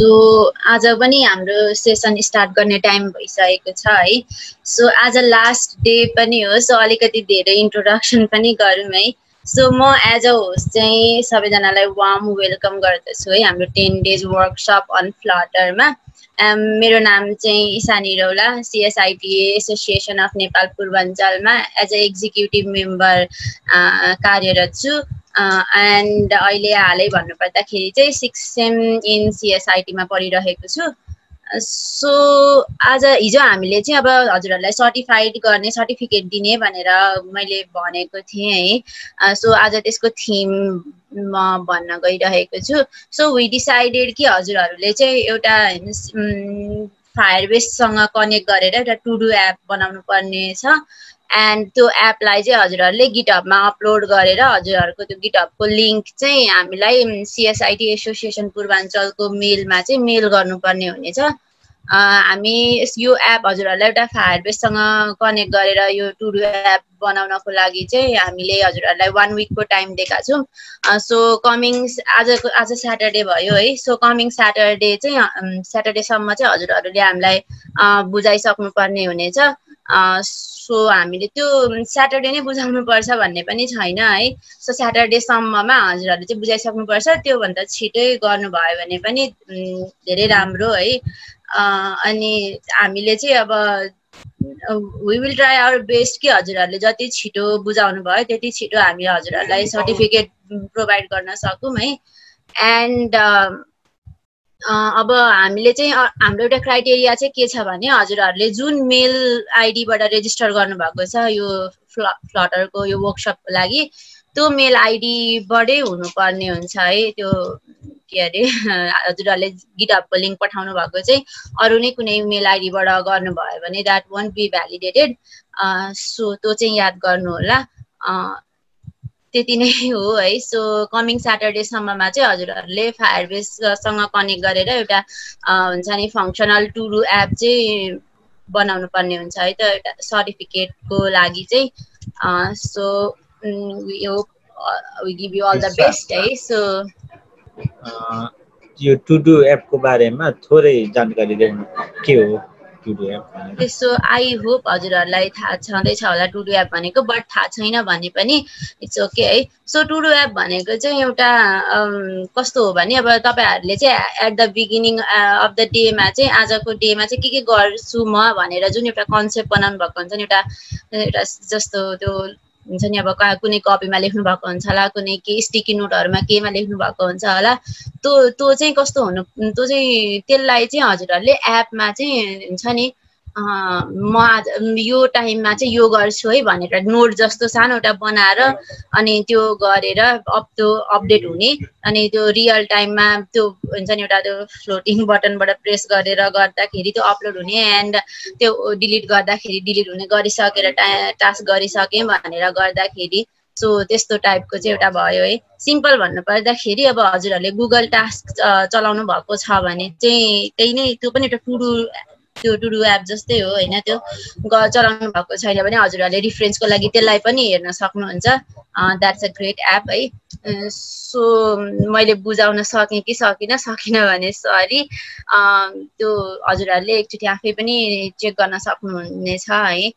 So आज पनि हाम्रो सेसन स्टार्ट गर्ने टाइम भइसकेको छ है। सो आज लास्ट डे पनि हो सो अलिकति धेरै इन्ट्रोडक्सन पनि गरौँ है। सो म एज अ होस्ट चाहिँ सबैजनालाई वार्म वेलकम गर्दछु है हाम्रो टेन डेज वर्कसप अन फ्लटरमा मेरो नाम चाहिँ Ishani Raula CSITA association of Nepal पूर्वाञ्चलमा as a executive member कार्यरत छु। एन्ड अहिले हालै भन्नुपर्दाखेरि चाहिँ सिक्स सेम इन सिएसआइटीमा पढिरहेको छु। सो आज हिजो हामीले चाहिँ अब हजुरहरूलाई सर्टिफाइड गर्ने सर्टिफिकेट दिने भनेर मैले भनेको थिएँ है। सो आज त्यसको थिम म भन्न गइरहेको छु। सो वी डिसाइडेड कि हजुरहरूले चाहिँ एउटा फायर बेससँग कनेक्ट गरेर एउटा टु डु एप बनाउनु पर्ने छ। एन्ड त्यो एपलाई चाहिँ हजुरहरूले गिटअपमा अपलोड गरेर हजुरहरूको त्यो गिटअपको लिङ्क चाहिँ हामीलाई सिएसआइटी एसोसिएसन पूर्वाञ्चलको मेलमा चाहिँ मेल गर्नुपर्ने हुनेछ। हामी यो एप हजुरहरूलाई एउटा फायर बेससँग कनेक्ट गरेर यो टुडु एप बनाउनको लागि चाहिँ हामीले हजुरहरूलाई वान विकको टाइम दिएका छौँ। सो कमिङ आजको आज स्याटरडे भयो है। सो कमिङ स्याटरडे चाहिँ स्याटरडेसम्म चाहिँ हजुरहरूले हामीलाई बुझाइसक्नु पर्ने हुनेछ। सो हामीले त्यो स्याटरडे नै बुझाउनु पर्छ भन्ने पनि छैन है। सो स्याटरडेसम्ममा हजुरहरूले चाहिँ बुझाइसक्नुपर्छ त्योभन्दा छिटै गर्नुभयो भने पनि धेरै राम्रो है। अनि हामीले चाहिँ अब we will try our best कि हजुरहरूले जति छिटो बुझाउनु भयो त्यति छिटो हामी हजुरहरूलाई सर्टिफिकेट प्रोभाइड गर्न सकौँ है। एन्ड अब हामीले चाहिँ हाम्रो एउटा क्राइटेरिया चाहिँ के छ भने हजुरहरूले जुन मेल आइडीबाट रेजिस्टर गर्नुभएको छ यो फ्ल फ्लटरको यो वर्कसपको लागि त्यो मेल आइडीबाटै हुनुपर्ने हुन्छ है। त्यो के अरे हजुरहरूले गिटअपको लिङ्क पठाउनु भएको चाहिँ अरू नै कुनै मेल आइडीबाट गर्नुभयो भने that won't be validated so त्यो चाहिँ याद गर्नु होला त्यति नै हो है। सो कमिङ स्याटरडेसम्ममा चाहिँ हजुरहरूले फायर बेससँग कनेक्ट गरेर एउटा हुन्छ नि फङ्सनल टुरु एप चाहिँ बनाउनु पर्ने हुन्छ है। त एउटा सर्टिफिकेटको लागि चाहिँ सो यो give you all the best है। सो यो टु डु एपको बारेमा थोरै जानकारी दिनु के हो? टुडु एप त्यसो आई होप हजुरहरूलाई थाहा छँदैछ होला टुडु एप भनेको बट थाहा छैन भने पनि इट्स ओके है। सो टुडु एप भनेको चाहिँ एउटा कस्तो हो भने अब तपाईँहरूले चाहिँ at the beginning of the डेमा चाहिँ आजको डेमा चाहिँ के के गर्छु म भनेर जुन एउटा कन्सेप्ट बनाउनु भएको हुन्छ नि एउटा एउटा जस्तो त्यो हुन्छ नि अब कुनै कपीमा लेख्नु भएको हुन्छ होला कुनै के स्टिकी नोटहरूमा केमा लेख्नु भएको हुन्छ होला त्यो त्यो चाहिँ कस्तो हुनु त्यो चाहिँ त्यसलाई चाहिँ हजुरहरूले एपमा चाहिँ हुन्छ नि म आज यो टाइममा चाहिँ यो गर्छु है भनेर नोट जस्तो सानो एउटा बनाएर अनि त्यो गरेर अप त्यो अपडेट हुने अनि त्यो रियल टाइममा त्यो हुन्छ नि एउटा त्यो फ्लोटिङ बटनबाट प्रेस गरेर गर्दाखेरि त्यो अपलोड हुने एन्ड त्यो डिलिट गर्दाखेरि डिलिट हुने गरिसकेर टा टास्क गरिसकेँ भनेर गर्दाखेरि सो त्यस्तो टाइपको चाहिँ एउटा भयो है। सिम्पल भन्नु पर्दाखेरि अब हजुरहरूले गुगल टास्क चलाउनु भएको छ भने चाहिँ त्यही नै त्यो पनि एउटा टुडु त्यो टुडु एप जस्तै हो होइन? त्यो चलाउनु भएको छैन भने हजुरहरूले रिफरेन्सको लागि त्यसलाई पनि हेर्न सक्नुहुन्छ। द्याट्स अ ग्रेट एप है। सो मैले बुझाउन सकेँ कि सकिनँ? सकिनँ भने सरी। त्यो हजुरहरूले एकचोटि आफै पनि चेक गर्न सक्नुहुनेछ है।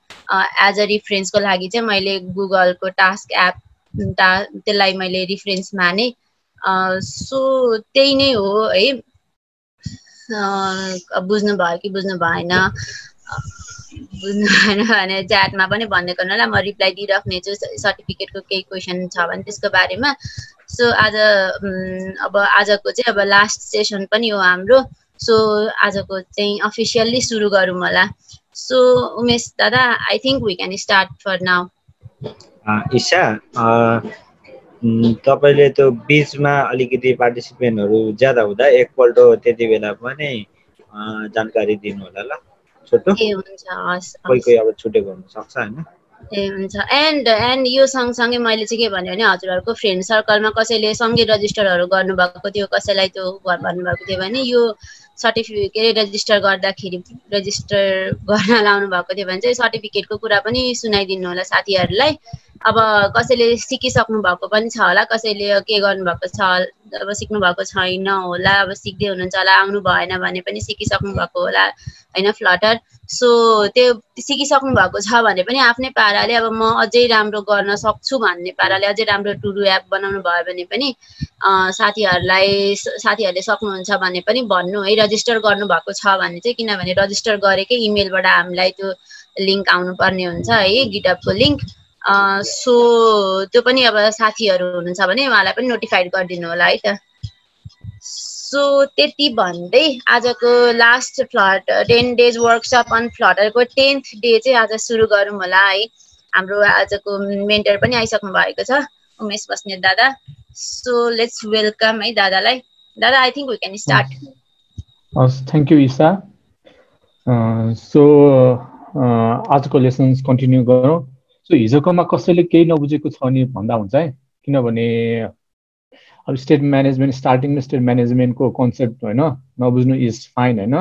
एज अ रिफरेन्सको लागि चाहिँ मैले गुगलको टास्क एप त्यसलाई मैले रिफरेन्स माने। सो त्यही नै हो है। बुझ्नु भयो कि बुझ्नु भएन? बुझ्नु भएन भने च्याटमा पनि भन्दै गर्नु म रिप्लाई दिइराख्ने छु सर्टिफिकेटको केही क्वेसन छ भने त्यसको बारेमा। सो आज अब आजको चाहिँ अब लास्ट सेसन पनि हो हाम्रो। सो आजको चाहिँ अफिसियल्ली सुरु गरौँ होला। सो उमेश दादा I think we can start for now Isha तपाईँले त्यो बिचमा अलिकति पार्टिसिपेन्टहरू ज्यादा हुँदा एकपल्ट त्यति बेला पनि जानकारी दिनु होला ल छोटो। कोही कोही अब छुटेको हुनसक्छ होइन? ए हुन्छ। एन्ड एन्ड यो सँगसँगै मैले चाहिँ के भन्यो भने हजुरहरूको फ्रेन्ड सर्कलमा कसैले सङ्गीत रजिस्टरहरू गर्नुभएको थियो कसैलाई त्यो भन्नुभएको थियो भने यो सर्टिफिकेट रेजिस्टर गर्दाखेरि रेजिस्टर गर्न लाउनु भएको थियो भने चाहिँ सर्टिफिकेटको कुरा पनि सुनाइदिनु होला साथीहरूलाई। अब कसैले सिकिसक्नु भएको पनि छ होला कसैले के गर्नुभएको छ अब सिक्नु भएको छैन होला अब सिक्दै हुनुहुन्छ होला आउनु भएन भने पनि सिकिसक्नु भएको होला होइन फ्लटर सो त्यो सिकिसक्नु भएको छ भने पनि आफ्नै पाराले अब म अझै राम्रो गर्न सक्छु भन्ने पाराले अझै राम्रो टुडु एप बनाउनु भयो भने पनि साथीहरूलाई साथीहरूले सक्नुहुन्छ भने पनि भन्नु है रजिस्टर गर्नुभएको छ भने चाहिँ किनभने रजिस्टर गरेकै इमेलबाट हामीलाई त्यो लिङ्क आउनुपर्ने हुन्छ है गिटअपको लिङ्क सो त्यो पनि अब साथीहरू हुनुहुन्छ भने उहाँलाई पनि नोटिफाइड गरिदिनु होला है त। सो त्यति भन्दै आजको last flutter ten days workshop on फ्लटरको tenth day चाहिँ आज सुरु गरौँ होला है। हाम्रो आजको मेन्टर पनि आइसक्नु भएको छ उमेश बस्नेत दादा। सो लेट्स वेलकम है दादालाई। दादा I think we can start हस् थ्याङ्क यू इसा सो आजको लेसन्स कन्टिन्यू गरौँ। सो हिजोकोमा कसैले केही नबुझेको छ भने भन्दा हुन्छ है। किनभने अब स्टेट म्यानेजमेन्ट स्टार्टिङमा स्टेट म्यानेजमेन्टको कन्सेप्ट होइन नबुझ्नु इज फाइन होइन।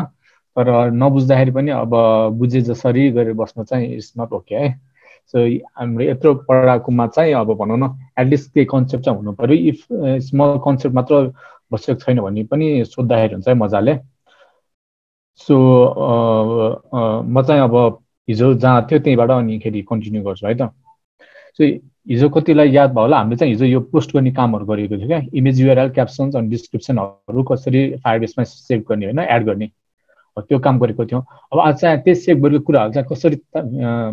तर नबुझ्दाखेरि पनि अब बुझे जसरी गरेर बस्नु चाहिँ इट्स नट ओके है। सो हाम्रो यत्रो पढाएकोमा चाहिँ अब भनौँ न एटलिस्ट त्यही कन्सेप्ट चाहिँ हुनु पऱ्यो। इफ स्मल कन्सेप्ट मात्र बसेको छैन भने पनि सोद्धाखेरि हुन्छ है मजाले। सो म चाहिँ अब हिजो जहाँ थियो त्यहीँबाट अनिखेरि कन्टिन्यू गर्छु है त। सो हिजो कतिलाई याद भयो होला? हामीले चाहिँ हिजो यो पोस्ट गर्ने कामहरू गरेको थियो क्या। इमेज युआरएल क्याप्सन्स अनि डिस्क्रिप्सनहरू कसरी फायरबेसमा सेभ गर्ने होइन एड गर्ने त्यो काम गरेको थियौँ। अब आज चाहिँ त्यही सेभ गरेको कुराहरू चाहिँ कसरी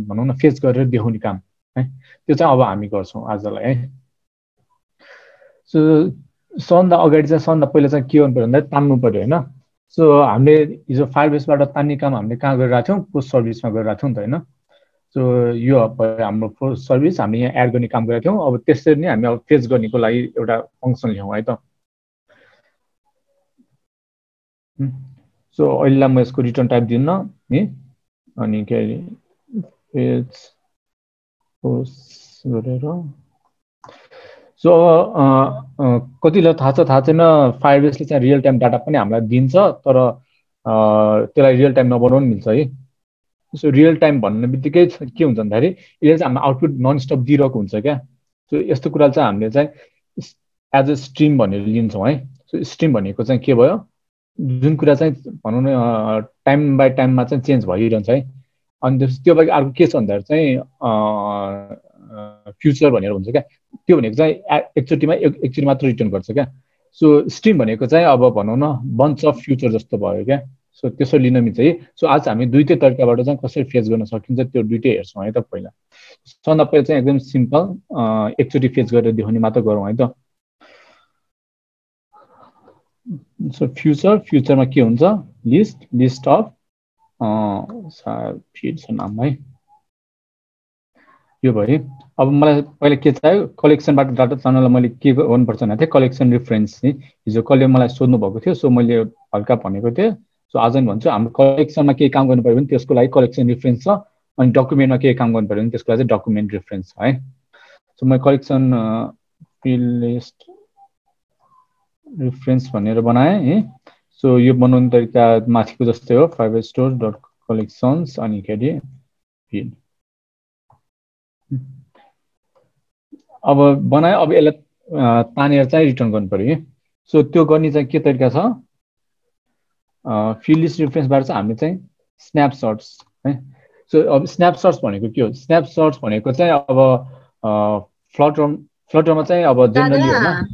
भनौँ न फेस गरेर देखाउने काम है। त्यो चाहिँ अब हामी गर्छौँ आजलाई है। सो सबभन्दा अगाडि चाहिँ सबभन्दा पहिला चाहिँ के गर्नु पऱ्यो भन्दा तान्नु पऱ्यो होइन। सो हामीले हिजो फायर बेसबाट तान्ने काम हामीले कहाँ गरिरहेको थियौँ? पोस्ट सर्भिसमा गरिरहेको थियौँ नि त होइन? सो यो हाम्रो पोस्ट सर्भिस हामीले यहाँ एड गर्ने काम गरेका थियौँ। अब त्यसरी नै हामी अब फेच गर्नेको लागि एउटा फङ्सन ल्याउँ है त। सो अहिलेलाई म यसको रिटर्न टाइप दिन्न नि? अनि के अरे पेज पोस्ट गरेर सो कतिलाई थाहा छ थाहा छैन फायरबेसले चाहिँ रियल टाइम डाटा पनि हामीलाई दिन्छ तर त्यसलाई रियल टाइम नबनाउनु मिल्छ है। सो रियल टाइम भन्ने बित्तिकै के हुन्छ भन्दाखेरि यसले चाहिँ हाम्रो आउटपुट नन स्टप दिइरहेको हुन्छ क्या। सो यस्तो कुरा चाहिँ हामीले चाहिँ एज अ स्ट्रिम भनेर लिन्छौँ है। सो स्ट्रिम भनेको चाहिँ के भयो? जुन कुरा चाहिँ भनौँ न टाइम बाई टाइममा चाहिँ चेन्ज भइरहन्छ है। अनि त्यो बाहेक अर्को के छ भन्दाखेरि चाहिँ फ्युचर भनेर हुन्छ क्या? त्यो भनेको चाहिँ एकचोटिमा एकचोटि मात्र रिटर्न गर्छ क्या? सो स्ट्रिम भनेको चाहिँ अब भनौँ न बन्च अफ फ्युचर जस्तो भयो क्या? सो त्यसो लिन मिल्छ है। सो आज हामी दुइटै तरिकाबाट चाहिँ कसरी फेस गर्न सकिन्छ त्यो दुइटै हेर्छौँ है त पहिला। सबभन्दा पहिला चाहिँ एकदम सिम्पल एकचोटि फेस गरेर देखाउने मात्र गरौँ है त। सो फ्युचर फ्युचरमा के हुन्छ? लिस्ट लिस्ट अफ फिड नाम है? यो भयो। अब मलाई पहिला के चाहियो कलेक्सनबाट डाटा चाहनलाई मैले के गर्नुपर्छ भनेको थिएँ कलेक्सन रिफरेन्स चाहिँ हिजो कसले मलाई सोध्नु भएको थियो सो मैले हल्का भनेको थिएँ। सो आज भन्छु हाम्रो कलेक्सनमा केही काम गर्नु पऱ्यो भने त्यसको लागि कलेक्सन रिफरेन्स छ अनि डकुमेन्टमा केही काम गर्नु पऱ्यो भने त्यसको लागि चाहिँ डकुमेन्ट रिफरेन्स छ है। सो म कलेक्सन लिस्ट रिफरेन्स भनेर बनाएँ है। सो यो बनाउने तरिका माथिको जस्तै हो फाइभ स्टोर डट कलेक्सन्स अनि के अरे फिल्ड अब बनायो अब यसलाई तानेर चाहिँ रिटर्न गर्नु पऱ्यो कि सो त्यो गर्ने चाहिँ के तरिका छ? फिल्ड लिस्ट रिफरेन्सबाट चाहिँ हामीले चाहिँ स्न्यापसट्स है। सो अब स्न्यापसट्स भनेको के हो? स्न्यापसट्स भनेको चाहिँ अब फ्लटर फ्लटरमा चाहिँ अब जेनरली होइन।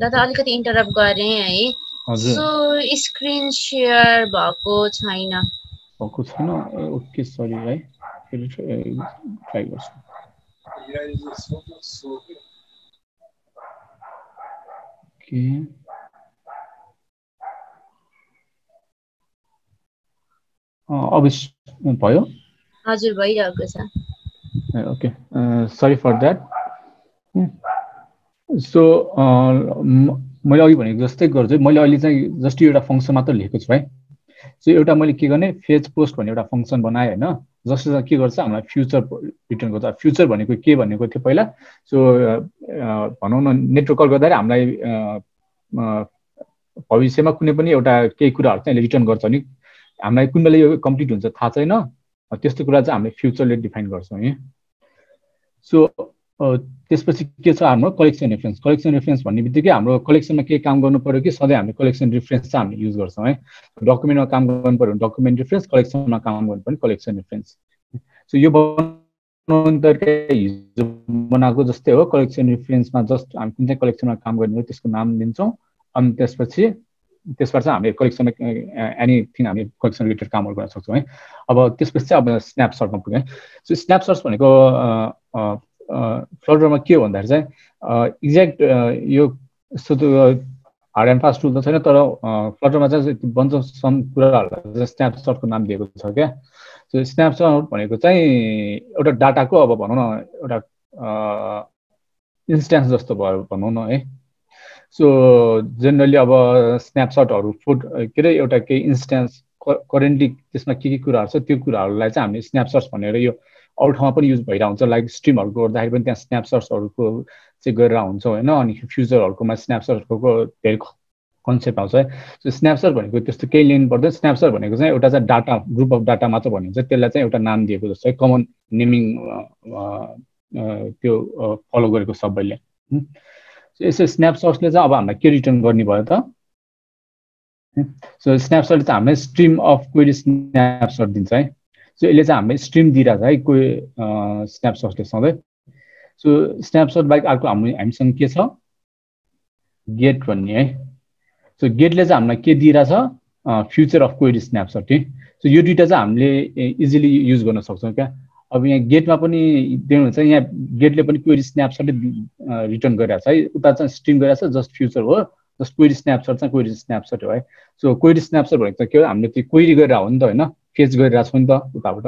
दादा अलिकति इन्टरप्ट गरेँ है। सो स्क्रिन सेयर भएको छैन। भएको छैन? ओके सरी है। ट्राई गर्छु। Okay. अब भयो हजुर भइरहेको छ। Okay sorry for that so मैले अघि भनेको जस्तै गर्छु मैले अहिले चाहिँ जस्ट एउटा फङ्सन मात्र लेखेको छु है सो एउटा मैले के गर्ने? फेज पोस्ट भन्ने एउटा फङ्सन बनाएँ होइन? जसले के गर्छ हामीलाई फ्युचर रिटर्न गर्छ। फ्युचर भनेको के भनेको थियो पहिला? सो भनौँ न नेटवर्क कल गर्दाखेरि हामीलाई भविष्यमा कुनै पनि एउटा केही कुराहरू चाहिँ रिटर्न गर्छ नि। हामीलाई कुन बेला यो कम्प्लिट हुन्छ थाहा छैन। त्यस्तो कुरा चाहिँ हामीले फ्युचरले डिफाइन गर्छौँ है। सो त्यसपछि के छ हाम्रो कलेक्सन रेफरेन्स कलेक्सन रेफरेन्स भन्ने बित्तिकै हाम्रो कलेक्सनमा के काम गर्नु पऱ्यो कि सधैँ हामीले कलेक्सन रेफरेन्स चाहिँ हामीले युज गर्छौँ है? डकुमेन्टमा काम गर्नु पऱ्यो भने डकुमेन्ट रेफरेन्स कलेक्सनमा काम गर्नु पर्ने कलेक्सन रेफरेन्स सो यो हिजो बनाएको जस्तै हो कलेक्सन रेफरेन्समा जस्ट हामी कुन चाहिँ कलेक्सनमा काम गर्ने हो त्यसको नाम दिन्छौँ अनि त्यसपछि त्यसबाट चाहिँ हामीले कलेक्सन एनिथिङ हामी कलेक्सन रिलेटेड कामहरू गर्न सक्छौँ है? अब त्यसपछि चाहिँ अब स्न्यापसटमा पुग्यो है? सो स्न्यापसट्स भनेको फ्लडरमा के भन्दाखेरि चाहिँ एक्ज्याक्ट यो यस्तो हार्ड एन्ड फास्ट टुल त छैन तर फ्लटरमा चाहिँ बन्छ सम कुराहरूलाई स्न्यापसटको नाम दिएको छ क्या सो स्न्यापसट भनेको चाहिँ एउटा डाटाको अब भनौँ न एउटा इन्स्ट्यान्स जस्तो भयो भनौँ न है सो जेनरली अब स्न्यापसटहरू फुड के अरे एउटा केही इन्स्ट्यान्स करेन्टली त्यसमा के के कुराहरू छ त्यो कुराहरूलाई चाहिँ हामीले स्न्यापसट्स भनेर यो अरू ठाउँमा पनि युज भइरहेको हुन्छ लाइक स्ट्रिमहरू गर्दाखेरि पनि त्यहाँ स्न्यापसट्सहरूको चाहिँ गरेर हुन्छ होइन अनि फ्युचरहरूकोमा स्न्यापसटहरूको धेरै कन्सेप्ट आउँछ है। सो स्न्यापसट भनेको त्यस्तो केही लिनु पर्दैन। स्न्यापसट भनेको चाहिँ एउटा चाहिँ डाटा ग्रुप अफ डाटा मात्र भनिन्छ। त्यसलाई चाहिँ एउटा नाम दिएको जस्तो है कमन नेमिङ त्यो फलो गरेको सबैले। यसो स्न्यापसट्सले चाहिँ अब हामीलाई के रिटर्न गर्ने भयो त? सो स्न्यापसटले चाहिँ हामीलाई स्ट्रिम अफ क्वेरी स्न्यापसट दिन्छ है। सो यसले चाहिँ हामीलाई स्ट्रिम दिइरहेको छ है कोही स्न्यापसटले सधैँ। सो स्न्यापसट बाहेक अर्को हाम्रो हामीसँग के छ? गेट भन्ने है। सो गेटले चाहिँ हामीलाई के दिइरहेछ फ्युचर अफ क्वेरी स्न्यापसट है। सो यो दुइटा चाहिँ हामीले इजिली युज गर्न सक्छौँ क्या। अब यहाँ गेटमा पनि दिनुहुन्छ यहाँ गेटले पनि क्वेरी स्न्यापसटै रिटर्न गरिरहेको छ है। उता चाहिँ स्ट्रिम गरिरहेको छ जस्ट फ्युचर हो। जस्ट क्वेरी स्न्यापसट चाहिँ क्वेरी स्न्यापसट हो है। सो क्वेरी स्न्यापसट भनेको त के हो? हामीले त्यो क्वेरी गरेर हो नि त होइन। फेच गरिरहेको छौँ नि त उताबाट।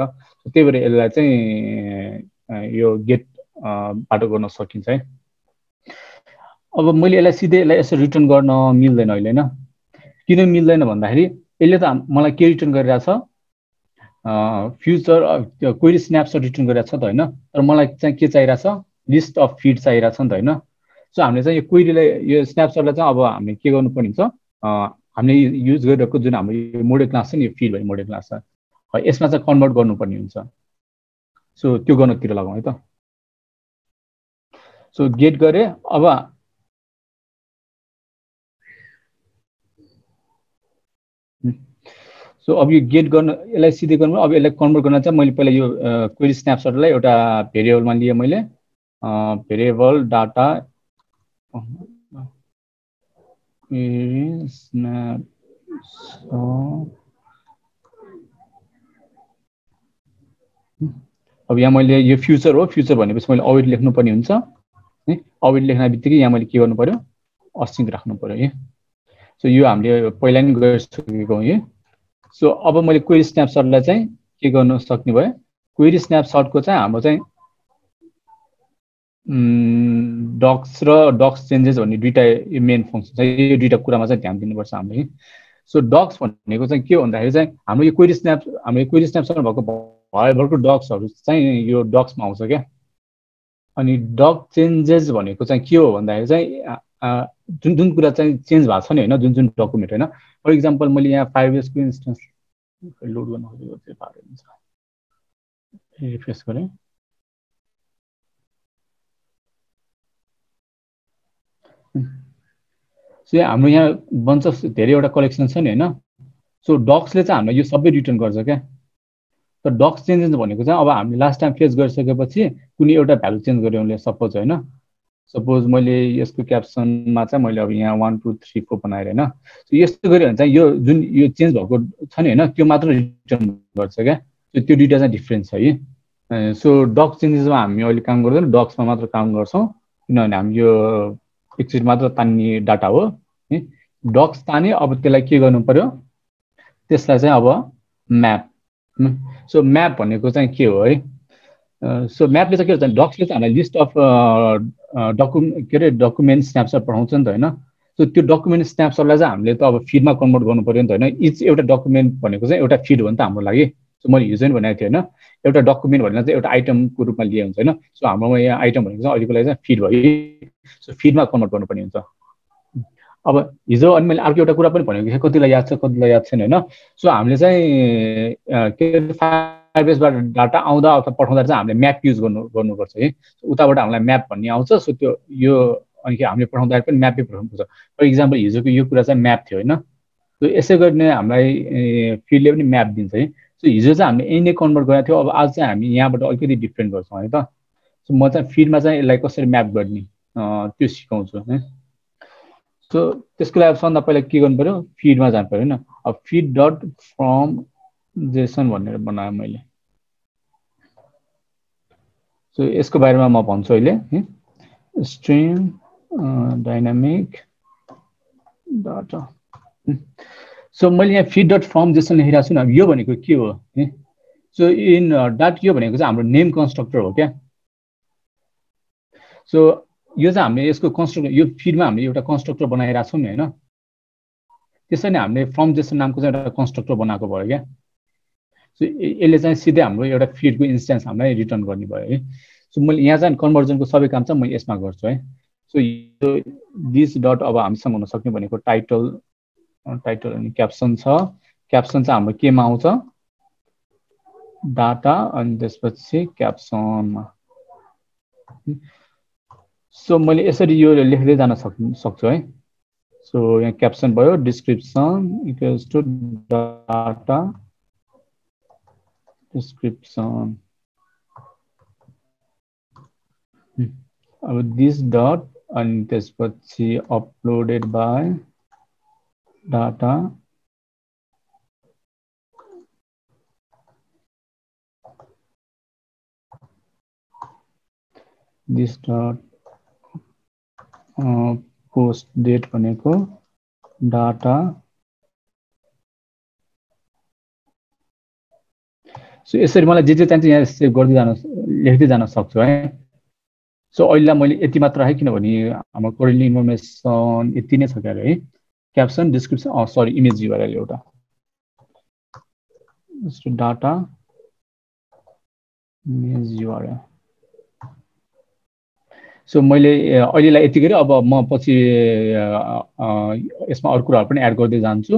त्यही भएर यसलाई चाहिँ यो गेट बाटो गर्न सकिन्छ है। अब मैले यसलाई सिधै यसलाई यसो रिटर्न गर्न मिल्दैन अहिले होइन? किन मिल्दैन भन्दाखेरि यसले त मलाई के रिटर्न गरिरहेछ? फ्युचर क्वेरी स्न्यापसट रिटर्न गरिरहेको छ त होइन? तर मलाई चाहिँ के चाहिरहेछ? लिस्ट अफ फिड चाहिरहेको छ नि त होइन? सो हामीले चाहिँ यो क्वेरीलाई यो स्न्यापसटलाई चाहिँ अब हामीले के गर्नुपर्ने हुन्छ? हामीले युज गरिरहेको जुन हाम्रो यो मोडल क्लास छ नि यो फिड भयो मोडल क्लास छ। यसमा चाहिँ कन्भर्ट गर्नुपर्ने हुन्छ। सो त्यो गर्नुतिर लगाउँ है त। सो गेट गरेँ अब सो अब यो गेट गर्नु यसलाई सिधै गर्नु अब यसलाई कन्भर्ट गर्न चाहिँ मैले पहिला यो क्वेरी स्न्यापसटलाई एउटा भेरिएबलमा लिएँ मैले। भेरिएबल डाटा स्न्याप अब यहाँ मैले यो फ्युचर हो फ्युचर भनेपछि मैले अवेट लेख्नुपर्ने हुन्छ है? अवेट लेख्ने बित्तिकै यहाँ मैले के गर्नु पऱ्यो असिङ राख्नु पऱ्यो है? सो यो हामीले पहिला नै गरिसकेको है सो अब मैले क्वेरी स्न्यापसटलाई चाहिँ के गर्न सक्ने भयो? क्वेरी स्न्यापसटको चाहिँ हाम्रो चाहिँ डक्स र डक्स चेन्जेस भन्ने दुइटा मेन फङ्सन छ। यो दुइटा कुरामा चाहिँ ध्यान दिनुपर्छ हामीले सो डक्स भनेको चाहिँ के भन्दाखेरि चाहिँ हाम्रो यो क्वेरी स्न्याप हाम्रो यो क्वेरी स्न्यापसट भएको भयभरको डग्सहरू चाहिँ यो डग्समा आउँछ क्या। अनि डग चेन्जेस भनेको चाहिँ के हो भन्दाखेरि चाहिँ जुन जुन कुरा चाहिँ चेन्ज भएको छ नि होइन जुन जुन डकुमेन्ट होइन फर इक्जाम्पल मैले यहाँ फाइभ इयर्सको इन्स्टेन्स लोड गर्न खोजेको चाहिँ पारो हुन्छ। रिफ्रेस गरेँ। सो हाम्रो यहाँ बन्छ धेरैवटा कलेक्सन छ नि होइन। सो डक्सले चाहिँ हामीलाई यो सबै रिटर्न गर्छ क्या। तर डक्स चेन्जेस भनेको चाहिँ अब हामीले लास्ट टाइम फेस गरिसकेपछि कुनै एउटा भ्यालु चेन्ज गऱ्यो भने सपोज होइन सपोज मैले यसको क्याप्सनमा चाहिँ मैले अब यहाँ वान टू थ्री फोर बनाएर होइन यस्तो गऱ्यो भने चाहिँ यो जुन यो चेन्ज भएको छ नि होइन त्यो मात्र रिटर्न गर्छ क्या त्यो दुइटा चाहिँ डिफ्रेन्स छ है। सो डक्स चेन्जेसमा हामी अहिले काम गर्दैन डक्समा मात्र काम गर्छौँ किनभने हामी यो एकचोटि मात्र तान्ने डाटा हो है। डक्स ताने अब त्यसलाई के गर्नु पऱ्यो त्यसलाई चाहिँ अब म्याप सो म्याप भनेको चाहिँ के हो है? सो म्यापले चाहिँ के भन्छ डक्सले चाहिँ हामीलाई लिस्ट अफ डकु के अरे डकुमेन्ट स्न्यापसट पठाउँछ नि त होइन? सो त्यो डकुमेन्ट स्न्यापसटलाई चाहिँ हामीले त अब फिडमा कन्भर्ट गर्नु पऱ्यो नि त होइन? इच एउटा डकुमेन्ट भनेको चाहिँ एउटा फिड हो नि त हाम्रो लागि। सो मैले हिजो पनि भनेको थिएँ होइन? एउटा डकुमेन्ट भनेर चाहिँ एउटा आइटमको रूपमा लिए हुन्छ होइन? सो हाम्रोमा यहाँ आइटम भनेको चाहिँ अहिलेको लागि चाहिँ फिड भयो। सो फिडमा कन्भर्ट गर्नुपर्ने हुन्छ। अब हिजो अनि मैले अर्को एउटा कुरा पनि भनेको थिएँ कतिलाई याद छ कतिलाई याद छैन होइन? सो हामीले चाहिँ के फायरबेसबाट डाटा आउँदा अथवा पठाउँदा चाहिँ हामीले म्याप युज गर्नु गर्नुपर्छ है? उताबाट हामीलाई म्याप भन्ने आउँछ सो त्यो यो अनि हामीले पठाउँदाखेरि पनि म्यापै पठाउनुपर्छ। फर इक्जाम्पल हिजोको यो कुरा चाहिँ म्याप थियो होइन? सो यसै गर्ने हामीलाई फिल्डले पनि म्याप दिन्छ है? सो हिजो चाहिँ हामीले यही नै कन्भर्ट गरेको थियो अब आज चाहिँ हामी यहाँबाट अलिकति डिफ्रेन्ट गर्छौँ है त? सो म चाहिँ फिडमा चाहिँ यसलाई कसरी म्याप गर्ने त्यो सिकाउँछु है? सो त्यसको लागि सबभन्दा पहिला के गर्नु पऱ्यो फिडमा जानु पऱ्यो होइन? अब फिड डट फ्रम जेसन भनेर बनाएँ मैले। सो यसको बारेमा म भन्छु अहिले स्ट्रिम डाइनामिक डाटा सो मैले यहाँ फिड डट फर्म जेसन लेखिरहेको छु यो भनेको के हो सो इन डाट यो भनेको चाहिँ हाम्रो नेम कन्स्ट्रक्टर हो क्या? सो यो चाहिँ हामीले यसको कन्स्ट्रक्टर यो फिडमा हामीले एउटा कन्स्ट्रक्टर बनाइरहेको छौँ नि होइन? त्यसरी नै हामीले फ्रम जेसन नामको चाहिँ एउटा कन्स्ट्रक्टर बनाएको भयो क्या। सो यसले चाहिँ सिधै हाम्रो एउटा फिडको इन्स्टेन्स हामीलाई रिटर्न गर्ने भयो है। सो मैले यहाँ चाहिँ कन्भर्जनको सबै काम चाहिँ म यसमा गर्छु है। सो यो दिस डट अब हामीसँग हुनसक्ने भनेको टाइटल टाइटल अनि क्याप्सन छ। क्याप्सन चाहिँ हाम्रो केमा आउँछ? डाटा अनि त्यसपछि क्याप्सनमा सो मैले यसरी यो लेख्दै जान सक् सक्छु है। सो यहाँ क्याप्सन भयो description equals to data description अब दिस डट अनि त्यसपछि uploaded by data this dot post date भनेको डाटा सो यसरी मलाई जे जे चाहिन्छ यहाँ सेभ गर्दै जान लेख्दै जान सक्छु, है। सो अहिले मैले यति मात्र है किनभने हाम्रो करेन्टली इन्फर्मेसन यति नै क्या है। Caption, description sorry, image URL एउटा। डाटा, इमेज युआरएल सो मैले अहिलेलाई यति गरेँ। अब म पछि यसमा अरू कुराहरू पनि एड गर्दै जान्छु।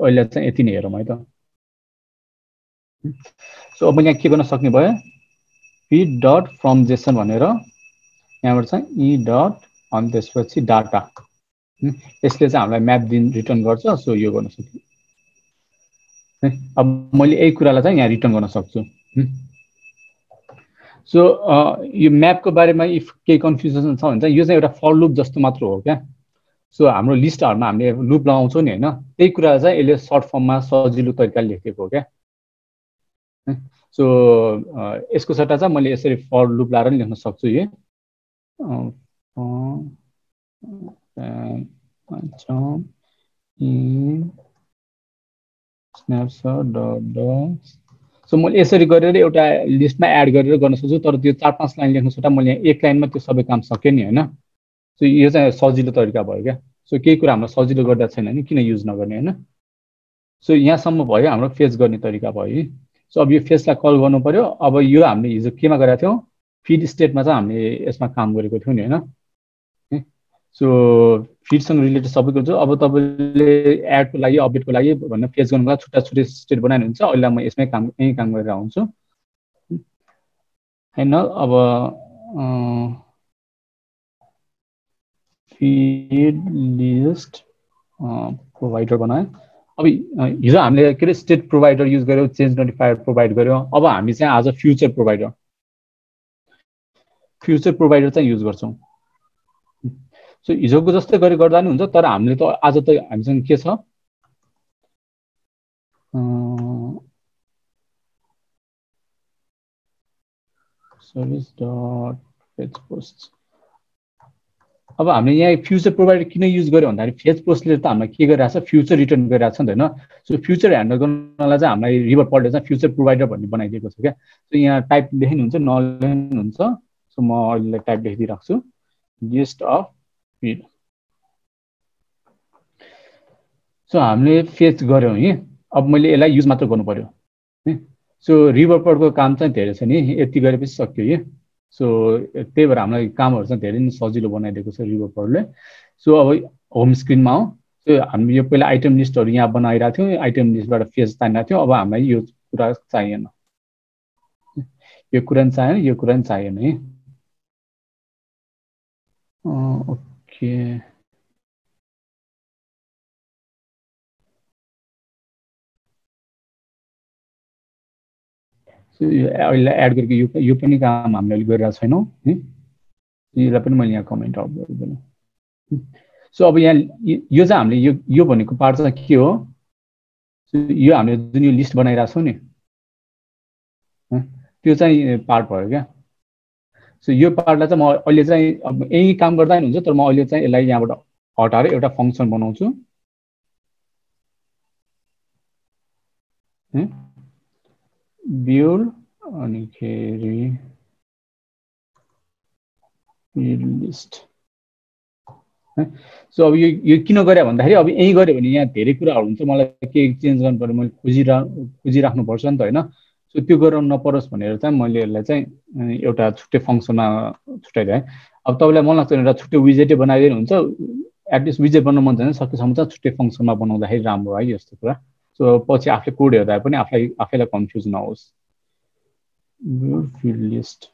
अहिले चाहिँ यति नै हेरौँ है त। सो अब यहाँ के गर्न सक्ने भयो? पी डट फ्रम जेसन भनेर। यहाँबाट चाहिँ इ डट अनि त्यसपछि डाटा यसले चाहिँ हामीलाई म्याप दिन रिटर्न गर्छ। सो यो गर्न सक्यो। अब मैले यही कुरालाई चाहिँ यहाँ रिटर्न गर्न सक्छु। सो यो म्यापको बारेमा इफ केही कन्फ्युजन छ भने चाहिँ यो चाहिँ एउटा फर लुप जस्तो मात्र हो क्या। सो हाम्रो लिस्टहरूमा हामीले लुप लगाउँछौँ नि होइन। त्यही कुरा चाहिँ यसले सर्ट फर्ममा सजिलो तरिकाले लेखेको हो क्या। सो यसको सट्टा चाहिँ मैले यसरी फर लुप लाएर लेख्न सक्छु है सो मैले यसरी गरेर एउटा लिस्टमा एड गरेर गर्न सक्छु तर त्यो चार पाँच लाइन लेख्नु सट्टा मैले एक लाइनमा त्यो सबै काम सकेँ नि होइन? सो यो चाहिँ सजिलो तरिका भयो क्या। सो केही कुरा हाम्रो सजिलो गर्दा छैन नि किन युज नगर्ने होइन? सो यहाँसम्म भयो हाम्रो फेस गर्ने तरिका भयो। सो अब यो फेसलाई कल गर्नु पऱ्यो अब यो हामीले हिजो केमा गरेका थियौँ? फिड स्टेटमा चाहिँ हामीले यसमा काम गरेको थियौँ नि होइन? सो फिडसँग रिलेटेड सबै कुरो अब तपाईँले एडको लागि अपडेटको लागि भनेर फेस गर्नुको लागि छुट्टा छुट्टै स्टेट बनाइनुहुन्छ अहिले म यसमै काम यहीँ काम गरेर आउँछु। होइन अब फिड लिस्ट प्रोभाइडर बनाएँ। अब हिजो हामीले के अरे स्टेट प्रोभाइडर युज गर्यो चेन्ज नोटिफायर प्रोभाइड गर्यो अब हामी चाहिँ आज फ्युचर प्रोभाइडर फ्युचर प्रोभाइडर चाहिँ युज गर्छौँ। सो हिजोको जस्तै गरी गर्दा नि हुन्छ तर हामीले त आज त हामीसँग के छ? सर्भिस डट पोस्ट अब हामीले यहाँ फ्युचर प्रोभाइडर किन युज गर्यो भन्दाखेरि फेज पोस्टले त हामीलाई के गरिरहेको छ फ्युचर रिटर्न गरिरहेको छ नि त होइन? सो फ्युचर ह्यान्डल गर्नलाई चाहिँ हामीलाई रिभर पर्डले चाहिँ फ्युचर प्रोभाइडर भन्ने बनाइदिएको छ क्या? सो यहाँ टाइप लेख्नुहुन्छ नलेख्नुहुन्छ सो म अहिले टाइप लेखिदिइरहेको छु लिस्ट अफ सो हामीले फेच गऱ्यौँ है? अब मैले यसलाई युज मात्र गर्नु पऱ्यो सो रिभर पर्डको काम चाहिँ धेरै छ नि यति गरेपछि सक्यो है? सो त्यही भएर हामीलाई कामहरू चाहिँ धेरै नै सजिलो बनाइदिएको छ रिभर सो अब होम स्क्रिनमा हो। सो हामी यो पहिला आइटम लिस्टहरू यहाँ बनाइरहेको थियौँ आइटम लिस्टबाट फेज तानिरहेको थियौँ अब हामीलाई यो कुरा चाहिएन। यो कुरा पनि चाहिएन यो कुरा पनि चाहिएन है? ओके। अहिले एड गरेको यो यो पनि काम हामीले अहिले गरिरहेको छैनौँ है यसलाई पनि मैले यहाँ कमेन्ट आउट गरिदिनु सो अब यहाँ यो चाहिँ हामीले यो यो भनेको पार्ट चाहिँ के हो यो हामीले जुन यो लिस्ट बनाइरहेको छौँ नि त्यो चाहिँ पार्ट भयो क्या सो यो पार्टलाई चाहिँ म अहिले चाहिँ अब यहीँ काम गर्दा नि हुन्छ तर म अहिले चाहिँ यसलाई यहाँबाट हटाएर एउटा फङ्सन बनाउँछु। बिउल अनिखेरि लिस्ट सो अब यो किन गरे भन्दाखेरि अब यहीँ गऱ्यो भने यहाँ धेरै कुराहरू हुन्छ। मलाई के चेन्ज गर्नु पऱ्यो मैले खोजिरह खोजिराख्नुपर्छ नि त होइन? सो त्यो गरेर नपरोस् भनेर चाहिँ मैले यसलाई चाहिँ एउटा छुट्टै फङ्सनमा छुट्याइदिएँ अब तपाईँलाई मन लाग्छ एउटा छुट्टै विजेटै बनाइदिनु हुन्छ एटलिस्ट विजेट बनाउनु मन छैन सकेसम्म चाहिँ छुट्टै फङ्सनमा बनाउँदाखेरि राम्रो है यस्तो कुरा। सो पछि आफूले कोड हेर्दा पनि आफूलाई आफैलाई कन्फ्युज नहोस्। लिस्ट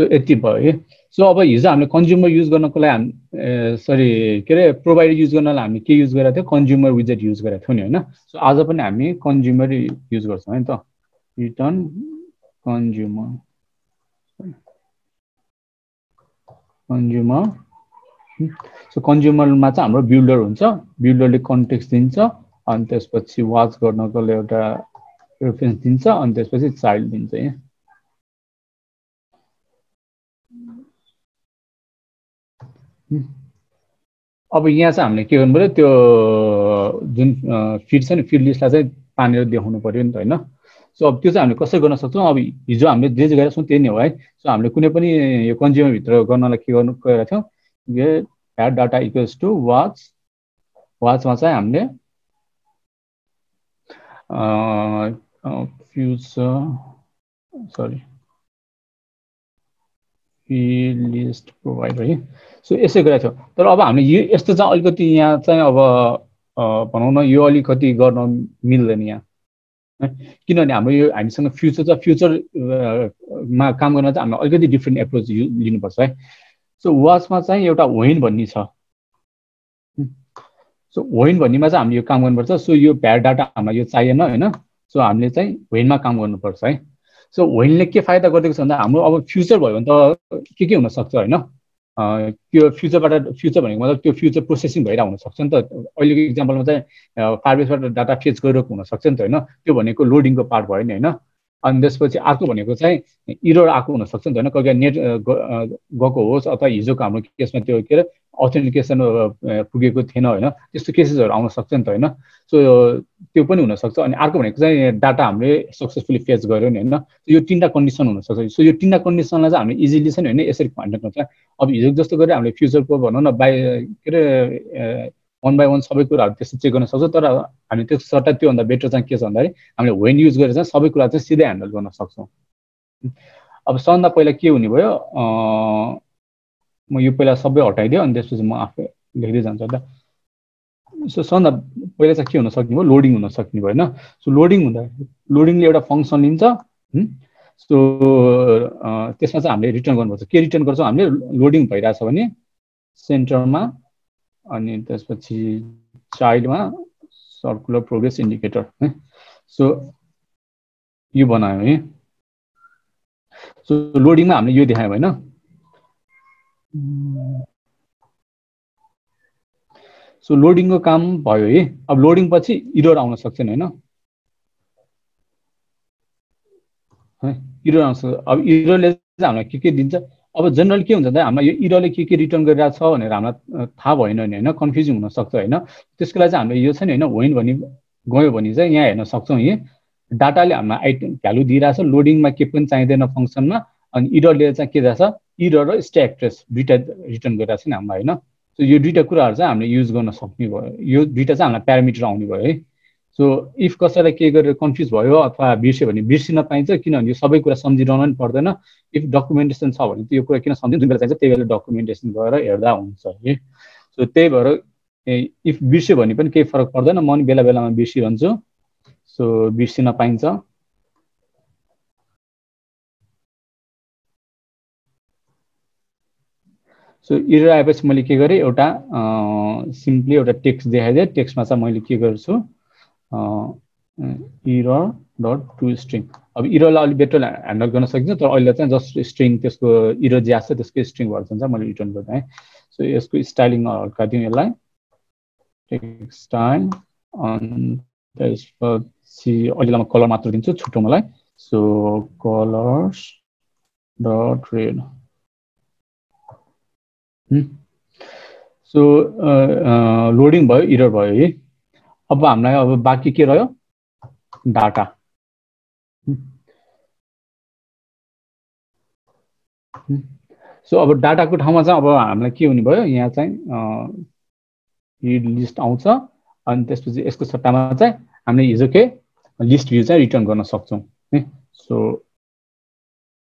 सो यति भयो है। सो अब हिजो हामीले कन्ज्युमर युज गर्नको लागि हामी सरी के अरे प्रोभाइडर युज गर्नलाई हामी के युज गरेको थियो? कन्ज्युमर विजेट युज गरेको थियौँ नि होइन? सो आज पनि हामी कन्ज्युमर युज गर्छौँ है त। रिटर्न कन्ज्युमर कन्ज्युमर सो कन्ज्युमरमा चाहिँ हाम्रो बिल्डर हुन्छ। बिल्डरले कन्टेक्स दिन्छ अनि त्यसपछि वाच गर्नको लागि एउटा रेफरेन्स दिन्छ अनि त्यसपछि चाइल्ड दिन्छ यहाँ अब यहाँ चाहिँ हामीले के गर्नु पऱ्यो त्यो जुन फिड छ नि फिड लिस्टलाई चाहिँ तानेर देखाउनु पऱ्यो नि त होइन? सो अब त्यो चाहिँ हामीले कसरी गर्न सक्छौँ? अब हिजो हामीले जे जे गरेका छौँ त्यही नै हो है? सो हामीले कुनै पनि यो कन्ज्युमरभित्र गर्नलाई के गर्नु गएका थियौँ? Had data equals to watch वाचमा चाहिँ हामीले फ्युचर सरी लिस्ट प्रोभाइड है सो यसै गरेको थियो। तर अब हामीले यो यस्तो चाहिँ अलिकति यहाँ चाहिँ अब भनौँ न यो अलिकति गर्न मिल्दैन यहाँ। किनभने हाम्रो यो हामीसँग फ्युचर छ। फ्युचरमा काम गर्न चाहिँ हामीले अलिकति डिफ्रेन्ट एप्रोच लिनुपर्छ है। सो वाचमा चाहिँ एउटा होइन भन्ने छ। सो होइन भन्नेमा चाहिँ हामीले यो काम गर्नुपर्छ। सो यो भ्याड डाटा हामीलाई यो चाहिएन होइन। सो हामीले चाहिँ होइनमा काम गर्नुपर्छ है। सो होइनले के फाइदा गरिदिएको छ भन्दा हाम्रो अब फ्युचर भयो भने त के के हुनसक्छ होइन? त्यो फ्युचरबाट फ्युचर भनेको मतलब त्यो फ्युचर प्रोसेसिङ भइरहेको हुनसक्छ नि त। अहिलेको इक्जाम्पलमा चाहिँ फारबेसबाट डाटा फेच गरिरहेको हुनसक्छ नि त होइन? त्यो भनेको लोडिङको पार्ट भयो नि होइन? अनि त्यसपछि अर्को भनेको चाहिँ इरोर आएको हुनसक्छ नि त होइन? कोही नेट गएको होस् अथवा हिजोको हाम्रो केसमा त्यो के अरे अथेन्टिकेसन पुगेको थिएन होइन? त्यस्तो केसेसहरू आउन सक्छ नि त होइन? सो त्यो पनि हुनसक्छ। अनि अर्को भनेको चाहिँ डाटा हामीले सक्सेसफुली फेस गऱ्यो नि होइन? यो तिनवटा कन्डिसन हुनसक्छ। सो यो तिनवटा कन्डिसनलाई चाहिँ हामीले इजिली नि होइन यसरी ह्यान्डल गर्छ अब हिजो जस्तो गरेर हामीले फ्युचरको भनौँ न बाई के अरे वान बाई वान सबै कुराहरू त्यस्तो चेक गर्न सक्छौँ तर हामी त्यो सट्टा त्योभन्दा बेटर चाहिँ के छ भन्दाखेरि हामीले वेन युज गरेर चाहिँ सबै कुरा चाहिँ सिधै ह्यान्डल गर्न सक्छौँ। अब सबभन्दा पहिला के हुने भयो? म यो पहिला सबै हटाइदियो अनि त्यसपछि म आफै लेख्दै जान्छु त सो सबभन्दा पहिला चाहिँ के हुन सक्ने भयो? लोडिङ हुन सक्ने भयो होइन? सो लोडिङ हुँदा लोडिङले एउटा फङ्सन लिन्छ सो त्यसमा चाहिँ हामीले रिटर्न गर्नुपर्छ। के रिटर्न गर्छौँ? हामीले लोडिङ भइरहेछ भने सेन्टरमा अनि त्यसपछि चाइल्डमा सर्कुलर प्रोग्रेस इन्डिकेटर। है सो यो बनायो है। सो लोडिङमा हामीले यो देखायो होइन। सो लोडिङको काम भयो है। अब लोडिङ पछि इरोर आउन सक्छन् होइन। इरोर आउँछ अब इरोरले चाहिँ हामीलाई के के दिन्छ? अब जेनरल के हुन्छ भन्दा हामीलाई यो इरले के के रिटर्न गरिरहेको छ भनेर हामीलाई थाहा भएन भने होइन कन्फ्युजन हुनसक्छ होइन। त्यसको लागि चाहिँ हामीले यो छ नि होइन होइन भने गयो भने चाहिँ यहाँ हेर्न सक्छौँ यी। डाटाले हामीलाई आइटम भ्यालु दिइरहेछ लोडिङमा के पनि चाहिँदैन फङ्सनमा अनि इररले चाहिँ के रहेछ इरर र स्ट्याक्ट्रेस दुइटा रिटर्न गरिरहेको छ नि हामीलाई होइन। सो यो दुइटा कुराहरू चाहिँ हामीले युज गर्न सक्ने भयो। यो दुइटा चाहिँ हामीलाई प्यारामिटर आउने भयो है। सो इफ कसैलाई के गरेर कन्फ्युज भयो अथवा बिर्स्यो भने बिर्सिन पाइन्छ किनभने यो सबै कुरा सम्झिरहनु पनि पर्दैन। इफ डकुमेन्टेसन छ भने त्यो कुरा किन सम्झिनु जुन बेला चाहिन्छ त्यही बेला डकुमेन्टेसन गएर हेर्दा हुन्छ है। सो त्यही भएर इफ बिर्स्यो भने पनि केही फरक पर्दैन। म पनि बेला बेलामा बिर्सिरहन्छु। सो बिर्सिन पाइन्छ। सो इरर आएपछि मैले के गरेँ? एउटा सिम्पली एउटा टेक्स्ट देखाइदिएँ। टेक्स्टमा चाहिँ मैले के गर्छु? इरर डट टु स्ट्रिङ अब इररलाई अलिक बेटर ह्यान्डल गर्न सकिन्छ तर अहिले चाहिँ जस्ट स्ट्रिङ त्यसको इरर ज्यास छ त्यसको स्ट्रिङ भर्सन चाहिँ मैले रिटर्न गरिदिएँ सो यसको स्टाइलिङ हल्का दिउँ यसलाई। स्टाइल अनि त्यसपछि अहिले म कलर मात्र दिन्छु छुट्टो मलाई। So colors dot red so loading भयो इरर भयो है? अब हामीलाई अब बाँकी के रह्यो? डाटा। सो अब डाटाको ठाउँमा चाहिँ अब हामीलाई के हुने भयो? यहाँ चाहिँ रिड लिस्ट आउँछ। अनि त्यसपछि यसको सट्टामा चाहिँ हामीले हिजोकै लिस्ट भ्यू चाहिँ रिटर्न गर्न सक्छौँ है? सो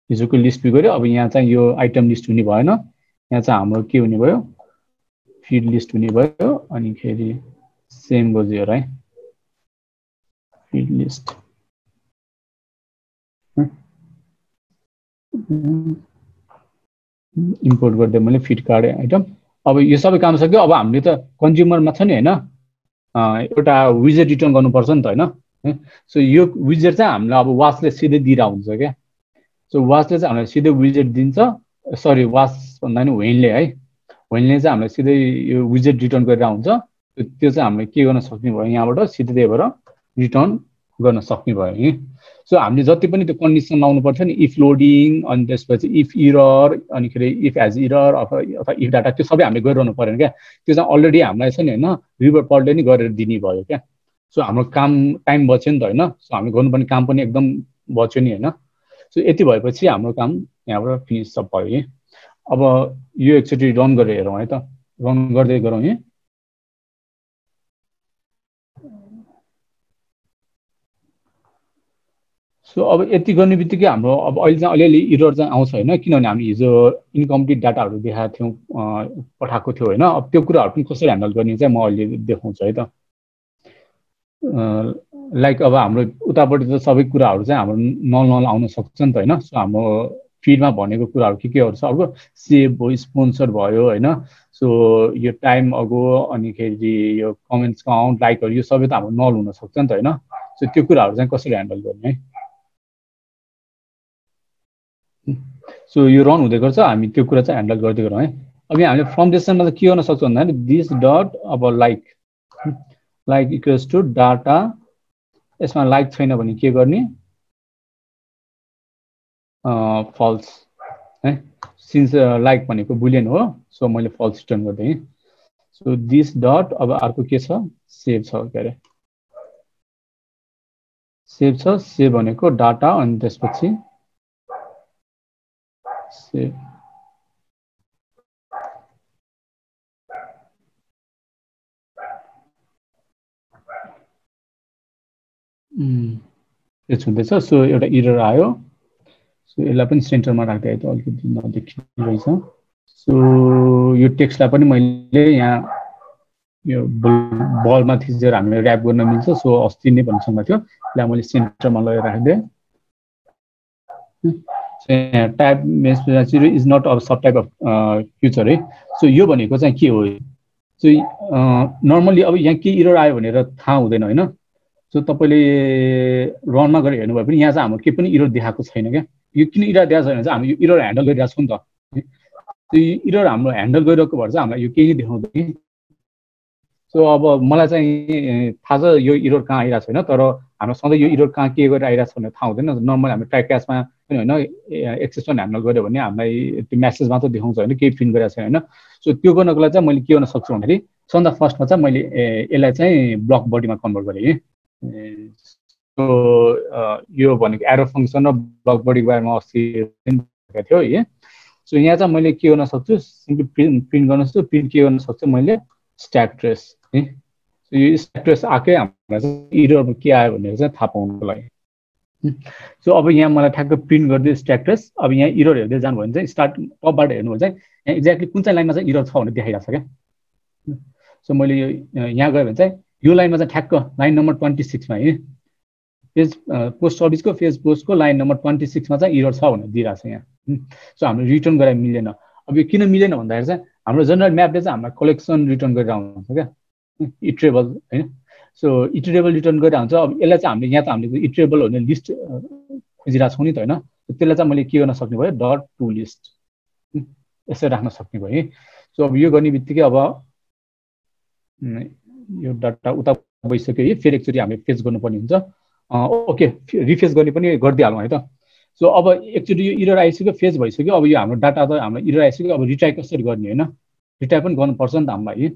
हिजोको लिस्ट भ्यू गऱ्यो। अब यहाँ चाहिँ यो आइटम लिस्ट हुने भएन। यहाँ चाहिँ हाम्रो के हुने भयो? फिड लिस्ट हुने भयो। सेम गोजियो है फिड लिस्ट इम्पोर्ट गरिदिएँ मैले फिड कार्ड आइटम अब यो सबै काम सक्यो। अब हामीले त कन्ज्युमरमा छ नि होइन? एउटा विजेट रिटर्न गर्नुपर्छ नि त होइन? सो यो विजेट चाहिँ हामीलाई अब वाचले सिधै दिइरहेको हुन्छ क्या। सो वाचले चाहिँ हामीलाई सिधै विजेट दिन्छ। सरी वास भन्दा पनि वेनले है। वेनले चाहिँ हामीलाई सिधै यो विजेट रिटर्न गरेर हुन्छ त्यो चाहिँ हामीले के गर्न सक्ने भयो? यहाँबाट सिधै त्यही भएर रिटर्न गर्न सक्ने भयो है सो हामीले जति पनि त्यो कन्डिसन लाउनु पर्छ नि इफ लोडिङ अनि त्यसपछि इफ इरर अनिखेरि इफ एज इरर अथवा अथवा इफ डाटा त्यो सबै हामीले गरिरहनु परेन क्या? त्यो चाहिँ अलरेडी हामीलाई छ नि होइन रिभर पर्डले नै गरेर दिने भयो क्या? सो हाम्रो काम टाइम बच्यो नि त होइन? सो हामीले गर्नुपर्ने काम पनि एकदम बच्यो नि होइन? सो यति भएपछि हाम्रो काम यहाँबाट फिनिस भयो है अब यो एकचोटि रन गरेर हेरौँ है त। रन गर्दै गरौँ है सो अब यति गर्ने बित्तिकै हाम्रो अब अहिले चाहिँ अलिअलि इरर चाहिँ आउँछ होइन किनभने हामी हिजो इन्कम्प्लिट डाटाहरू देखाएको थियौँ पठाएको थियो होइन। अब त्यो कुराहरू पनि कसरी ह्यान्डल गर्ने चाहिँ म अहिले देखाउँछु है त। लाइक अब हाम्रो उतापट्टि त सबै कुराहरू चाहिँ हाम्रो नल नल आउन सक्छ नि त होइन। सो हाम्रो फिडमा भनेको कुराहरू के केहरू छ? अब सेभ भयो स्पोन्सर भयो होइन। सो यो टाइम अगो अनिखेरि यो कमेन्ट्स काउन्ट लाइकहरू यो सबै त हाम्रो नल हुनसक्छ नि त होइन। सो त्यो कुराहरू चाहिँ कसरी ह्यान्डल गर्ने है? सो यो रन हुँदै गर्छ हामी त्यो कुरा चाहिँ ह्यान्डल गर्दै गरौँ है। अब हामीले फाउन्डेसनमा चाहिँ के गर्न सक्छौँ भन्दाखेरि दिस डट अब like like equals to data यसमा लाइक छैन भने के गर्ने? फल्स है। सिन्स लाइक भनेको बुलियन हो सो मैले फल्स रिटर्न गरिदिएँ सो दिस डट अब अर्को के छ? सेभ छ के अरे। सेभ छ सेभ भनेको डाटा अनि त्यसपछि सेभ त्यो छुँदैछ सो एउटा इरर आयो. सो यसलाई पनि सेन्टरमा राख्दै त अलिकति नदेखिने रहेछ। सो यो टेक्स्टलाई पनि मैले यहाँ यो बलमा थिचेर हामीले ऱ्याप गर्न मिल्छ। सो अस्ति नै भनिसक्नु थियो। यसलाई मैले सेन्टरमा लगेर राखिदिएँ type mess is not a subtype of future है सो यो भनेको चाहिँ के हो? सो नर्मल्ली अब यहाँ के इरर आयो भनेर थाहा हुँदैन होइन? सो तपाईँले रनमा गएर हेर्नुभयो भने यहाँ चाहिँ हाम्रो केही पनि इरर देखाएको छैन क्या। यो किन इरर देखाएको छैन भने चाहिँ हामी यो इरर ह्यान्डल गरिरहेको छौँ नि त। इरर हाम्रो ह्यान्डल गरिरहेको भएर चाहिँ हामीलाई यो केही देखाउँदैन। सो अब मलाई चाहिँ थाहा छ यो इरर कहाँ आइरहेको छैन तर हाम्रो सधैँ यो इरर कहाँ के गरेर आइरहेको छ भने थाहा हुँदैन। नर्मल हामी ट्र्याक क्यासमा पनि होइन एक्सेस वान ह्यान्डल गऱ्यो भने हामीलाई त्यो म्यासेज मात्र देखाउँछ होइन केही प्रिन्ट गरेको छैन होइन। सो त्यो गर्नको लागि चाहिँ मैले के गर्न सक्छु भन्दाखेरि सबभन्दा फर्स्टमा चाहिँ मैले यसलाई चाहिँ ब्लक बडीमा कन्भर्ट गरेँ यो भनेको एरो फङ्सन र ब्लक बडीको बारेमा अस्ति थियो है। सो यहाँ चाहिँ मैले के गर्न सक्छु सिम्पली प्रिन्ट प्रिन्ट गर्न सक्छु प्रिन्ट के गर्न सक्छु मैले स्ट्याक ट्रेस यो स्ट्याक ट्रेस आएकै हामीलाई चाहिँ के आयो भनेर चाहिँ थाहा पाउनुको लागि। सो अब यहाँ मलाई ठ्याक्क प्रिन्ट गरिदियो स्ट्याक ट्रेस अब यहाँ इरर हेर्दै जानुभयो भने चाहिँ स्टार्ट टपबाट हेर्नु भने चाहिँ यहाँ एक्ज्याक्टली कुन चाहिँ लाइनमा चाहिँ इरर छ भनेर देखाइरहेको छ क्या? सो मैले यहाँ गयो भने चाहिँ यो लाइनमा चाहिँ ठ्याक्क लाइन नम्बर ट्वेन्टी सिक्समा है। फेज पोस्ट सर्भिसको फेज पोस्टको लाइन नम्बर ट्वेन्टी सिक्समा चाहिँ इरर छ भनेर दिइरहेको छ यहाँ। सो हाम्रो रिटर्न गरेर मिलेन। अब यो किन मिलेन भन्दाखेरि चाहिँ हाम्रो जेनरल म्यापले चाहिँ हामीलाई कलेक्सन रिटर्न गरेर आउनुहुन्छ क्या? इट्रेबल होइन सो इटरेबल रिटर्न गरेर हुन्छ अब यसलाई चाहिँ हामीले यहाँ त हामीले इटरेबल हुने लिस्ट खोजिरहेको छौँ नि त होइन? त्यसलाई चाहिँ मैले के गर्न सक्ने भयो? डट टु लिस्ट यसरी राख्न सक्ने भयो सो अब यो गर्ने बित्तिकै अब यो डाटा उता भइसक्यो है? फेरि एकचोटि हामीले फेस गर्नुपर्ने हुन्छ। ओके रिफेस गर्ने पनि गरिदिइहालौँ है त। सो अब एकचोटि यो इरर आइसक्यो फेज भइसक्यो। अब यो हाम्रो डाटा त हाम्रो इरर आइसक्यो अब रिट्राई कसरी गर्ने होइन? रिट्राई पनि गर्नुपर्छ नि त हामीलाई है?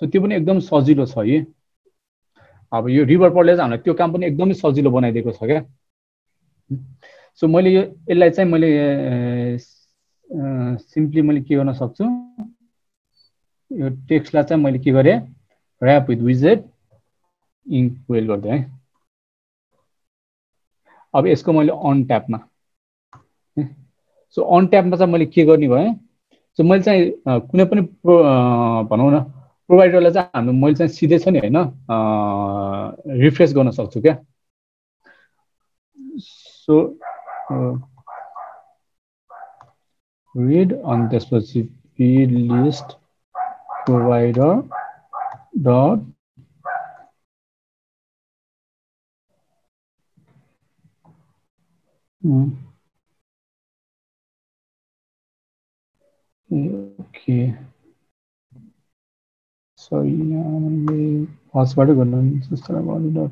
सो त्यो पनि एकदम सजिलो छ है। अब यो रिभर पोर्टले चाहिँ हामीलाई त्यो काम पनि एकदमै सजिलो बनाइदिएको छ क्या। सो मैले यो यसलाई चाहिँ मैले सिम्पली मैले के गर्न सक्छु यो टेक्स्टलाई चाहिँ मैले के गरेँ ऱ्याप विथ विजेट इङ्क वेल गरिदिएँ है। अब यसको मैले अन ट्यापमा सो अन ट्यापमा चाहिँ मैले के गर्ने भएँ सो मैले चाहिँ कुनै पनि भनौँ न प्रोभाइडरलाई चाहिँ हाम्रो मैले चाहिँ सिधै छ नि होइन रिफ्रेस गर्न सक्छु क्या। सो रिड अनि त्यसपछि feed list provider dot okay sorry मैले गर्नु जस्तो लाग्यो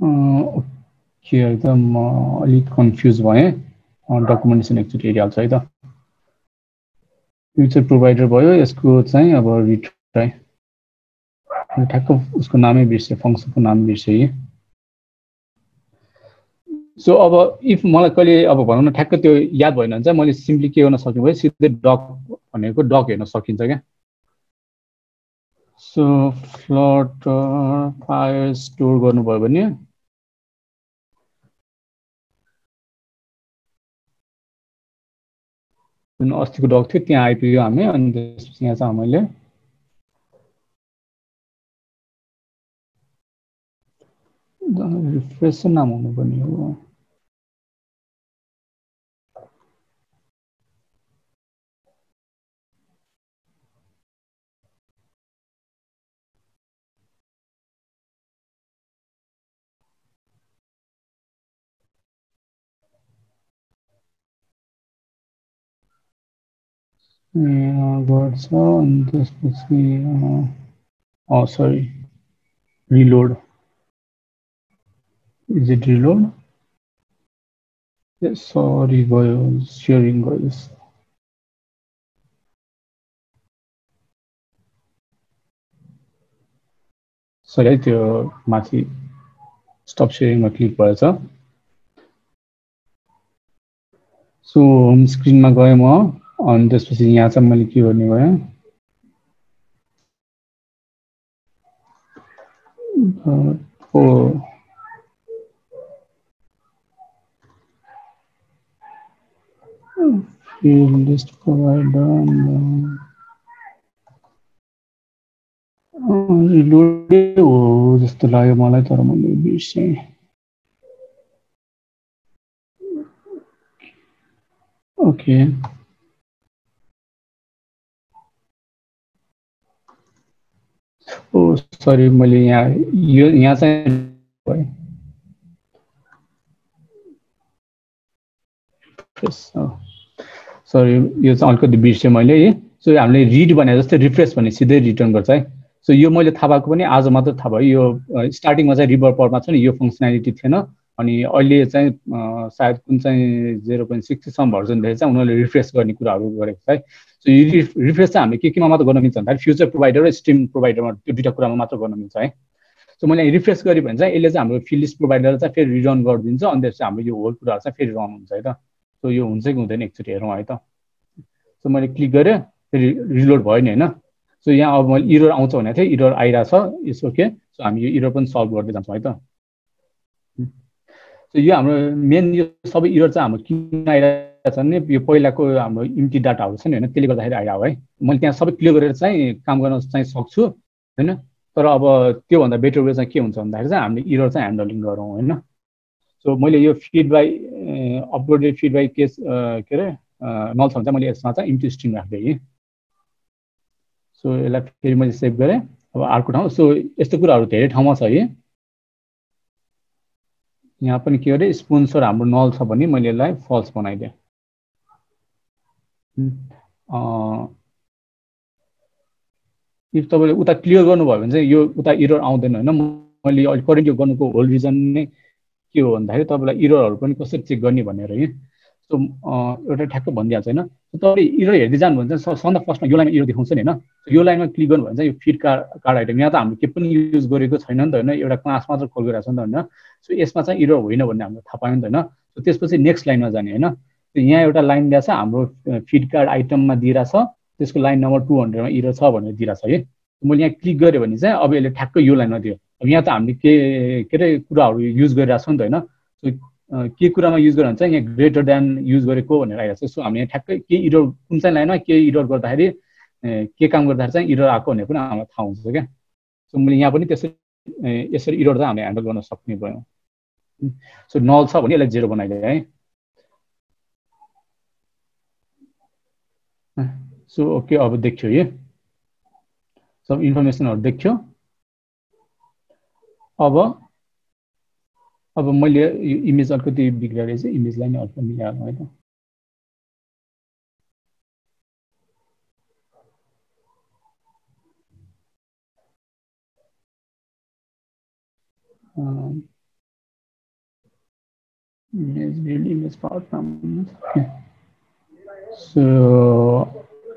ओके एकदम म अलिक कन्फ्युज भएँ डकुमेन्टेसन एकचोटि हेरिहाल्छु है त फ्युचर प्रोभाइडर भयो यसको चाहिँ अब रिट्राई ठ्याक्क उसको नामै बिर्सेँ फङ्सनको नाम बिर्सेँ सो अब इफ मलाई कहिले अब भनौँ न ठ्याक्क त्यो याद भएन भने चाहिँ मैले सिम्पली के गर्न सक्ने भयो सिधै डक भनेको डक हेर्न सकिन्छ क्या। सो फ्लट फायर स्टोर गर्नुभयो भने जुन अस्तिको डक थियो त्यहाँ आइपुग्यो हामी अनि त्यसपछि यहाँ चाहिँ मैले रिफ्रेस नाम हुनुपर्ने हो। गर्छ अनि त्यसपछि sorry reload is it reload sorry गयो सेयरिङ गयो सरी है त्यो माथि स्टप सेयरिङमा क्लिक भएछ सो होम स्क्रिनमा गएँ म अनि त्यसपछि यहाँ चाहिँ मैले के गर्ने भएँ field list provider रिलोडै हो जस्तो लाग्यो मलाई तर मैले बिर्सेँ ओके ओ सरी मैले यहाँ यो यहाँ चाहिँ सरी यो चाहिँ अलिकति बिर्सेँ मैले है. सो हामीले रिड भने जस्तै रिफ्रेस भने सिधै रिटर्न गर्छ है. सो यो मैले थाहा भएको पनि आज मात्र थाहा भयो यो स्टार्टिङमा चाहिँ रिभर परमा छ नि यो फङ्सनालिटी थिएन. अनि अहिले चाहिँ सायद कुन चाहिँ जेरो पोइन्ट सिक्सटीसम्म भर्जनदेखि चाहिँ उनीहरूले रिफ्रेस गर्ने कुराहरू गरेको छ है. रिफ्रेस चाहिँ हामीले के केमा मात्र गर्न मिल्छ भन्दाखेरि फ्युचर प्रोभाइडर र स्ट्रिम प्रोभाइडरमा त्यो दुइटा कुरामा मात्र गर्न मिल्छ है। सो मैले रिफ्रेस गरेँ भने चाहिँ यसले चाहिँ हाम्रो फिलिस प्रोभाइडर चाहिँ फेरि रिटर्न गरिदिन्छ अनि त्यसपछि हाम्रो यो होल कुराहरू चाहिँ फेरि रन हुन्छ है त। सो यो हुन्छ कि हुँदैन एकचोटि हेरौँ है त। सो मैले क्लिक गरेँ फेरि रिलोड भयो नि होइन। सो यहाँ अब मैले इरर आउँछ भनेको थिएँ इरर आइरहेछ इट्स ओके सो हामी यो इरर पनि सल्भ गर्दै जान्छौँ है त। सो यो हाम्रो मेन यो सबै इरर चाहिँ हाम्रो किन आइरहेको छ भने यो पहिलाको हाम्रो इम्टी डाटाहरू छ नि होइन त्यसले गर्दाखेरि आइरहेको है मैले त्यहाँ सबै क्लियर गरेर चाहिँ काम गर्न चाहिँ सक्छु होइन? तर अब त्योभन्दा बेटर वे चाहिँ के हुन्छ भन्दाखेरि चाहिँ हामीले इरर चाहिँ ह्यान्डलिङ गरौँ होइन? सो मैले यो feed by uploaded feed by case के अरे नल छ भने चाहिँ मैले यसमा चाहिँ इन्टु स्ट्रिङ राखिदिएँ कि सो यसलाई फेरि मैले सेभ गरेँ। अब अर्को ठाउँ सो यस्तो कुराहरू धेरै ठाउँमा छ है यहाँ पनि के अरे स्पोन्सर हाम्रो नल छ भने मैले यसलाई फल्स बनाइदिएँ। इफ तपाईँले उता क्लियर गर्नुभयो भने चाहिँ यो उता इरर आउँदैन होइन। मैले अहिले करेन्ट यो गर्नुको होल रिजन नै के हो भन्दाखेरि तपाईँलाई इररहरू पनि कसरी चेक गर्ने भनेर कि सो एउटा ठ्याक्क भनिदिइहाल्छ होइन तपाईँले इरर हेर्दै जानु भने चाहिँ सन्दा फर्स्टमा यो लाइनमा इरर देखाउँछ नि होइन। यो लाइनमा क्लिक गर्नु भने चाहिँ यो फिड कार्ड कार्ड आइटम यहाँ त हामीले के पनि युज गरेको छैन नि त होइन। एउटा क्लास मात्र खोल गरिरहेको छ नि त होइन। सो यसमा चाहिँ इरर होइन भन्ने हामीले थाहा पायौँ नि त होइन। त्यसपछि नेक्स्ट लाइनमा जाने होइन। यहाँ एउटा लाइन दिएको छ हाम्रो फिड कार्ड आइटममा दिइरहेछ। त्यसको लाइन नम्बर टू हन्ड्रेडमा इरर छ भनेर दिइरहेछ है। मैले यहाँ क्लिक गरेँ भने चाहिँ अब यसले ठ्याक्कै यो लाइनमा दियो। अब यहाँ त हामीले के के अरे कुराहरू युज गरिरहेको छ नि त होइन। के कुरामा युज गर्यो भने चाहिँ यहाँ ग्रेटर देन युज गरेको भनेर आइरहेको छ सो हामी यहाँ ठ्याक्कै के इरर कुन चाहिँ लाइनमा के इरर गर्दाखेरि के काम गर्दाखेरि चाहिँ इरर आएको भनेर पनि हामीलाई थाहा हुन्छ क्या। सो मैले यहाँ पनि त्यसरी यसरी इरर चाहिँ हामीले ह्यान्डल गर्न सक्ने भयौँ। सो नल छ भने यसलाई जेरो बनाइदियो है। सो ओके अब देख्यो है सब इन्फर्मेसनहरू देख्यो। अब अब मैले यो इमेज अलिकति बिग्रेर चाहिँ इमेजलाई नै अर्को मिलाइहालौँ है त image build image power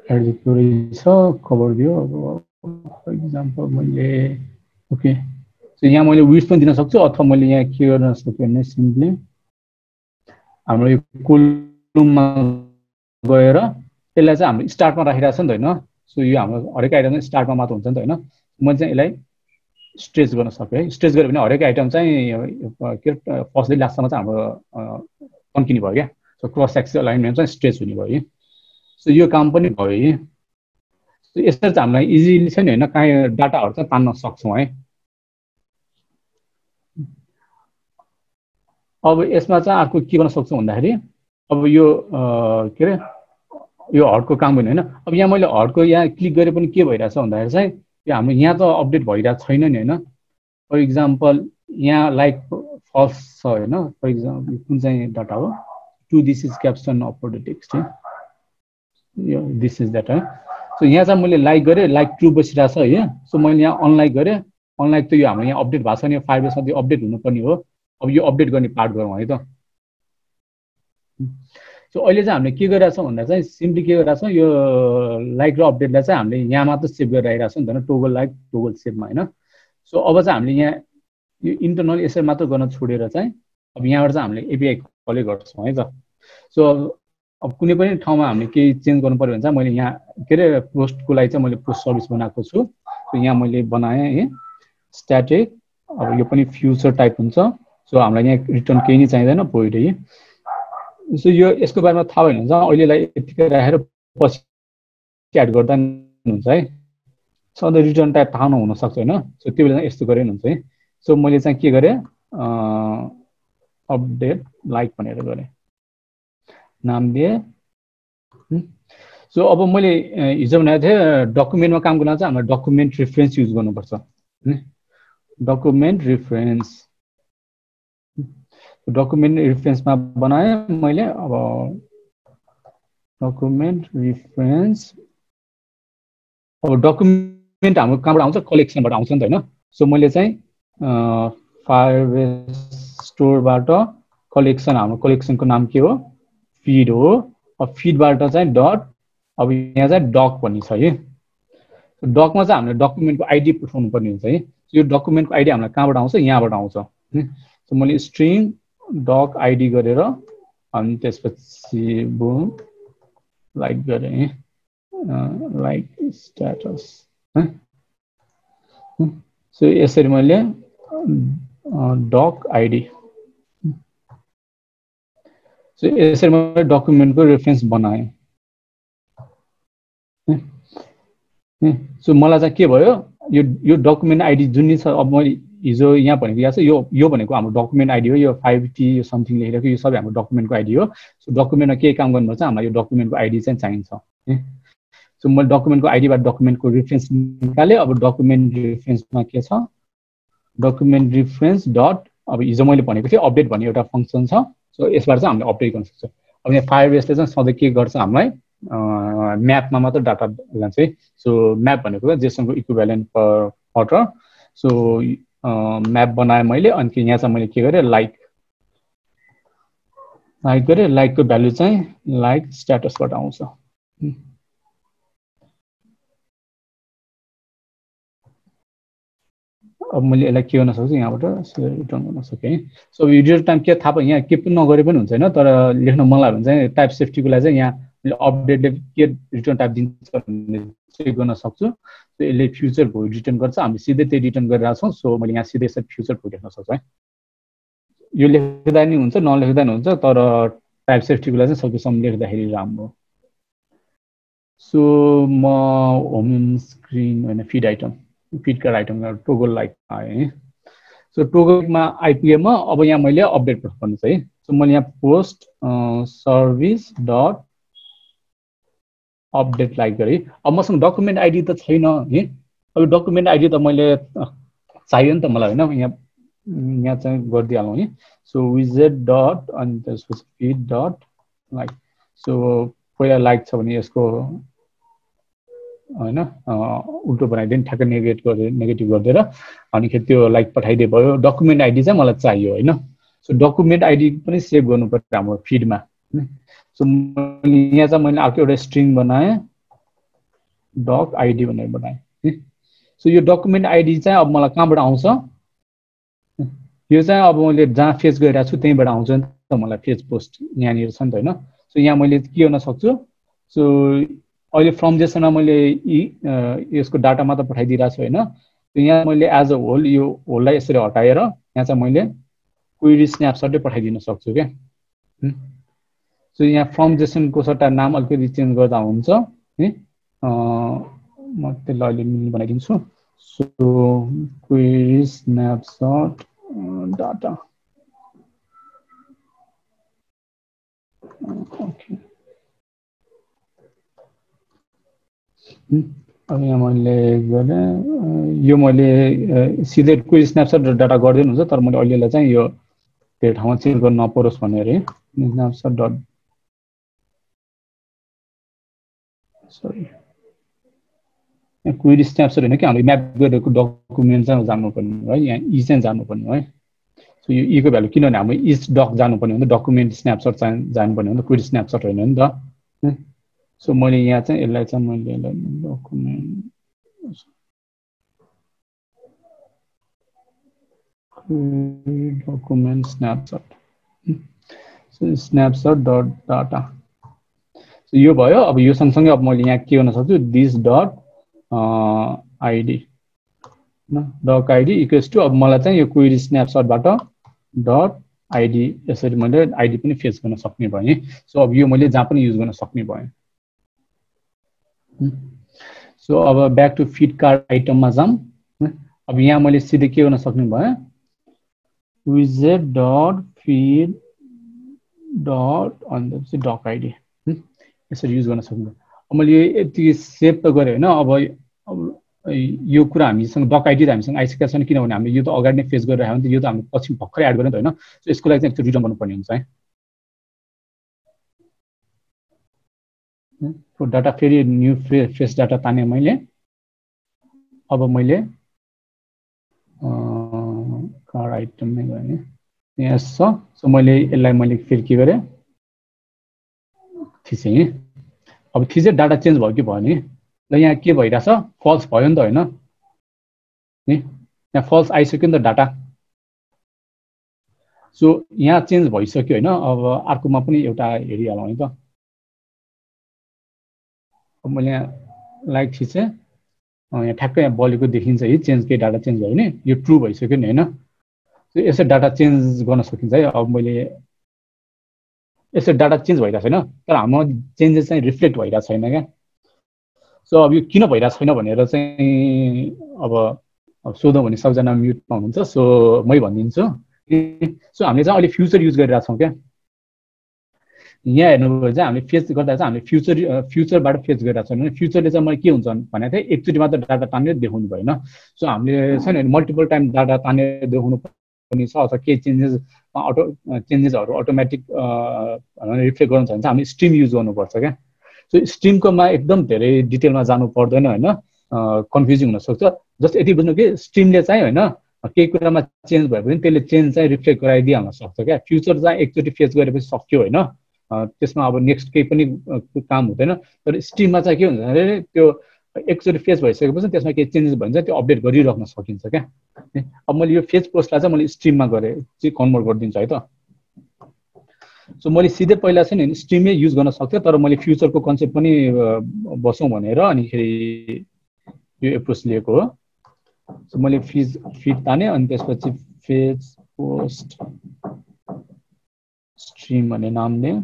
from so एड छ खबर दियो अब फर इक्जाम्पल मैले ओके सो यहाँ मैले विस पनि दिन सक्छु अथवा मैले यहाँ के गर्न सक्छु भने सिम्पली हाम्रो यो कोलुममा गएर यसलाई चाहिँ हाम्रो स्टार्टमा राखिरहेको छ नि त होइन सो यो हाम्रो हरेक आइटम चाहिँ स्टार्टमा मात्र हुन्छ नि त होइन मैले चाहिँ यसलाई स्ट्रेच गर्न सक्यो है स्ट्रेच गऱ्यो भने हरेक आइटम चाहिँ के अरे फर्स्ट लास्टसम्म चाहिँ हाम्रो कन्टिन्यू भयो क्या सो क्रस एक्स अलाइनमेन्ट चाहिँ स्ट्रेच हुने भयो सो यो काम पनि भयो है। यसरी चाहिँ हामीलाई इजिली छ नि होइन कहीँ डाटाहरू चाहिँ तान्न सक्छौँ है। अब यसमा चाहिँ अर्को के गर्न सक्छौँ भन्दाखेरि अब यो के अरे यो हटको काम होइन होइन। अब यहाँ मैले हटको यहाँ क्लिक गरे पनि के भइरहेछ भन्दाखेरि चाहिँ यो हाम्रो यहाँ त अपडेट भइरहेको छैन नि होइन। फर इक्जाम्पल यहाँ लाइक फल्स छ होइन फर इक्जाम्पल कुन चाहिँ डाटा हो? To this is caption uploaded text यो दिस इज द्याट है सो यहाँ चाहिँ मैले लाइक गरेँ लाइक ट्रु बसिरहेको छ है सो मैले यहाँ अनलाइक गरेँ। अनलाइक त यो हाम्रो यहाँ अपडेट भएको छ नि फाइभ डेजमा त्यो अपडेट हुनुपर्ने हो। अब यो अपडेट गर्ने पार्ट गरौँ है त? सो अहिले चाहिँ हामीले के गरिरहेछौँ भन्दा चाहिँ सिम्पली के गरिरहेछौँ यो लाइक र अपडेटलाई चाहिँ हामीले यहाँ मात्र सेभ गरेर आइरहेको नि त टोगल लाइक टोगल सेभमा होइन? सो अब चाहिँ हामीले यहाँ यो इन्टरनल यसरी मात्र गर्न छोडेर चाहिँ अब यहाँबाट चाहिँ हामीले एपिआई कलेक्ट गर्छौँ है त? सो अब कुनै पनि ठाउँमा हामीले केही चेन्ज गर्नु पऱ्यो भने चाहिँ मैले यहाँ के अरे पोस्टको लागि चाहिँ मैले पोस्ट सर्भिस बनाएको छु। यहाँ मैले बनाएँ है। स्ट्याटिक अब यो पनि फ्युचर टाइप हुन्छ। सो हामीलाई यहाँ रिटर्न केही नै चाहिँदैन भोइड है। सो यो यसको बारेमा थाहा भएन चाहिँ अहिलेलाई यतिकै राखेर पछि एड गर्दा हुन्छ है। सधैँ रिटर्न टाइप थाहा नहुनसक्छ होइन। सो त्यो बेला यस्तो गरेर हुन्छ है। सो मैले चाहिँ के गरेँ अपडेट लाइक भनेर गरेँ। नाम दिएँ सो अब मैले हिजो भनेको थिएँ डकुमेन्टमा काम गर्न चाहिँ हामीलाई डकुमेन्ट रिफरेन्स युज गर्नुपर्छ। Document reference. डकुमेन्ट रिफरेन्समा बनाएँ मैले अब डकुमेन्ट रिफरेन्स। अब डकुमेन्ट हाम्रो कहाँबाट आउँछ कलेक्सनबाट आउँछ नि त होइन? सो मैले चाहिँ फायर स्टोरबाट कलेक्सन हाम्रो कलेक्सनको नाम के हो? फिड हो अब फिडबाट चाहिँ डट अब यहाँ चाहिँ डक भन्ने छ है। डकमा चाहिँ हामीले डकुमेन्टको आइडी पठाउनु पर्ने हुन्छ है। यो डकुमेन्टको आइडी हामीलाई कहाँबाट आउँछ? यहाँबाट आउँछ। सो मैले स्ट्रिङ डक आइडी गरेर अनि त्यसपछि बुम लाइक गरेँ। लाइक स्ट्याटस सो यसरी मैले डक आइडी यसरी मैले डकुमेन्टको रेफरेन्स बनाएँ। सो मलाई चाहिँ के भयो यो यो डकुमेन्ट आइडी जुन छ अब मैले हिजो यहाँ भनेको यहाँ छ यो यो भनेको हाम्रो डकुमेन्ट आइडी हो यो फाइभ टी यो समथिङ लेखेको यो सबै हाम्रो डकुमेन्टको आइडी हो। सो डकुमेन्टमा के काम गर्नुपर्छ हामीलाई यो डकुमेन्टको आइडी चाहिँ चाहिन्छ। सो मैले डकुमेन्टको आइडीबाट डकुमेन्टको रिफरेन्स निकालेँ अब डकुमेन्ट रिफरेन्समा के छ? डकुमेन्ट रिफरेन्स डट अब हिजो मैले भनेको थिएँ अपडेट भन्ने एउटा फङ्सन छ। सो यसबाट चाहिँ हामीले अपडेट गर्न सक्छौँ। अब यहाँ फायर बेसले चाहिँ सधैँ के गर्छ हामीलाई? म्यापमा मात्र डाटा लान्छ है। सो म्याप भनेको जेसनको इक्विभ्यालेन्ट पर फटर सो म्याप बनाएँ मैले अनि यहाँ चाहिँ मैले के गरेँ? लाइक लाइक गरेँ। लाइकको भ्यालु चाहिँ? लाइक स्ट्याटसबाट आउँछ। अब मैले यसलाई के गर्न सक्छु? यहाँबाट रिटर्न गर्न सकेँ सो भिडियो टाइम के थाहा यहाँ के पनि नगरे पनि हुन्छ होइन? तर लेख्न मन लाग्यो भने चाहिँ टाइप सेफ्टीको लागि चाहिँ यहाँ अपडेटले के रिटर्न टाइप दिन्छ भन्ने चेक गर्न सक्छु। यसले फ्युचर भोइड रिटर्न गर्छ। हामी सिधै त्यही रिटर्न गरिरहेको छौँ। सो मैले यहाँ सिधै यसरी फ्युचर भोइड लेख्न सक्छु है। यो लेख्दा नि हुन्छ नलेख्दा नि हुन्छ तर टाइप सेफ्टीको लागि चाहिँ सकेसम्म लेख्दाखेरि राम्रो सो म होम स्क्रिन होइन feed item feed card item toggle like आएँ है। सो टोगलमा आइपिएमा अब यहाँ मैले अपडेट गर्नु छ है। सो मैले यहाँ post service dot update like गरेँ। अब मसँग डकुमेन्ट आइडी त छैन है। अब डकुमेन्ट आइडी त मैले चाहियो नि त मलाई होइन। यहाँ यहाँ चाहिँ गरिदिइहालौँ है। सो विजेट डट अनि त्यसपछि फिड डट लाइक सो पहिला लाइक छ भने यसको होइन उल्टो बनाइदियो ठ्याक्कै नेगेट गरेर नेगेटिभ गरिदिएर अनिखेरि त्यो लाइक पठाइदिए भयो डकुमेन्ट आइडी चाहिँ मलाई चाहियो होइन? सो डकुमेन्ट आइडी पनि सेभ गर्नु हाम्रो फिडमा सो यहाँ चाहिँ मैले अर्को एउटा स्ट्रिङ बनाएँ डक आइडी भनेर बनाएँ सो यो डकुमेन्ट आइडी चाहिँ अब मलाई कहाँबाट आउँछ? यो चाहिँ अब मैले जहाँ फेस गरिरहेको छु त्यहीँबाट आउँछ नि त मलाई फेस पोस्ट यहाँनिर छ नि त होइन? सो यहाँ मैले के गर्न सक्छु? सो अहिले फ्रम जेसनमा मैले यसको डाटा मात्र पठाइदिइरहेको छु होइन? यहाँ मैले एज अ होल यो होललाई यसरी हटाएर यहाँ चाहिँ मैले क्वेरी स्न्यापसटै पठाइदिन सक्छु क्या? सो यहाँ फ्रम जेसनको सट्टा नाम अलिकति चेन्ज गर्दा हुन्छ है? म त्यसलाई अहिले मिल्ने बनाइदिन्छु। So query snapshot data okay अब यहाँ मैले गरेँ यो मैले सिधै क्वेरी स्न्यापसट डाटा गरिदिनु हुन्छ तर मैले अहिलेलाई चाहिँ यो त्यो ठाउँमा चेन्ज गर्नु नपरोस् भनेर snapshot dot sorry query snapshot होइन कि हामीले म्याप गरेको डकुमेन्ट चाहिँ जान्नुपर्ने है यहाँ ई चाहिँ जानुपर्ने है सो यो ईको भ्यालु किनभने हाम्रो इच डक जानुपर्ने हो नि डकुमेन्ट स्न्यापसट चाहिँ जानुपर्ने हो नि त। स्न्यापसट होइन नि त। सो मैले यहाँ चाहिँ यसलाई चाहिँ मैले यसलाई document document snapshot snapshot dot data यो भयो अब यो सँगसँगै अब मैले यहाँ के गर्न सक्छु this dot ID doc ID equals to अब मलाई चाहिँ यो क्वेरी स्न्यापसटबाट डट आइडी यसरी मैले आइडी पनि फेस गर्न सक्ने भएँ सो अब यो मैले जहाँ पनि युज गर्न सक्ने भएँ सो अब ब्याक टु फिड कार्ड आइटममा जाऊँ। अब यहाँ मैले सिधै के गर्न सक्ने भएँ विजेट डट फिड डट अन्त डक आइडी यसरी युज गर्न सक्नु अब मैले यति सेभ त गरेँ होइन। अब यो कुरा हामीसँग डक आइडी त हामीसँग आइसकेका छैन किनभने हामीले यो त अगाडि नै फेस गरिरहेको भने त। यो त हामीले पछि भर्खरै एड गरेँ त होइन। सो यसको लागि चाहिँ रिटर्न गर्नुपर्ने हुन्छ है। डाटा फेरि न्यू फ्रे फ्रेस डाटा ताने मैले। अब मैले कार आइटममै गएँ यहाँ छ। सो मैले यसलाई मैले फेरि के गरेँ? थिचेँ अब थिचेँ डाटा चेन्ज भयो कि भयो नि? ल यहाँ के भइरहेछ? फल्स भयो नि त होइन। नि? यहाँ फल्स आइसक्यो नि त डाटा सो यहाँ चेन्ज भइसक्यो होइन। अब अर्कोमा पनि एउटा हेरिहालौँ है त। अब मैले यहाँ लाइक थिचेँ यहाँ ठ्याक्कै यहाँ बलेको देखिन्छ है चेन्ज केही डाटा चेन्ज भयो नि यो ट्रु भइसक्यो नि होइन? यसो डाटा चेन्ज गर्न सकिन्छ है। अब मैले यसो डाटा चेन्ज भइरहेको छैन तर हाम्रो चेन्जेस चाहिँ रिफ्लेक्ट भइरहेको छैन क्या। सो अब यो किन भइरहेको छैन भनेर चाहिँ अब सोधौँ भने सबजना म्युटमा हुनुहुन्छ सो मै भनिदिन्छु। सो हामीले चाहिँ अहिले फ्युचर युज गरिरहेको छौँ क्या। यहाँ हेर्नुभयो चाहिँ हामीले फेस गर्दा चाहिँ हामीले फ्युचर फ्युचरबाट फेस गरिरहेको छौँ। भने फ्युचरले चाहिँ मैले के हुन्छ भनेको थिएँ एकचोटि मात्र डाटा तानेर देखाउनु भएन। सो हामीले छैन भने मल्टिपल टाइम डाटा तानेर देखाउनु पर्ने छ अथवा केही चेन्जेस अटो चेन्जेसहरू अटोमेटिक रिफ्लेक्ट गर्नु छ भने चाहिँ हामीले स्ट्रिम युज गर्नुपर्छ क्या। सो स्ट्रिमकोमा एकदम धेरै डिटेलमा जानु पर्दैन होइन? कन्फ्युजिङ हुनसक्छ। जस्ट यति बुझ्नु कि स्ट्रिमले चाहिँ होइन केही कुरामा चेन्ज भयो भने त्यसले चेन्ज चाहिँ रिफ्लेक्ट गराइदिइहाल्न सक्छ क्या। फ्युचर चाहिँ एकचोटि फेस गरेपछि सक्यो होइन? त्यसमा अब नेक्स्ट केही पनि काम हुँदैन। तर स्ट्रिममा चाहिँ के हुन्छ भने त्यो एकचोटि फेस भइसकेपछि त्यसमा केही चेन्जेस भन्छ त्यो अपडेट गरिराख्न सकिन्छ क्या। अब मैले यो फेज पोस्टलाई चाहिँ मैले स्ट्रिममा गरेँ चाहिँ कन्भर्ट गरिदिन्छु है त। सो मैले सिधै पहिला चाहिँ नि स्ट्रिमै युज गर्न सक्थेँ तर मैले फ्युचरको कन्सेप्ट पनि बसौँ भनेर अनिखेरि यो एप्रोच लिएको हो। सो मैले फिज फिट ताने अनि त्यसपछि फेज पोस्ट स्ट्रिम भन्ने नाम दिएँ।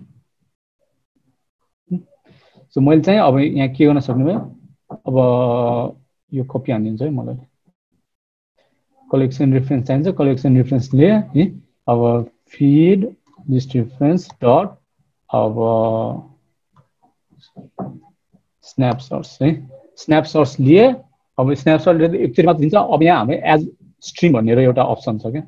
सो मैले चाहिँ अब यहाँ के गर्न सक्ने भयो? अब यो कपी हानिदिन्छ है मलाई। कलेक्सन रेफरेन्स चाहिन्छ। कलेक्सन रेफरेन्सले है। अब फिड लिस्ट रेफरेन्स डट अब स्न्यापसट्स है। स्न्यापसट्स लिए अब स्न्यापसट एकचोटि मात्र दिन्छ। अब यहाँ हामी एज स्ट्रिम भनेर एउटा अप्सन छ क्या।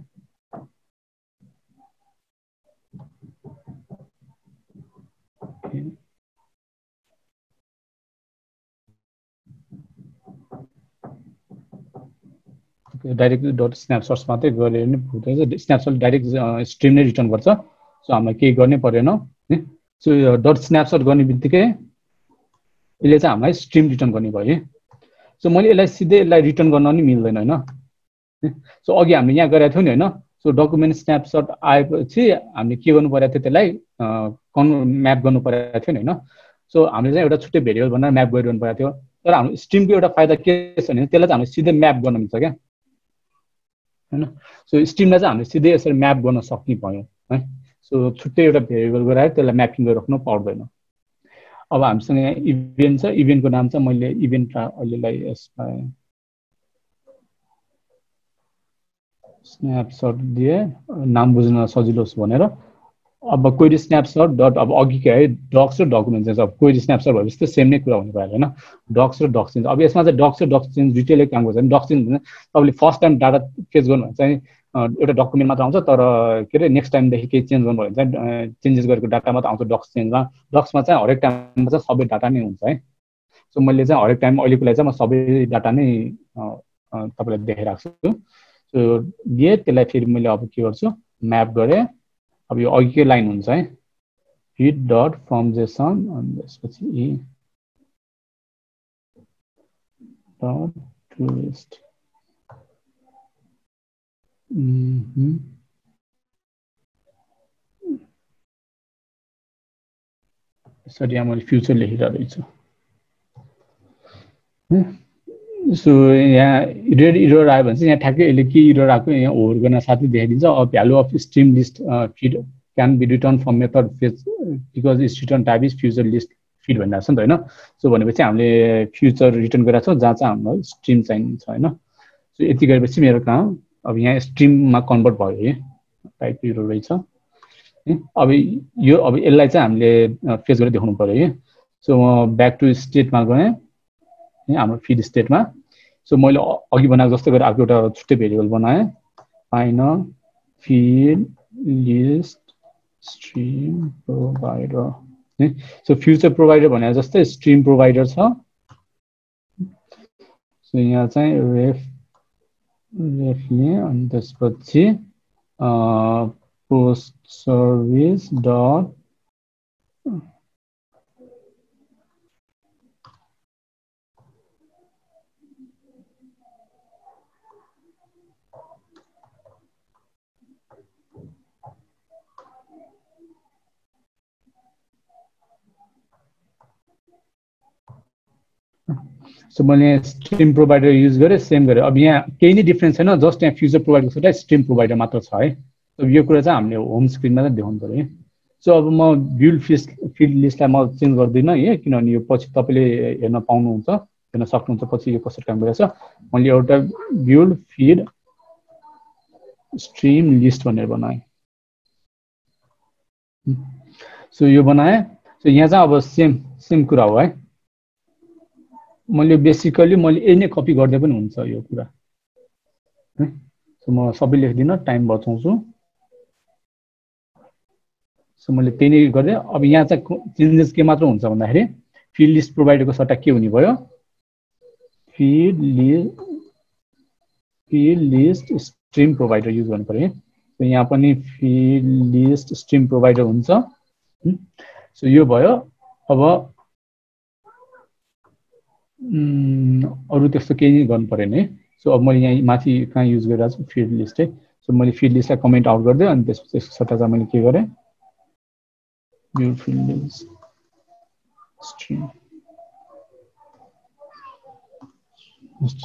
डाइरेक्ट डट स्न्यापसट्स मात्रै गरेर नै हुँदैन स्न्यापसट डाइरेक्ट स्ट्रिम नै रिटर्न गर्छ। सो हामीलाई केही गर्नै परेन है? सो डट स्न्यापसट गर्ने बित्तिकै यसले चाहिँ हामीलाई स्ट्रिम रिटर्न गर्ने भयो सो मैले यसलाई सिधै यसलाई रिटर्न गर्न पनि मिल्दैन होइन? सो अघि हामीले यहाँ गरेका थियौँ नि होइन? सो डकुमेन्ट स्न्यापसट आएपछि हामीले के गर्नु परेको थियो त्यसलाई कन् म्याप गर्नु परेको थियो नि होइन? सो हामीले चाहिँ एउटा छुट्टै भेरिएबल बनाएर म्याप गरिरहनु परेको थियो। तर हाम्रो स्ट्रिमको एउटा फाइदा के छ भने त्यसलाई चाहिँ हामीले सिधै म्याप गर्न मिल्छ क्या? होइन? सो स्ट्रिमलाई चाहिँ हामीले सिधै यसरी म्याप गर्न सक्ने भयो है? सो छुट्टै एउटा भेरिएबल गराएर त्यसलाई म्यापिङ गरिराख्नु पर्दैन अब हामीसँग यहाँ इभेन्ट छ इभेन्टको नाम चाहिँ मैले इभेन्ट अहिलेलाई यसमा स्न्यापसट दिएँ। नाम बुझ्न सजिलो होस् भनेर। अब क्वेरी स्न्यापसट डट अब अघिकै है डक्स र डकुमेन्ट अब क्वेरी स्न्यापसट भएपछि त सेम नै कुरा हुनु पायो होइन। डक्स र डक्स चेन्ज अब यसमा चाहिँ डक्स र डक्स चेन्ज दुइटैले काम गर्छ डक्स चेन्ज भने तपाईँले फर्स्ट टाइम डाटा फेच गर्नु भने चाहिँ एउटा डकुमेन्ट मात्र आउँछ तर के अरे नेक्स्ट टाइमदेखि केही चेन्ज गर्नु भने चाहिँ चेन्जेस गरेको डाटा मात्र आउँछ डक्स चेन्जमा डक्समा चाहिँ हरेक टाइममा चाहिँ सबै डाटा नै हुन्छ है। सो मैले चाहिँ हरेक टाइम अहिलेको लागि चाहिँ म सबै डाटा नै तपाईँलाई देखाइरहेको छु। सो दिएँ त्यसलाई फेरि मैले अब के गर्छु? म्याप गरेँ। अब यो अघिकै लाइन हुन्छ है। हिट डट फ्रम जेसन अनि त्यसपछि इ डट टुरिस्ट यसरी यहाँ मैले फ्युचर लेखिरहेको रहेछु सो यहाँ रेड इरर आयो भने चाहिँ यहाँ ठ्याक्कै यसले के इरर आएको यहाँ ओभर गर्न साथै देखाइदिन्छ। अब value of stream list feed can be return from method fetch because it's return type is future list feed भनिरहेको छ नि त होइन? सो भनेपछि हामीले फ्युचर रिटर्न गरेको छौँ जहाँ चाहिँ हाम्रो स्ट्रिम चाहिन्छ होइन? सो यति गरेपछि मेरो काम अब यहाँ स्ट्रिममा कन्भर्ट भयो है टाइप इरर रहेछ अब यो अब यसलाई चाहिँ हामीले फेस गरेर देखाउनु पऱ्यो है। सो म ब्याक टु स्टेटमा गएँ। हाम्रो फिड स्टेटमा सो मैले अघि बनाएको जस्तै गरेर अर्को एउटा छुट्टै भेरिएबल बनाएँ। पाइन फिड लिस्ट स्ट्रिम प्रोभाइडर है। सो फ्युचर प्रोभाइडर भनेर जस्तै स्ट्रिम प्रोभाइडर छ। सो यहाँ चाहिँ रेफ रेफले अनि त्यसपछि पोस्ट सर्भिस डट सो मैले स्ट्रिम प्रोभाइडर युज गरेँ सेम गरेँ। अब यहाँ केही नै डिफ्रेन्स छैन जस्ट यहाँ फ्युचर प्रोभाइड गर्छ स्ट्रिम प्रोभाइडर मात्र छ है। यो कुरा चाहिँ हामीले होम स्क्रिनमा चाहिँ देखाउनु पऱ्यो है। सो अब म बिल्ड फेस फिल्ड लिस्टलाई म चेन्ज गर्दिनँ है किनभने यो पछि तपाईँले हेर्न पाउनुहुन्छ हेर्न सक्नुहुन्छ पछि यो कसरी काम गरिरहेछ। मैले एउटा बिल्ड फिड स्ट्रिम लिस्ट भनेर बनाएँ। सो यो बनाएँ। सो यहाँ चाहिँ अब सेम सेम कुरा हो है। मैले बेसिकली मैले यही नै कपी गर्दै पनि हुन्छ यो कुरा सो म सबै लेख्दिनँ टाइम बचाउँछु। सो मैले त्यही नै गरेँ। अब यहाँ चाहिँ चेन्जेस के मात्र हुन्छ भन्दाखेरि फिल्ड लिस्ट प्रोभाइडरको सट्टा के हुने भयो? Field list field list stream provider use गर्नु पऱ्यो है? यहाँ पनि फिल्ड लिस्ट स्ट्रिम प्रोभाइडर हुन्छ। सो यो भयो। अब अरू त्यस्तो केही गर्नु परेन है। सो अब मैले यहाँ माथि कहाँ युज गरिरहेको छु? फिल्ड लिस्टै सो मैले फिल्ड लिस्टलाई कमेन्ट आउट गरिदिएँ अनि त्यसपछि त्यसको सट्टा चाहिँ मैले के गरेँ? Stream.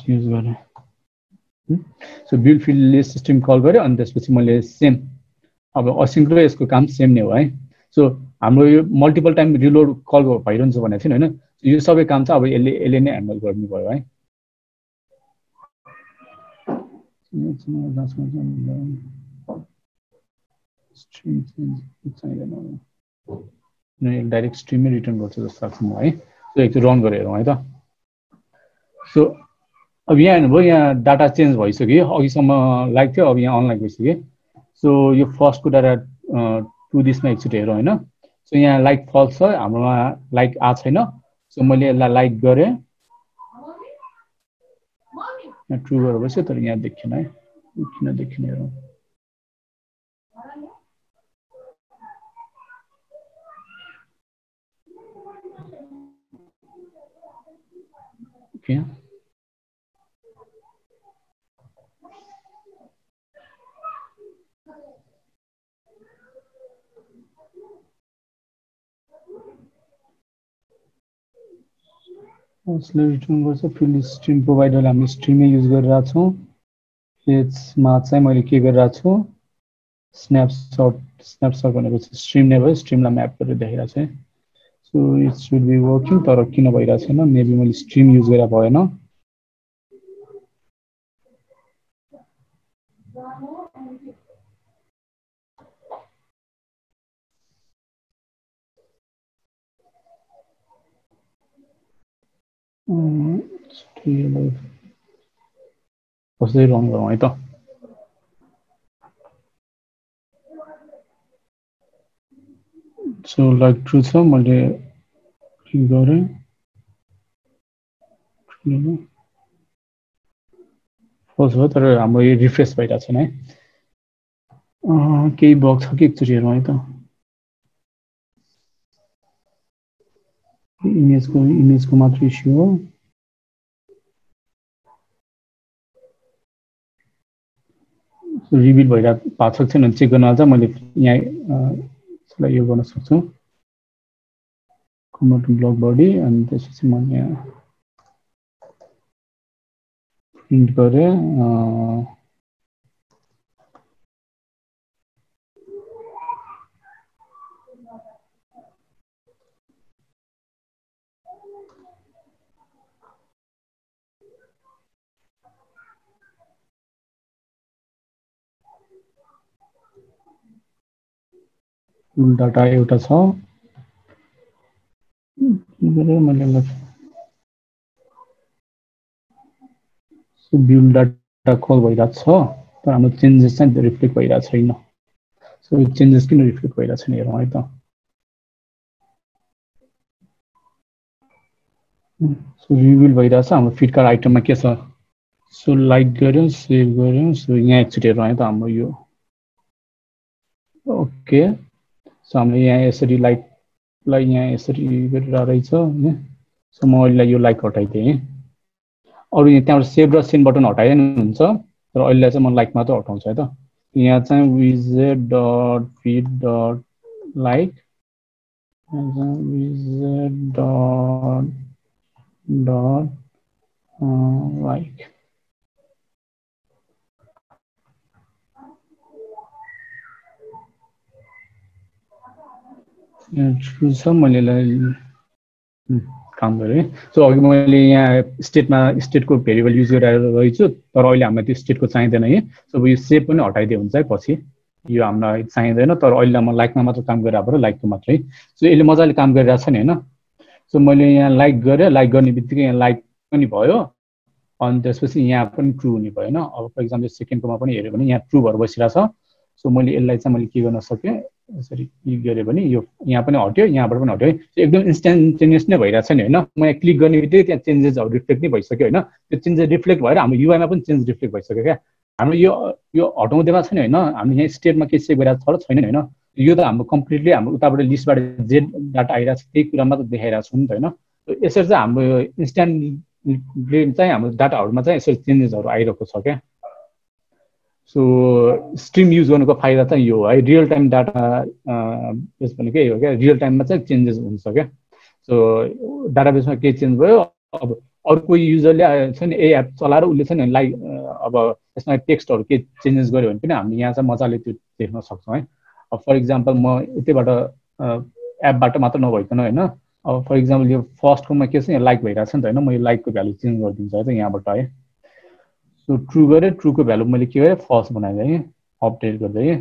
युज गरेँ। So build field list system call गरेँ अनि त्यसपछि मैले सेम अब असिङ्क्रो यसको काम सेम नै हो है। सो हाम्रो यो मल्टिपल टाइम रिलोड कल भइरहन्छ भनेको थिएन होइन? यो सबै काम चाहिँ अब यसले यसले नै ह्यान्डल गर्नुभयो है। चाहिँदैन डाइरेक्ट स्ट्रिममै रिटर्न गर्छु जस्तो लाग्छ म है। सो एकचोटि रन गरेर है त। सो अब यहाँ हेर्नुभयो यहाँ डाटा चेन्ज भइसक्यो। अघिसम्म लाइक थियो अब यहाँ अनलाइन भइसक्यो। सो यो फर्स्टको डाटा टु दिसमा एकचोटि हेरौँ होइन। सो यहाँ लाइक फल्स छ हाम्रोमा लाइक आएको छैन। सो मैले यसलाई लाइक गरेँ। ट्रु बस्यो तर यहाँ देखिएन है। किन देखिने हेरौँ Okay. उसले रिटर्न गर्छ फिल्ड स्ट्रिम प्रोभाइडरले हामी स्ट्रिमै युज गरिरहेको छौँ। पेजमा चाहिँ मैले के गरिरहेको छु? स्न्यापसट स्न्यापसट भनेको चाहिँ स्ट्रिम नै भयो। स्ट्रिमलाई म्याप गरेर देखाइरहेको छु है। So it should be working तर किन भइरहेको छैन? मेबी मैले स्ट्रिम युज गरेर भएन। कसरी रन गरौँ है त सो लाइक ट्रु छ मैले क्लिक गरेँ फल्स भयो तर हाम्रो यो रिफ्रेस भइरहेको छैन है केही बग छ कि एकचोटि हेरौँ है त इमेजको इमेजको मात्र इस्यु हो रिभिल भइरहेको भएको छ छैन चेक गर्न चाहिँ मैले यहाँ यसलाई यो गर्न सक्छु कन्भर्ट ब्लक बडी अनि त्यसपछि म यहाँ प्रिन्ट गरेँ डाटा एउटा छ। मैले बिल डाटा कल भइरहेको छ तर हाम्रो चेन्जेस चाहिँ रिफ्लेक्ट भइरहेको छैन। सो चेन्जेस किन रिफ्लेक्ट भइरहेको छैन हेरौँ है त। सो रिभिल भइरहेछ हाम्रो फिटकार आइटममा के छ? सो लाइक गऱ्यौँ सेभ गऱ्यौँ सो यहाँ एकचोटि हेरौँ है त हाम्रो यो। ओके। सो हामीले यहाँ यसरी लाइकलाई यहाँ यसरी गरेर रहेछ होइन? सो म अहिले यो लाइक हटाइदिएँ अरू यहाँ त्यहाँबाट सेभ र सेन्ड बटन हटाए नि हुन्छ तर अहिले चाहिँ म लाइक मात्र हटाउँछु है त? यहाँ चाहिँ विजेट dot feed dot like dot dot like छ मैले काम गरेँ सो अघि मैले यहाँ स्टेटमा स्टेटको भेरिएबल युज गरेर रहेछु तर अहिले हामीलाई त्यो स्टेटको चाहिँदैन है। सो यो सेप पनि हटाइदियो हुन्छ है पछि। यो हामीलाई चाहिँदैन तर अहिले म लाइकमा मात्र काम गरेर भयो लाइकको मात्रै। सो यसले मजाले काम गरिरहेको छ नि होइन? सो मैले यहाँ लाइक गरेँ लाइक गर्ने बित्तिकै यहाँ लाइक पनि भयो। अनि त्यसपछि यहाँ पनि ट्रु हुने भयो होइन अब फर इक्जाम्पल सेकेन्डकोमा पनि हेऱ्यो भने यहाँ ट्रु भएर बसिरहेको छ। सो मैले यसलाई चाहिँ मैले के गर्न सकेँ? यसरी क्लिक गरेँ भने यो यहाँ पनि हट्यो यहाँबाट पनि हट्यो है। एकदम इन्स्टेन्टेनियस नै भइरहेको छ नि होइन? म यहाँ क्लिक गर्ने बित्तिकै त्यहाँ चेन्जेसहरू रिफ्लेक्ट नै भइसक्यो होइन? त्यो चेन्जेस रिफ्लेक्ट भएर हाम्रो युआईमा पनि चेन्ज रिफ्लेक्ट भइसक्यो क्या। हाम्रो यो यो हटाउँदैमा छ नि होइन? हामी यहाँ स्टेटमा के सेभ गरिरहेको छ र छैन होइन? यो त हाम्रो कम्प्लिटली हाम्रो उताबाट लिस्टबाट जे डाटा आइरहेको छ त्यही कुरा मात्र देखाइरहेको छ नि त होइन? यसरी चाहिँ हाम्रो इन्स्ट्यान्ट चाहिँ हाम्रो डाटाहरूमा चाहिँ यसरी चेन्जेसहरू आइरहेको छ क्या। सो स्ट्रिम युज गर्नुको फाइदा चाहिँ यो है। रियल टाइम डाटा बेस भनेको यही हो क्या। रियल टाइममा चाहिँ चेन्जेस हुन्छ क्या। सो डाटाबेसमा केही चेन्ज भयो। अब अरू कोही युजरले छ नि ए एप चलाएर उसले छ नि लाइक अब यसमा टेक्स्टहरू केही चेन्जेस गर्यो भने पनि हामीले यहाँ चाहिँ मजाले त्यो देख्न सक्छौँ है। अब फर इक्जाम्पल म यतिबाट एपबाट मात्र नभइकन होइन। अब फर इक्जाम्पल यो फर्स्टकोमा के छ लाइक भइरहेको छ नि त होइन। म यो लाइकको भ्यालु चेन्ज गरिदिन्छु है यहाँबाट है। सो ट्रु गरेँ ट्रुको भ्यालु मैले के गरेँ? फर्स्ट बनाइदिएँ अपडेट गरिदिएँ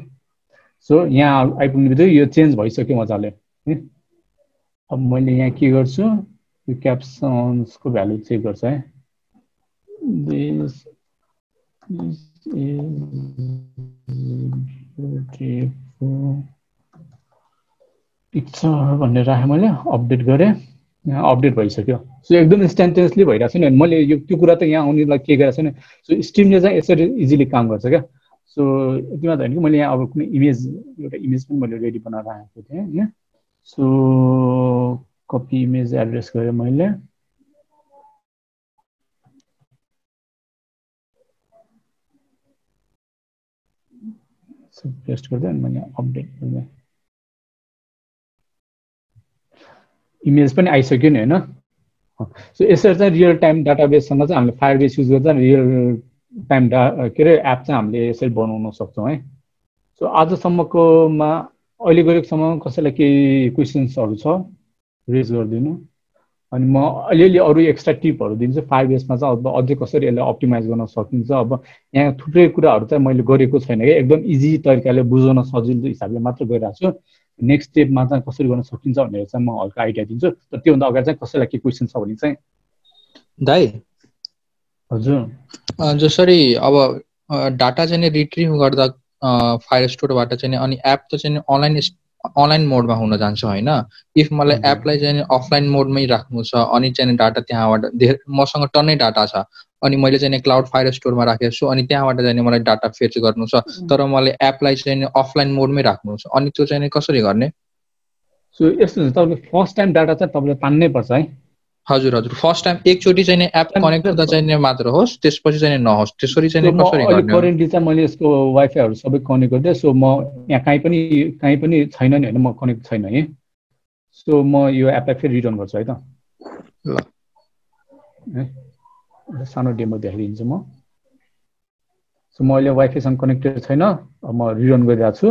सो यहाँ आइपुग्ने बित्तिकै यो चेन्ज भइसक्यो मजाले। अब मैले यहाँ के गर्छु? यो क्याप्सन्सको भ्यालु चेक गर्छु है? पिक्चर भनेर राखेँ मैले अपडेट गरेँ। अपडेट भइसक्यो। सो एकदम इन्स्टेन्टेनियसली भइरहेको छ नि। मैले यो त्यो कुरा त यहाँ आउनेलाई के गरेको छैन सो स्ट्रिमले चाहिँ यसरी इजिली काम गर्छ क्या। सो यति मात्र होइन कि मैले यहाँ अब कुनै इमेज एउटा इमेज पनि मैले रेडी बनाएर राखेको थिएँ होइन। सो कपी इमेज एड्रेस गरेँ मैले। पेस्ट गर्दै अनि मैले अपडेट गरिदिएँ इमेज पनि आइसक्यो नि होइन? सो यसरी चाहिँ रियल टाइम डाटाबेससँग चाहिँ हामीले फायर बेस युज गर्दा रियल टाइम डा के अरे एप चाहिँ हामीले यसरी बनाउन सक्छौँ है? सो आजसम्मकोमा अहिले गरेको सम्म कसैलाई केही क्वेसन्सहरू छ रेज गरिदिनु। अनि म अलिअलि अरू एक्स्ट्रा टिपहरू दिन्छु। फाइभ बेसमा चाहिँ अब अझै कसरी यसलाई अप्टिमाइज गर्न सकिन्छ? अब यहाँ थुप्रै कुराहरू चाहिँ मैले गरेको छैन कि एकदम इजी तरिकाले बुझाउन सजिलो हिसाबले मात्र गरिरहेको छु। नेक्स्ट स्टेपमा चाहिँ कसरी गर्न सकिन्छ भनेर चाहिँ म हल्का आइडिया दिन्छु। तर त्योभन्दा अगाडि चाहिँ कसैलाई के क्वेसन छ भने चाहिँ दाइ हजुर। जसरी अब डाटा चाहिँ रिट्रिभ गर्दा फायर स्टोरबाट चाहिँ अनि एप त चाहिँ अनलाइन अनलाइन मोडमा हुन जान्छ होइन। इफ मलाई एपलाई चाहिँ अफलाइन मोडमै राख्नु छ अनि चाहिँ डाटा त्यहाँबाट धेरै मसँग टन्नै डाटा छ अनि मैले चाहिँ क्लाउड फायर स्टोरमा राखेको छु अनि त्यहाँबाट चाहिँ मलाई डाटा फेच गर्नु छ तर मलाई एपलाई चाहिँ अफलाइन मोडमै राख्नु छ। अनि त्यो चाहिँ कसरी गर्ने? सो यस्तो हुन्छ तपाईँले फर्स्ट टाइम डाटा चाहिँ तपाईँले तान्नै पर्छ है। हजुर हजुर। फर्स्ट टाइम एकचोटि चाहिँ एप कनेक्ट हुँदा चाहिँ मात्र होस् त्यसपछि चाहिँ नहोस्। त्यसरी चाहिँ कसरी करेन्टली चाहिँ मैले यसको वाइफाईहरू सबै कनेक्ट गरिदिएँ। सो म यहाँ काहीँ पनि काहीँ पनि छैन नि होइन म कनेक्ट छैन है सो म यो एपलाई फेरि रिटर्न गर्छु है त। ल। सानो डेमो देखाइदिन्छु म। सो म अहिले वाइफाईसँग कनेक्टेड छैन म रिटर्न गरिरहेको छु।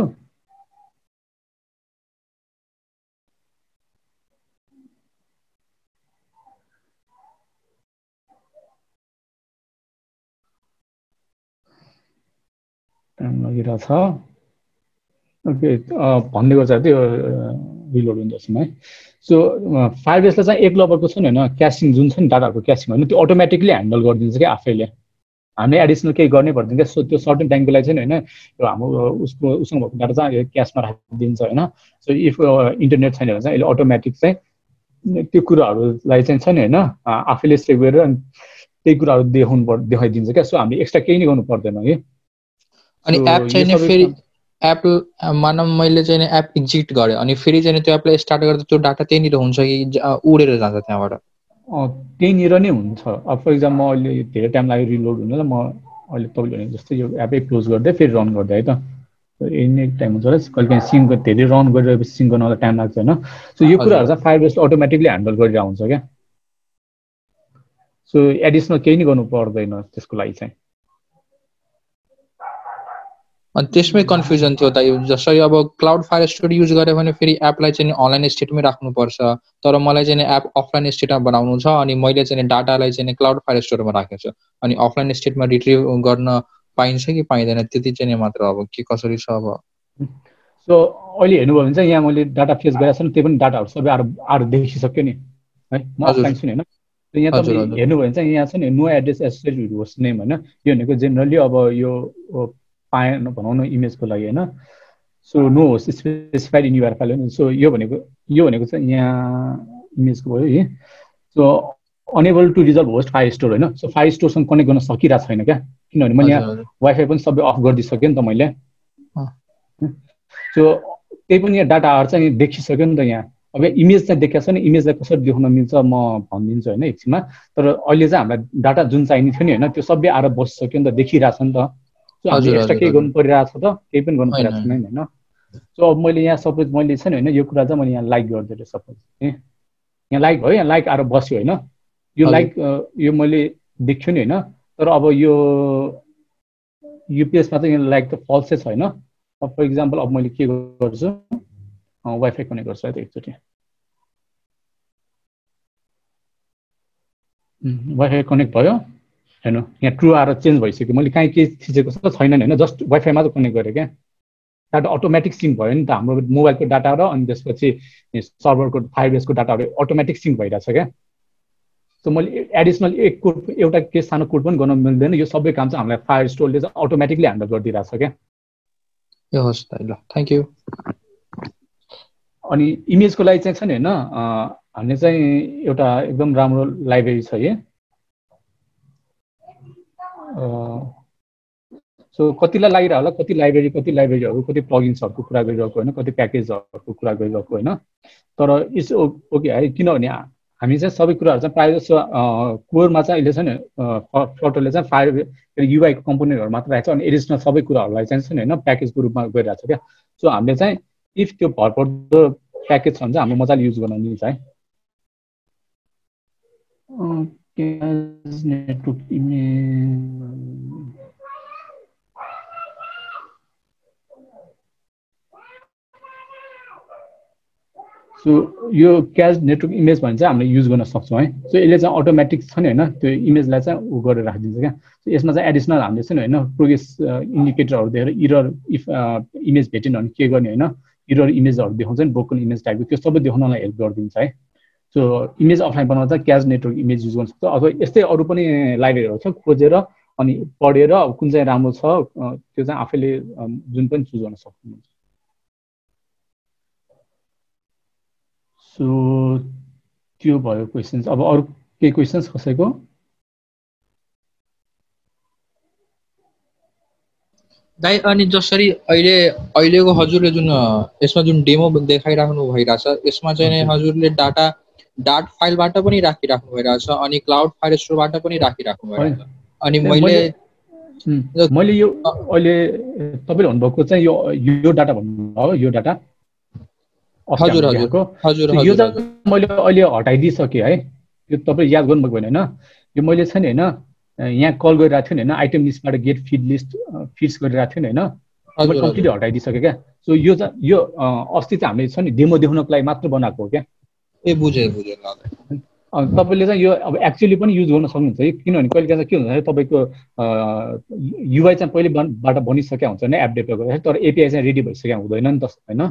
टाइम ओके भन्दै गर्छ त्यो रिलोड हुँदैछ है सो फाइभ एसलाई चाहिँ एक लभरको छ नि होइन क्यासिङ जुन छ नि डाटाहरूको क्यासिङ होइन त्यो अटोमेटिकली ह्यान्डल गरिदिन्छ क्या आफैले। हामीले एडिसनल केही गर्नै पर्दैन क्या। सो त्यो सर्टेन टाइमको लागि चाहिँ होइन हाम्रो उसको उसँग भएको डाटा चाहिँ क्यासमा राखिदिन्छ होइन। सो इफ इन्टरनेट छैन भने चाहिँ अहिले अटोमेटिक चाहिँ त्यो कुराहरूलाई चाहिँ छ नि होइन आफैले सेभ गरेर त्यही कुराहरू देखाउनु पर् देखाइदिन्छ क्या। सो हामीले एक्स्ट्रा केही नै गर्नु पर्दैन है अनि एप चाहिँ फेरि एप मानव मैले चाहिँ एप एक्जिट गरेँ अनि फेरि चाहिँ त्यो एपलाई स्टार्ट गर्दा त्यो डाटा त्यहीँनिर हुन्छ कि उडेर जान्छ त्यहाँबाट? त्यहीँनिर नै हुन्छ। अब फर इक्जाम्पल म अहिले धेरै टाइम लाग्यो रिलोड हुन म अहिले तपाईँले भने जस्तै यो एपै क्लोज गर्दै फेरि रन गर्दै है त? एनी टाइम हुन्छ कहिले काहीँ सिङ धेरै रन गरेर सिङ गर्नु टाइम लाग्छ होइन? सो यो कुराहरू चाहिँ फाइभ बेस्ट अटोमेटिकली ह्यान्डल गरिरहेको हुन्छ क्या? सो एडिसनल केही नै गर्नु पर्दैन त्यसको लागि चाहिँ। अनि त्यसमै कन्फ्युजन थियो त जसरी अब क्लाउड फायर स्टोर युज गऱ्यो भने फेरि एपलाई चाहिँ अनलाइन स्टेटमै राख्नुपर्छ। तर मलाई चाहिँ एप अफलाइन स्टेटमा बनाउनु छ अनि मैले चाहिँ डाटालाई चाहिँ क्लाउड फायर स्टोरमा राखेको छु। अनि अफलाइन स्टेटमा रिट्रिभ गर्न पाइन्छ कि पाइँदैन त्यति चाहिँ मात्र अब के कसरी छ अब। सो अहिले हेर्नुभयो भने चाहिँ यहाँ मैले डाटा फेस गरेको छु त्यो पनि डाटाहरू सबै आएर आएर देखिसक्यो नि है? म अफलाइन छु होइन? यहाँ तपाईँले हेर्नुभयो भने चाहिँ यहाँ छ नि no address associate host name होइन? यो भनेको जेनरली अब यो पाए भनौँ न इमेजको लागि होइन? So no host specified in your file so यो भनेको यो भनेको चाहिँ यहाँ इमेजको भयो है। So unable to resolve host Firestore होइन? सो फाइभ स्टोरसँग कनेक्ट गर्न सकिरहेको छैन क्या? किनभने मैले यहाँ वाइफाई पनि सबै अफ गरिदिइसकेँ नि त मैले। सो त्यही पनि यहाँ डाटाहरू चाहिँ देखिसक्यो नि त यहाँ। अब इमेज चाहिँ देखाएको छ नि? इमेजलाई कसरी देखाउन मिल्छ म भनिदिन्छु होइन? एकछिनमा। तर अहिले चाहिँ हामीलाई डाटा जुन चाहिने थियो नि होइन? त्यो सबै आएर बसिसक्यो नि त देखिरहेको छ नि त। सो हामीले एक्स्ट्रा केही गर्नु परिरहेको छ त? केही पनि गर्नु परिरहेको छैन होइन। सो अब मैले यहाँ सपोज मैले छ नि होइन यो कुरा चाहिँ मैले यहाँ लाइक गरिदिएँ सपोज यहाँ लाइक भयो यहाँ लाइक आएर बस्यो होइन? यो लाइक यो मैले देख्छु नि होइन? तर अब यो युपिएसमा चाहिँ लाइक त फल्सै छ होइन? अब फर इक्जाम्पल अब मैले के गर्छु? वाइफाई कनेक्ट गर्छु है त एकचोटि। वाइफाई कनेक्ट भयो। हेर्नु। यहाँ ट्रु आएर चेन्ज भइसक्यो। मैले काहीँ के थिचेको छ छैन नि होइन? जस्ट वाइफाई मात्र कनेक्ट गरेँ क्या। डाटा अटोमेटिक सिङ्क भयो नि त। हाम्रो मोबाइलको डाटा र अनि त्यसपछि सर्भरको फाइभ बेसको डाटाहरू अटोमेटिक सिङ्क भइरहेछ क्या। सो मैले एडिसनल एक कोड एउटा केस सानो कोड पनि गर्न मिल्दैन। यो सबै काम चाहिँ हामीलाई फायर स्टोरले चाहिँ अटोमेटिकली ह्यान्डल गरिदिइरहेछ क्या। ए हस् ल। थ्याङ्क यू अनि इमेजको लागि चाहिँ छ नि होइन? हामीले चाहिँ एउटा एकदम राम्रो लाइब्रेरी छ है सो कतिलाई लागिरह होला? कति लाइब्रेरी कति लाइब्रेरीहरू कति प्लगिन्सहरूको कुरा गरिरहेको होइन कति प्याकेजहरूको कुरा गरिरहेको होइन। तर इट्स ओके है किनभने हामी चाहिँ सबै कुराहरू चाहिँ प्रायः जस्तो कोरमा चाहिँ अहिले छ नि फ्लटरले चाहिँ फायर युआईको कम्पोनेन्टहरू मात्र राखेको छ अनि एडिसनल सबै कुराहरूलाई चाहिँ छ नि होइन प्याकेजको रूपमा गरिरहेको छ क्या। सो हामीले चाहिँ इफ त्यो भरपर्दो प्याकेज छ भने चाहिँ हाम्रो मजाले युज गर्न मिल्छ है। नेटवर्क इमेज सो यो क्याज नेटवर्क इमेज भने चाहिँ हामीले युज गर्न सक्छौँ है। सो यसले चाहिँ अटोमेटिक छ नि होइन? त्यो इमेजलाई चाहिँ ऊ गरेर राखिदिन्छ क्या। सो यसमा चाहिँ एडिसनल हामीले चाहिँ होइन प्रोग्रेस इन्डिकेटरहरू दिएर इरर इफ इमेज भेटेन भने के गर्ने होइन? इरर इमेजहरू देखाउँछ नि ब्रोकन इमेज टाइपको त्यो सबै देखाउनलाई हेल्प गरिदिन्छ है। सो इमेज अफलाइन बनाउँदा क्याज नेटवर्क इमेज युज गर्न सक्छ। अथवा यस्तै अरू पनि लाइब्रेरीहरू छ खोजेर अनि पढेर कुन चाहिँ राम्रो छ त्यो चाहिँ आफैले जुन पनि चुज गर्न सक्नुहुन्छ। सो त्यो भयो क्वेसन्स अब अरू केही क्वेसन्स कसैको? दाइ अनि जसरी अहिले अहिलेको हजुरले जुन यसमा जुन डेमो देखाइराख्नु भइरहेछ यसमा चाहिँ हजुरले डाटा डाट फाइलबाट पनि राखिराख्नु भइरहेछ अनि क्लाउड फाइल स्टोरबाट पनि राखिराख्नु भइरहेछ। अनि मैले मैले यो अहिले तपाईँले भन्नुभएको चाहिँ यो यो डाटा भन्नुभयो यो डाटा हजुर हजुर। हजुर यो चाहिँ मैले अहिले हटाइदिइसकेँ है। यो तपाईँ याद गर्नुभएको होइन? यो मैले छ नि होइन यहाँ कल गरिरहेको थियो नि होइन? आइटम लिस्टबाट गेट फिड लिस्ट फिड्स गरिरहेको थियो नि होइन? कम्प्लिटली हटाइदिइसकेँ क्या। सो यो यो अस्ति चाहिँ हामीले छ नि डेमो देखाउनको लागि मात्र बनाएको हो क्या। ए बुझेँ बुझेँ तपाईँले चाहिँ यो अब एक्चुअली पनि युज गर्न सक्नुहुन्छ है? किनभने कहिले काहीँ के हुन्छ तपाईँको युआई चाहिँ पहिलेबाट बनिसकेको हुन्छ नि एप डेभलप गर्दाखेरि तर एपिआई चाहिँ रेडी भइसकेको हुँदैन नि त होइन?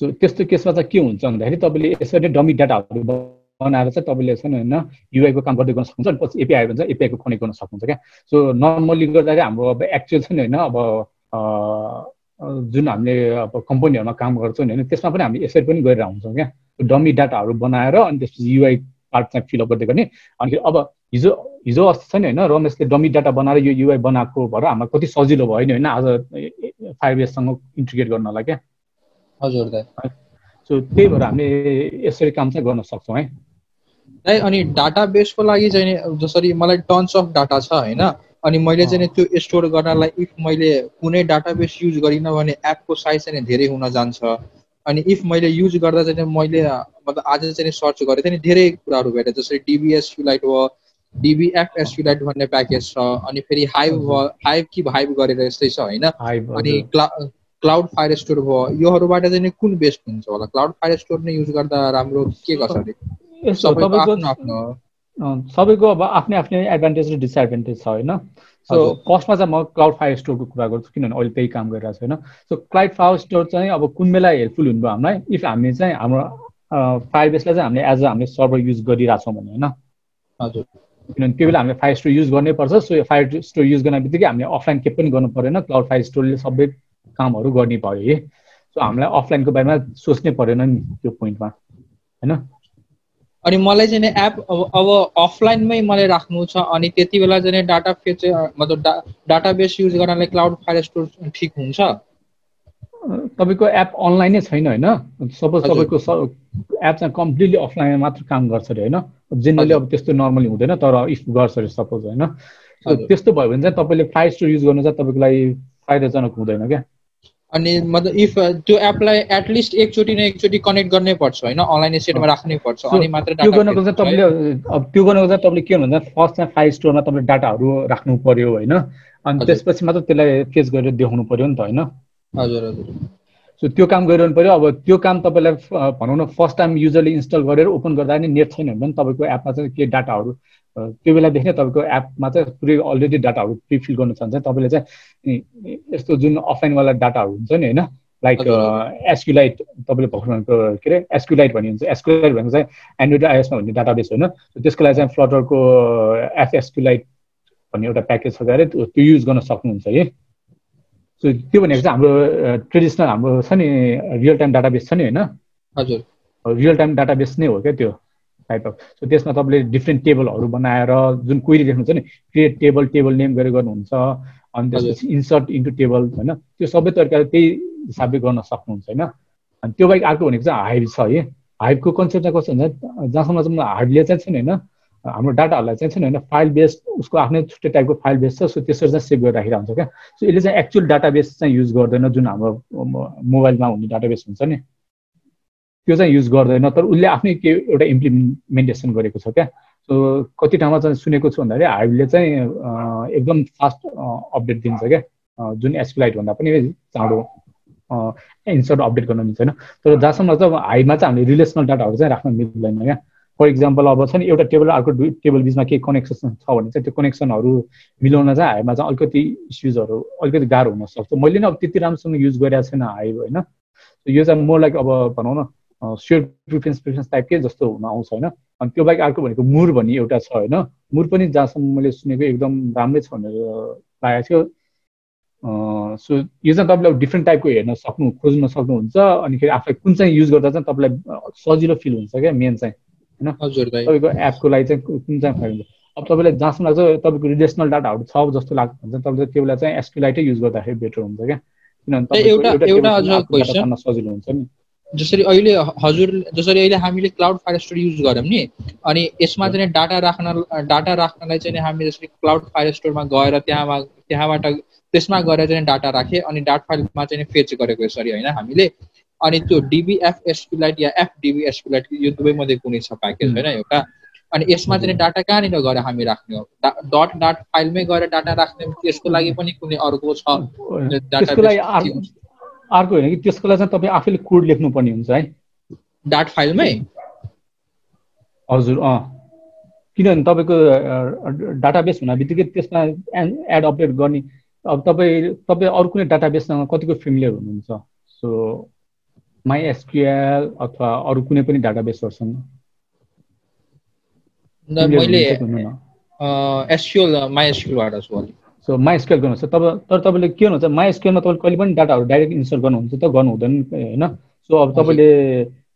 सो त्यस्तो केसमा चाहिँ के हुन्छ भन्दाखेरि तपाईँले यसरी डमी डाटाहरू बनाएर चाहिँ तपाईँले चाहिँ होइन युआईको काम गर्दै गर्न सक्नुहुन्छ अनि पछि एपिआई भन्छ एपिआईको कनेक्ट गर्न सक्नुहुन्छ क्या? सो नर्मल्ली गर्दाखेरि हाम्रो अब एक्चुअल छ नि होइन अब जुन हामीले अब कम्पनीहरूमा काम गर्छौँ नि होइन त्यसमा पनि हामीले यसरी पनि गरेर हुन्छौँ क्या। डमी डाटाहरू बनाएर अनि त्यसपछि युआई पार्ट चाहिँ फिलअप गर्दै गर्ने। अनि अब हिजो हिजो अस्ति छ नि होइन रमेशले डमी डाटा बनाएर यो युआई बनाएको भएर हामीलाई कति सजिलो भयो नि होइन आज फाइभ इयर्ससँग इन्टिग्रेट गर्नलाई क्या। हजुर सो त्यही भएर हामीले यसरी काम चाहिँ गर्न सक्छौँ है। अनि डाटा बेसको लागि चाहिँ जसरी मलाई टन्स अफ डाटा छ होइन अनि मैले चाहिँ त्यो स्टोर गर्नलाई इफ मैले कुनै डाटाबेस युज गरिनँ भने एपको साइज चाहिँ धेरै हुन जान्छ। अनि इफ मैले युज गर्दा चाहिँ मैले मतलब आज चाहिँ सर्च गरेको थिएँ नि धेरै कुराहरू भेटेँ जस्तै डिबिएस लाइट भयो डिबिएफ एसक्युलाइट भन्ने प्याकेज छ अनि फेरि हाइभ हाइभ कि हाइभ गरेर यस्तै छ होइन? अनि क्लाउड फायर स्टोर भयो योहरूबाट चाहिँ कुन बेस्ट हुन्छ होला? क्लाउड फायर स्टोर नै युज गर्दा राम्रो के गर्छ अरे? सबैको सबैको अब आफ्नै आफ्नै एडभान्टेज र डिसएडभान्टेज छ होइन? सो फर्स्टमा चाहिँ म क्लाउड फायर स्टोरको कुरा गर्छु किनभने अहिले त्यही काम गरिरहेको छु होइन? सो क्लाउड फायर स्टोर चाहिँ अब कुन बेला हेल्पफुल हुनुभयो हामीलाई? इफ हामी चाहिँ हाम्रो फायर बेसलाई चाहिँ हामीले एज अ हामीले सर्भर युज गरिरहेछौँ भने होइन? हजुर। किनभने त्यो बेला हामीले फायर स्टोर युज गर्नै पर्छ सो यो फायर स्टोर युज गर्ने बित्तिकै हामीले अफलाइन केही पनि गर्नु परेन क्लाउड फायर स्टोरले सबै कामहरू गर्ने भयो है? सो हामीलाई अफलाइनको बारेमा सोच्नै परेन नि त्यो पोइन्टमा होइन? अनि मलाई चाहिँ एप अब अब अफलाइनमै मलाई राख्नु छ। अनि त्यति बेला चाहिँ डाटा फेच मतलब डा डाटाबेस युज गर्नलाई क्लाउड फायर स्टोर ठिक हुन्छ। तपाईँको एप अनलाइनै छैन होइन? सपोज तपाईँको एप चाहिँ कम्प्लिटली अफलाइन मात्र काम गर्छ अरे होइन? जेनरली अब त्यस्तो नर्मली हुँदैन तर इफ गर्छ अरे सपोज होइन? त्यस्तो भयो भने चाहिँ तपाईँले फाइभ स्टोर युज गर्नु चाहिँ तपाईँको लागि फाइदाजनक हुँदैन क्या? अनि मतलब इफ त्यो एपलाई एटलिस्ट एकचोटि न एकचोटि कनेक्ट गर्नै पर्छ होइन? अनलाइन सेटमा राख्नै पर्छ अनि मात्र त्यो गर्नको चाहिँ तपाईँले अब त्यो गर्नको चाहिँ तपाईँले के भन्दा फर्स्ट चाहिँ फाइभ स्टोरमा तपाईँले डाटाहरू राख्नु पर्यो होइन? अनि त्यसपछि मात्र त्यसलाई फेस गरेर देखाउनु पर्यो नि त होइन? हजुर हजुर। सो त्यो काम गरिरहनु पऱ्यो अब त्यो काम तपाईँलाई भनौँ न फर्स्ट टाइम युजरले इन्स्टल गरेर ओपन गर्दा नि नेट छैन भने तपाईँको एपमा चाहिँ के डाटाहरू त्यो बेलादेखि नै तपाईँको एपमा चाहिँ पुरै अलरेडी डाटाहरू प्रिफिल गर्नु छ भने चाहिँ तपाईँले चाहिँ यस्तो जुन अफलाइनवाला डाटाहरू हुन्छ नि होइन लाइक एसक्युलाइट तपाईँले भर्खर के अरे एसक्युलाइट भन्ने हुन्छ एसक्युलाइट भनेको चाहिँ एन्ड्रोइड आइएसमा भन्ने डाटाबेस होइन। त्यसको लागि चाहिँ फ्लटरको एफएसक्युलाइट भन्ने एउटा प्याकेज छ अरे त्यो युज गर्न सक्नुहुन्छ है। सो त्यो भनेको चाहिँ हाम्रो ट्रेडिसनल हाम्रो छ नि रियल टाइम डाटाबेस छ नि होइन। हजुर। रियल टाइम डाटाबेस नै हो क्या त्यो। टाइप अफ सो त्यसमा तपाईँले डिफ्रेन्ट टेबलहरू बनाएर जुन क्वेरी लेख्नुहुन्छ नि क्रिएट टेबल टेबल नेम गरेर गर्नुहुन्छ अनि त्यसपछि इन्सर्ट इन्टु टेबल होइन त्यो सबै तरिकाले त्यही हिसाबले गर्न सक्नुहुन्छ होइन। अनि त्यो बाहेक अर्को भनेको चाहिँ हाइभ छ है। हाइभको कन्सेप्ट चाहिँ कस्तो हुन्छ? जहाँसम्म चाहिँ हार्डले चाहिँ छैन होइन हाम्रो डाटाहरूलाई चाहिँ छैन होइन फाइल बेस्ड उसको आफ्नै छुट्टै टाइपको फाइल बेस छ सो त्यसरी चाहिँ सेभ गरेर राखिरहेको हुन्छ क्या। सो यसले चाहिँ एक्चुअल डाटाबेस चाहिँ युज गर्दैन जुन हाम्रो मोबाइलमा हुने डाटाबेस हुन्छ नि। त्यो चाहिँ युज गर्दैन तर उसले आफ्नै के एउटा इम्प्लिमेन्टेसन गरेको छ क्या। सो कति ठाउँमा चाहिँ सुनेको छु भन्दाखेरि हाइभले चाहिँ एकदम फास्ट अपडेट दिन्छ क्या। जुन भन्दा पनि चाँडो इन्सर्ट अपडेट गर्न मिल्छ होइन। तर जहाँसम्म चाहिँ हाइमा चाहिँ हामीले रिलेसनल डाटाहरू चाहिँ राख्न मिल्दैन क्या। फर इक्जाम्पल अब छ नि एउटा टेबल अर्को टेबल बिचमा केही कनेक्सन छ भने चाहिँ त्यो कनेक्सनहरू मिलाउन चाहिँ हाइमा चाहिँ अलिकति इस्युजहरू अलिकति गाह्रो हुनसक्छ मैले नै अब त्यति राम्रोसँग युज गरेको छैन हाइभ होइन। यो चाहिँ म लाइक अब भनौँ न सेयर प्रिफरेन्स प्रिफरेन्स टाइपकै जस्तो हुन आउँछ होइन? अनि त्यो बाहेक अर्को भनेको मुर भन्ने एउटा छ होइन? मुर पनि जहाँसम्म मैले सुनेको एकदम राम्रै छ भनेर लागेको थियो। सो यो चाहिँ तपाईँले डिफ्रेन्ट टाइपको हेर्न सक्नु खोज्न सक्नुहुन्छ? अनि फेरि आफूलाई कुन चाहिँ युज गर्दा चाहिँ तपाईँलाई सजिलो फिल हुन्छ क्या मेन चाहिँ होइन? तपाईँको एपको लागि चाहिँ कुन चाहिँ फाइल हुन्छ? अब तपाईँलाई जहाँसम्म लाग्छ तपाईँको रिलेसनल डाटाहरू छ जस्तो लाग्छ भने चाहिँ तपाईँले त्यो बेला चाहिँ एसक्युलाइटै युज गर्दाखेरि बेटर हुन्छ क्या? किनभने सजिलो हुन्छ नि। जसरी अहिले हजुर जसरी अहिले हामीले क्लाउड फायर स्टोर युज गऱ्यौँ नि अनि यसमा चाहिँ डाटा राख्न डाटा राख्नलाई चाहिँ हामी जसरी क्लाउड फायर स्टोरमा गएर त्यहाँ त्यहाँबाट त्यसमा गएर चाहिँ डाटा राखेँ अनि डाट फाइलमा चाहिँ फेच गरेको यसरी होइन हामीले अनि त्यो डिबिएफ एसक्युलाइट या एफडिबी एसक्युलाइट यो दुवैमध्ये कुनै छ प्याकेज होइन एउटा अनि यसमा चाहिँ डाटा कहाँनिर गएर हामी राख्ने हो? डट डाट फाइलमै गएर डाटा राख्ने त्यसको लागि पनि कुनै अर्को छ? अर्को होइन कि त्यसको लागि चाहिँ तपाईँ आफैले कोड लेख्नुपर्ने हुन्छ है। डाट फाइलमै? हजुर अँ। किनभने तपाईँको डाटाबेस हुन बित्तिकै त्यसमा एड अपडेट गर्ने अब तपाईँ तपाईँ अरू कुनै डाटाबेससँग कतिको फेमिलियर हुनुहुन्छ? सो माई एसक्युएल अथवा अरू कुनै पनि डाटाबेसहरूसँग। मैले एसक्युएल माई एसक्युएलबाट छु अलिक सो माइस्केल गर्नुहोस्। तब तर तपाईँले के हुनुहुन्छ माइस्केलमा तपाईँले कहिले पनि डाटाहरू डाइरेक्ट इन्स्टल गर्नुहुन्छ त? गर्नु हुँदैन होइन? सो अब तपाईँले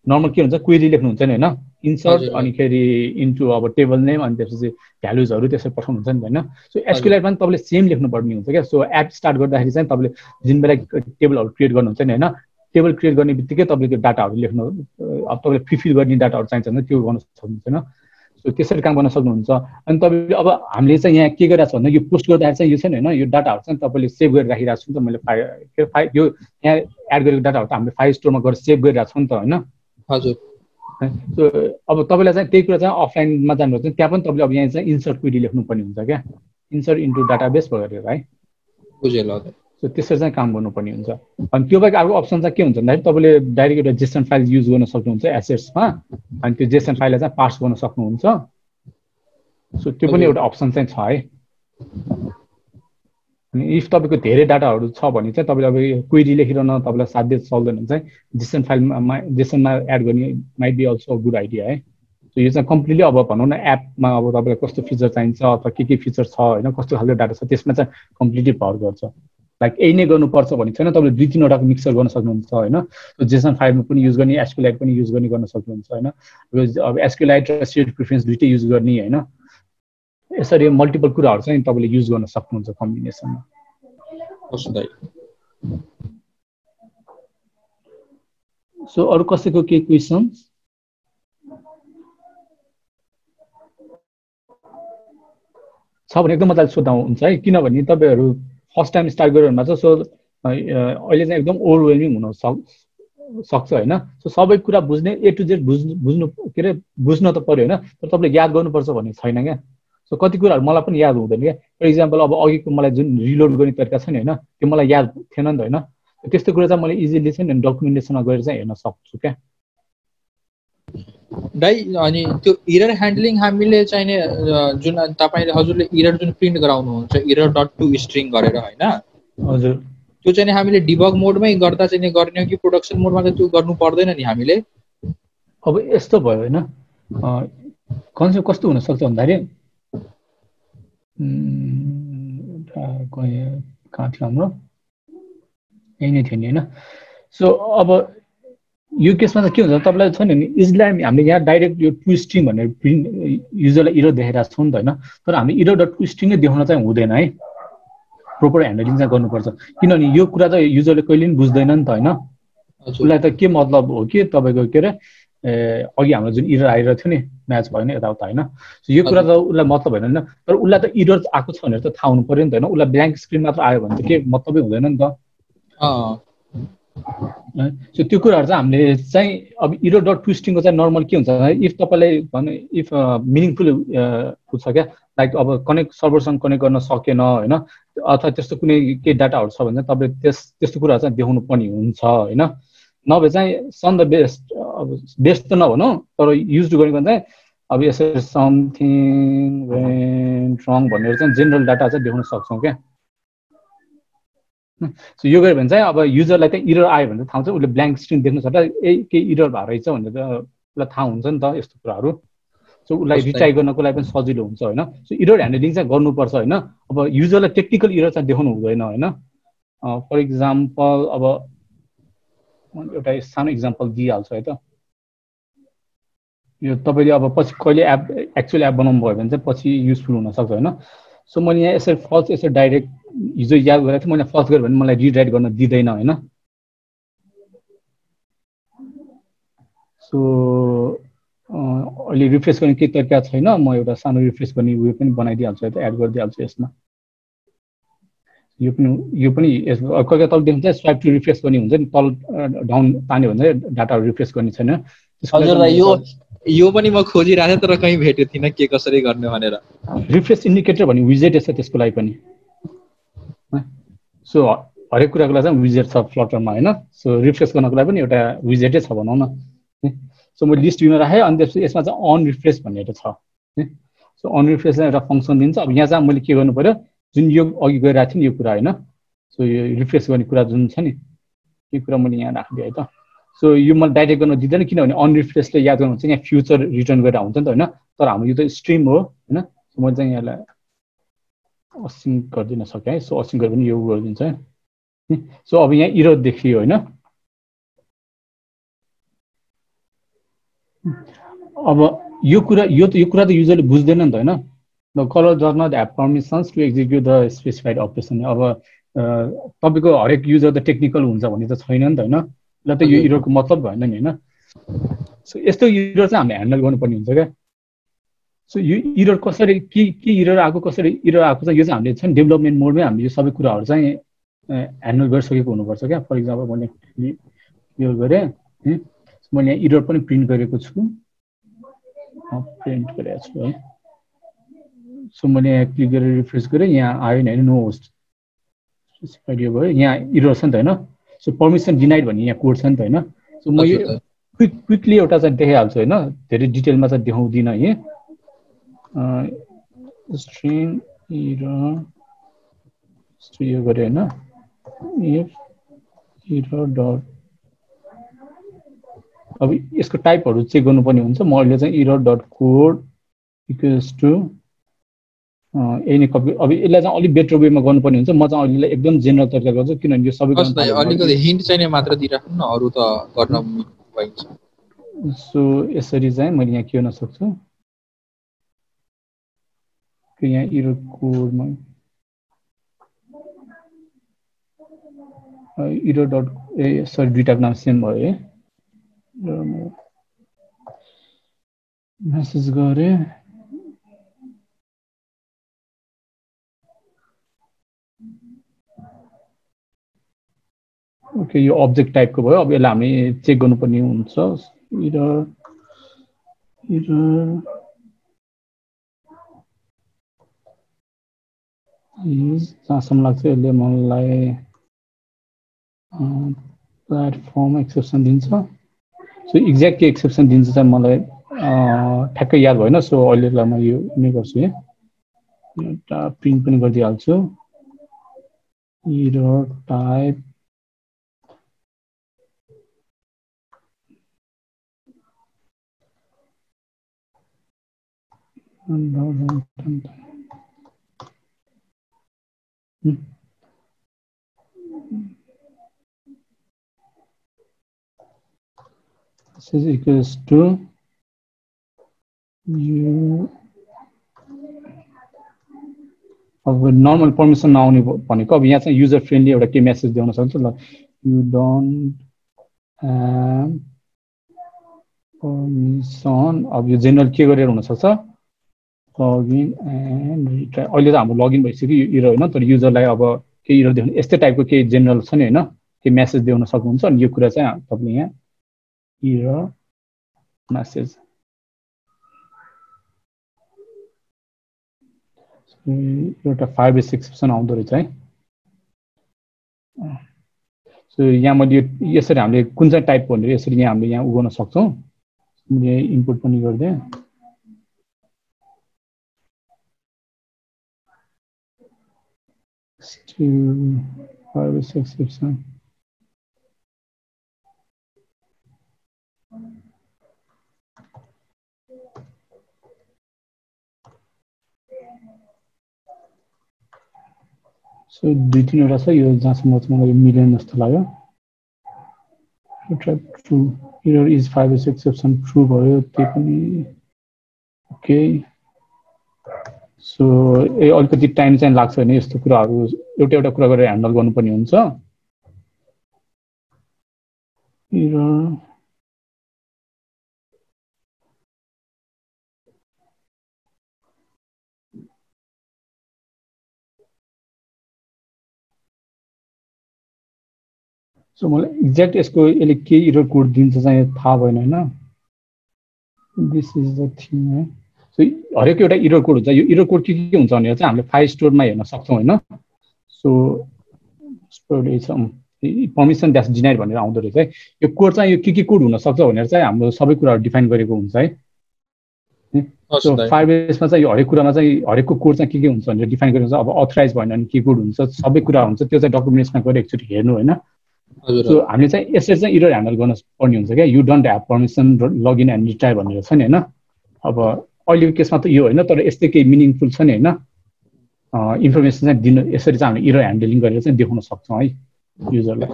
नर्मल के हुन्छ? क्वेरी लेख्नुहुन्छ नि होइन? इन्सर्ट अनिखेरि इन्टु अब टेबल नेम अनि त्यसपछि भ्यालुजहरू त्यसरी पठाउनुहुन्छ नि होइन? सो एसक्युलाइटमा पनि तपाईँले सेम लेख्नुपर्ने हुन्छ क्या? सो एप स्टार्ट गर्दाखेरि चाहिँ तपाईँले जुन बेला टेबलहरू क्रिएट गर्नुहुन्छ नि होइन? टेबल क्रिएट गर्ने बित्तिकै तपाईँले त्यो डाटाहरू लेख्नु अब तपाईँले फ्रिफिल गर्ने डाटाहरू चाहिन्छ भने त्यो गर्न सक्नुहुन्छ होइन? त्यसरी काम गर्न सक्नुहुन्छ। अनि तपाईँले अब हामीले चाहिँ यहाँ के गरिरहेको छ भन्दा यो पोस्ट गर्दाखेरि चाहिँ यो छैन होइन यो डाटाहरू चाहिँ तपाईँले सेभ गरेर राखिरहेको छु नि त मैले फाइ यो यहाँ एड गरेको डाटाहरू त हामीले फाइल स्टोरमा गएर सेभ गरिरहेको छौँ नि त होइन। हजुर। सो अब तपाईँलाई चाहिँ त्यही कुरा चाहिँ अफलाइनमा जानुपर्छ त्यहाँ पनि तपाईँले अब यहाँ चाहिँ इन्सर्ट क्वेरी लेख्नुपर्ने हुन्छ क्या। इन्सर्ट इन्टु डाटाबेस गरेर है बुझेँ ल। सो त्यसरी चाहिँ काम गर्नुपर्ने हुन्छ। अनि त्यो बाहेक अर्को अप्सन चाहिँ के हुन्छ भन्दाखेरि तपाईँले डाइरेक्ट एउटा जेसन फाइल युज गर्न सक्नुहुन्छ एसेट्समा अनि त्यो जेसन फाइललाई चाहिँ पास गर्न सक्नुहुन्छ। सो त्यो पनि एउटा अप्सन चाहिँ छ है। अनि इफ तपाईँको धेरै डाटाहरू छ भने चाहिँ तपाईँले अब क्वेरी लेखिरहन तपाईँलाई साध्य चल्दैन भने चाहिँ जेसन फाइलमा जेसनमा एड गर्ने might be also good idea है। सो यो चाहिँ कम्प्लिटली अब भनौँ न एपमा अब तपाईँलाई कस्तो फिचर चाहिन्छ अथवा के के फिचर छ होइन कस्तो खालको डाटा छ त्यसमा चाहिँ कम्प्लिटली भर गर्छ। लाइक यही नै गर्नुपर्छ भने छैन तपाईँले दुई तिनवटाको मिक्सर गर्न सक्नुहुन्छ होइन? जेसन फाइलमा पनि युज गर्ने एसक्युलाइट पनि युज गर्ने गर्न सक्नुहुन्छ होइन? अब एसक्युलाइट र सेड प्रिफरेन्स दुइटै युज गर्ने होइन? यसरी मल्टिपल कुराहरू चाहिँ तपाईँले युज गर्न सक्नुहुन्छ कम्बिनेसनमा सो अरू कसैको केही क्वेसन्स छ भने एकदम मजाले सोध्दा हुन्छ है किनभने तपाईँहरू फर्स्ट टाइम स्टार्ट गरिरहनु भएको सो अहिले चाहिँ एकदम ओभरवेलमिङ हुन सक् सक्छ होइन। सो सबै कुरा बुझ्ने ए टु जेड बुझ्नु बुझ्नु के अरे बुझ्न त पऱ्यो होइन तर तपाईँले याद गर्नुपर्छ भन्ने छैन क्या। सो कति कुराहरू मलाई पनि याद हुँदैन क्या। फर इक्जाम्पल अब अघिको मलाई जुन रिलोड गर्ने तरिका छ नि होइन त्यो मलाई याद थिएन नि त होइन। त्यस्तो कुरा चाहिँ मैले इजिली चाहिँ डकुमेन्टेसनमा गएर चाहिँ हेर्न सक्छु क्या। दाइ अनि त्यो इरर ह्यान्डलिङ हामीले चाहिने जुन तपाईँले हजुरले इरर जुन प्रिन्ट गराउनुहुन्छ इरर डट टु स्ट्रिङ गरेर होइन? हजुर। त्यो चाहिँ हामीले डिबग मोडमै गर्दा चाहिँ गर्ने हो कि प्रोडक्सन मोडमा चाहिँ त्यो गर्नु पर्दैन नि हामीले? अब यस्तो भयो होइन? कन्सेप्ट कस्तो हुनसक्छ भन्दाखेरि कहाँ थियो हाम्रो? यही नै थियो नि होइन? सो अब यो केसमा चाहिँ के हुन्छ तपाईँलाई छ नि इजलाई हामीले यहाँ डाइरेक्ट यो टु स्ट्रिङ भनेर प्रिन्ट युजरलाई इरो देखाइरहेको छौँ नि त होइन? तर हामीले इरो डट टु स्ट्रिङै देखाउन चाहिँ हुँदैन है। प्रोपर ह्यान्डलिङ चाहिँ गर्नुपर्छ। किनभने यो कुरा चाहिँ युजरले कहिले पनि बुझ्दैन नि त होइन? उसलाई त के मतलब हो कि तपाईँको के अरे अघि हाम्रो जुन इरर आइरहेको थियो नि म्याच भयो नि यताउता होइन? यो कुरा त उसलाई मतलब भएन होइन? तर उसलाई त इरर आएको छ भनेर त थाहा हुनु पऱ्यो नि त होइन? उसलाई ब्ल्याङ्क स्क्रिन मात्र आयो भने त के मतलबै हुँदैन नि त? सो त्यो कुराहरू चाहिँ हामीले चाहिँ अब इरो डट ट्विस्टिङको चाहिँ नर्मल के हुन्छ इफ तपाईँलाई भने इफ मिनिङफुल छ क्या? लाइक अब कनेक्ट सर्भरसँग कनेक्ट गर्न सकेन होइन? अथवा त्यस्तो कुनै केही डाटाहरू छ भने चाहिँ तपाईँले त्यस त्यस्तो कुराहरू चाहिँ देखाउनु पर्ने हुन्छ होइन? नभए चाहिँ सन द बेस्ट अब बेस्ट त नभनौँ तर युज गरेको चाहिँ अब यसरी समथिङ रङ भनेर चाहिँ जेनरल डाटा चाहिँ देखाउन सक्छौँ क्या? सो यो गऱ्यो भने चाहिँ अब युजरलाई चाहिँ इरर आयो भने थाहा हुन्छ उसले ब्ल्याङ्क स्क्रिन देख्नु सक्दा ए केही इरर भएको रहेछ भनेर उसलाई थाहा हुन्छ नि त यस्तो कुराहरू। सो उसलाई रिचाइ गर्नको लागि पनि सजिलो हुन्छ होइन? सो इरर ह्यान्डलिङ चाहिँ गर्नुपर्छ होइन? अब युजरलाई टेक्निकल इरर चाहिँ देखाउनु हुँदैन होइन? फर इक्जाम्पल अब एउटा सानो इक्जाम्पल दिइहाल्छु है त। यो तपाईँले अब पछि कहिले एप एक्चुअल एप बनाउनु भयो भने चाहिँ पछि युजफुल हुनसक्छ होइन? सो मैले यहाँ यसरी फर्स्ट यसरी डाइरेक्ट हिजो याद गरेको थिएँ मैले फर्स्ट गरेँ भने मलाई रिराइट गर्न दिँदैन होइन? सो अहिले रिफ्रेस गर्ने केही तरिका छैन। म एउटा सानो रिफ्रेस गर्ने उयो पनि बनाइदिइहाल्छु है एड गरिदिइहाल्छु यसमा। यो पनि यो पनि कहिले कहिले तल देख्नु चाहिँ स्वाइप टु रिफ्रेस गर्ने हुन्छ नि तल डाउन तान्यो भने डाटाहरू रिफ्रेस गर्ने छैन। यो यो पनि म खोजिरहेको थिएँ तर कहीँ भेटेको थिइनँ के कसरी गर्ने भनेर। रिफ्रेस इन्डिकेटर भन्ने विजेट छ त्यसको लागि पनि। सो हरेक कुराको लागि चाहिँ विजेट छ फ्लटरमा होइन? सो रिफ्रेस गर्नको लागि पनि एउटा विजेटै छ भनौँ न। सो म लिस्ट भ्यूमा राखेँ अनि त्यसपछि यसमा चाहिँ अन रिफ्रेस भन्ने एउटा छ। सो अन रिफ्रेस चाहिँ एउटा फङ्सन दिन्छ। अब यहाँ चाहिँ मैले के गर्नु पऱ्यो जुन यो अघि गइरहेको थिएँ नि यो कुरा होइन? सो यो रिफ्रेस गर्ने कुरा जुन छ नि यो कुरा मैले यहाँ राखिदिएँ है त। सो यो मलाई डाइरेक्ट गर्न दिँदैन किनभने अन रिफ्रेसले याद गर्नु चाहिँ यहाँ फ्युचर रिटर्न गरेर हुन्छ नि त होइन? तर हाम्रो यो त स्ट्रिम हो होइन? मैले चाहिँ यहाँलाई असिङ गरिदिन सकेँ। है सो असिङ गरेर पनि यो गरिदिन्छ। है सो अब यहाँ इरर देखियो होइन? अब यो कुरा यो त यो कुरा त युजरले बुझ्दैन नि त होइन? The caller does not have permissions to execute the specified operation अब तपाईँको हरेक युजर त टेक्निकल हुन्छ भन्ने त छैन नि त होइन? ल त यो इररको मतलब भएन नि होइन? सो यस्तो इरर चाहिँ हामीले ह्यान्डल गर्नुपर्ने हुन्छ क्या? सो यो इरर कसरी के के इरर आएको कसरी इरर आएको छ यो चाहिँ हामीले छ नि डेभलपमेन्ट मोडमै हामीले यो सबै कुराहरू चाहिँ ह्यान्डल गरिसकेको हुनुपर्छ क्या फर इक्जाम्पल मैले यो गरेँ मैले यहाँ इरर पनि प्रिन्ट गरेको छु प्रिन्ट गरेको छु है सो मैले यहाँ क्लिक गरेर रिफ्रेस गरेँ यहाँ आयो नि होइन नो होस्ट यो भयो यहाँ इरर छ नि त होइन सो पर्मिसन डिनाइड भन्ने यहाँ कोड छ नि त होइन सो म यो क्विक क्विकली एउटा चाहिँ देखाइहाल्छु होइन धेरै डिटेलमा चाहिँ देखाउँदिनँ है स्ट्रिङ इरर यो गरेँ होइन इफ इरर डट अब यसको टाइपहरू चेक गर्नुपर्ने हुन्छ। म अहिले चाहिँ error dot code equals to यही नै कपी अब यसलाई चाहिँ अलिक बेटर वेमा गर्नुपर्ने हुन्छ। म चाहिँ अहिले एकदम जेनरल तरिका गर्छु किनभने यो सबै अलिकति हिन्ट चाहिँ मात्र दिइराख्नु न अरू त गर्न सो यसरी चाहिँ मैले यहाँ के गर्न सक्छु। यहाँ इरर कोडमा इरर डट ए सरी दुइटाको नाम सेम भयो है मेसेज गरेँ ओके यो अब्जेक्ट टाइपको भयो अब यसलाई हामी चेक गर्नुपर्ने हुन्छ इरर इरर जहाँसम्म लाग्छ यसले मलाई प्लेटफर्म एक्सेप्सन दिन्छ। सो एक्ज्याक्ट के एक्सेप्सन दिन्छ चाहिँ मलाई ठ्याक्कै याद भएन सो अहिलेलाई म यो नै गर्छु है एउटा प्रिन्ट पनि गरिदिइहाल्छु। Error type this is to you अब नर्मल पर्मिसन नआउने भनेको। अब यहाँ चाहिँ युजर फ्रेन्डली एउटा के मेसेज देउन सक्छ ल। यु डोन्ट पर्मिसन अब यो जेनरल के गरेर हुनसक्छ? लगइन एन्ड रिट्राई अहिले त हाम्रो लगइन भइसक्यो यो इरो होइन तर युजरलाई अब केही इरो देखाउनु यस्तै टाइपको केही जेनरल छ नि होइन के मेसेज देउन सक्नुहुन्छ अनि यो कुरा चाहिँ तपाईँले यहाँ error message. एउटा फाइभ एक्सेप्सन आउँदो रहेछ है। सो यहाँ मैले यसरी हामीले कुन चाहिँ टाइपको भनेर यसरी यहाँ हामीले यहाँ उगाउन सक्छौँ। मैले इनपुट पनि गरिदिएँ। फाइभ एस एक्सेप्सन सो दुई तिनवटा छ यो जहाँसम्म चाहिँ मलाई मिलेन जस्तो लाग्यो true error is five S exception true भयो त्यही पनि ओके सो ए अलिकति टाइम चाहिँ लाग्छ भने यस्तो कुराहरू एउटा एउटा कुरा गरेर ह्यान्डल गर्नुपर्ने हुन्छ। सो मलाई एक्ज्याक्ट यसको यसले के इरर कोड दिन्छ चाहिँ थाहा भएन होइन? This is the thing so हरेक एउटा इरर कोड हुन्छ। यो इरर कोड के के हुन्छ भनेर चाहिँ हामीले फाइल स्टोरमा हेर्न सक्छौँ होइन? सो पर्मिसन ड्यास डिनाइड भनेर आउँदो रहेछ है। यो कोड चाहिँ यो के के कोड हुनसक्छ भनेर चाहिँ हाम्रो सबै कुराहरू डिफाइन गरेको हुन्छ है। सो फाइभ एसमा चाहिँ यो हरेक कुरामा चाहिँ हरेकको कोड चाहिँ के के हुन्छ भनेर डिफाइन गरेको हुन्छ। अब अथराइज भएन भने के कोड हुन्छ सबै कुरा हुन्छ त्यो चाहिँ डकुमेन्ट्समा गएर एकचोटि हेर्नु होइन। सो हामीले चाहिँ यसरी चाहिँ इरर ह्यान्डल गर्न पर्ने हुन्छ क्या। You don't have permission login and retry भनेर छ नि होइन। अब अहिलेको केसमा त यो होइन तर यस्तै केही मिनिङफुल छ नि होइन। इन्फर्मेसन चाहिँ दिनु यसरी चाहिँ हामीले इरर ह्यान्डलिङ गरेर चाहिँ देखाउन सक्छौँ है युजरलाई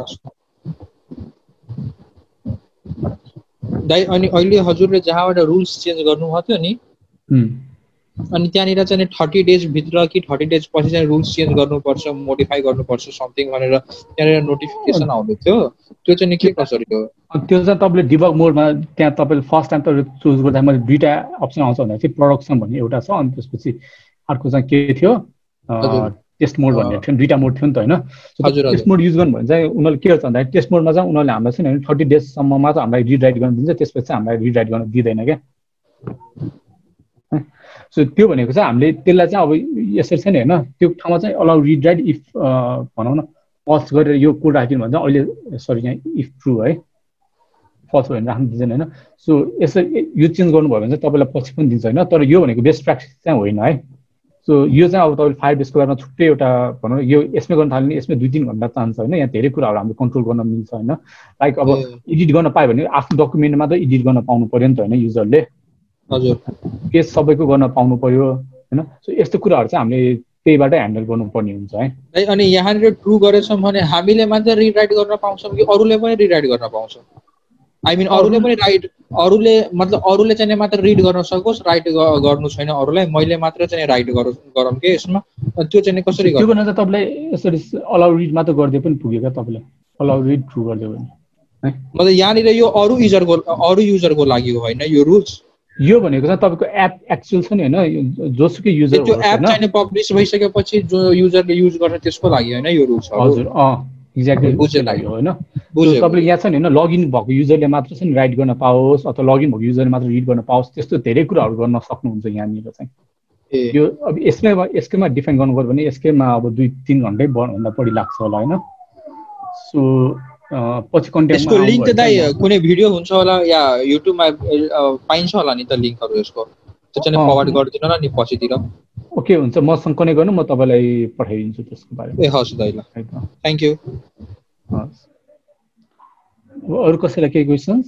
दाइ अनि अहिले हजुरले जहाँबाट रुल्स चेन्ज गर्नुभएको थियो नि अनि त्यहाँनिर चाहिँ थर्टी डेजभित्र कि थर्टी डेज पछि चाहिँ रुल्स चेन्ज गर्नुपर्छ मोडिफाई गर्नुपर्छ समथिङ भनेर त्यहाँनिर नोटिफिकेसन आउँदै थियो। त्यो चाहिँ के कसरी हो? त्यो चाहिँ तपाईँले डिबग मोडमा त्यहाँ तपाईँले फर्स्ट टाइम तपाईँले चुज गर्दा मैले दुइटा अप्सन आउँछ भन्दा चाहिँ प्रडक्सन भन्ने एउटा छ अनि त्यसपछि अर्को चाहिँ के थियो? टेस्ट मोड भन्ने थियो दुईवटा मोड थियो नि त होइन? टेस्ट मोड युज गर्नु भने चाहिँ उनीहरूले के गर्छ भन्दाखेरि टेस्ट मोडमा चाहिँ उनीहरूले हामीलाई चाहिँ थर्टी डेजसम्ममा चाहिँ हामीलाई रिराइट गर्न दिन्छ त्यसपछि चाहिँ हामीलाई रिराइट गर्न दिँदैन क्या। सो त्यो भनेको चाहिँ हामीले त्यसलाई चाहिँ अब यसरी छ नि होइन त्यो ठाउँमा चाहिँ अलाउ रिड राइट इफ भनौँ न पल्स गरेर यो कोड राखिदिनु भने चाहिँ अहिले सरी यहाँ इफ ट्रु है फल्स भयो भने राख्नु दिँदैन होइन? सो यसरी यो चेन्ज गर्नुभयो भने चाहिँ तपाईँलाई पछि पनि दिन्छ होइन? तर यो भनेको बेस्ट प्र्याक्टिस चाहिँ होइन है। सो यो चाहिँ अब तपाईँले फाइभ डेजको बारेमा छुट्टै एउटा भनौँ यो यसमै गर्न थाल्यो भने यसमै दुई तिन घन्टा चाहन्छ होइन। यहाँ धेरै कुराहरू हामीले कन्ट्रोल गर्न मिल्छ होइन। लाइक अब एडिट गर्न पायो भने आफ्नो डकुमेन्टमा त एडिट गर्न पाउनु पऱ्यो नि त होइन युजरले हजुर। पेज सबैको गर्न पाउनु पऱ्यो होइन। सो यस्तो कुराहरू चाहिँ हामीले त्यहीबाट ह्यान्डल गर्नुपर्ने हुन्छ है। अनि यहाँनिर ट्रु गरेछौँ भने हामीले मात्र रिराइट गर्न पाउँछौँ कि अरूले पनि रिराइट गर्न पाउँछ? आई मिन अरूले पनि राइट अरूले मतलब अरूले चाहिँ मात्र रिड गर्न सकोस् राइट गर्नु छैन अरूलाई मैले मात्र चाहिँ राइट गरौँ कि यसमा? त्यो चाहिँ कसरी त्यो चाहिँ तपाईँलाई यसरी अलाउ रिड मात्र गरिदिए पनि पुग्यो क्या तपाईँलाई अलाउ रिड थ्रु गरिदियो भने। मतलब यहाँनिर यो अरू युजरको अरू युजरको लागि हो होइन यो रुल्स यो भनेको चाहिँ तपाईँको एप एक्चुअल छ नि होइन जोसुकै युजर त्यो एप चाहिँ पब्लिस भइसकेपछि जो युजरले युज गर्ने त्यसको लागि होइन यो रुल्स हजुर अँ। एक्ज्याक्टली बुझ्नु लाग्यो। होइन? तपाईँले यहाँ छ नि होइन? लगइन भएको युजरले मात्र चाहिँ राइट गर्न पाओस् अथवा लगइन भएको युजरले मात्र रिड गर्न पाओस् त्यस्तो धेरै कुराहरू गर्न सक्नुहुन्छ यहाँनिर चाहिँ। यो अब यसमै यसकैमा डिफाइन गर्नु पऱ्यो भने यसकैमा अब दुई तिन घन्टै भन्दा बढी लाग्छ होला होइन? सो पछि कन्टेन्ट लिङ्क त दाइ कुनै भिडियो हुन्छ होला या युट्युबमा पाइन्छ होला नि त लिङ्कहरू यसको? त्यो चाहिँ फरवर्ड गरिदिनु न नि पछितिर ओके हुन्छ। मसँग कनेक्ट गर्नु म तपाईँलाई पठाइदिन्छु त्यसको बारेमा। ए हस् दाइ ल थ्याङ्क यू हस् अरू कसैलाई केही क्वेसन्स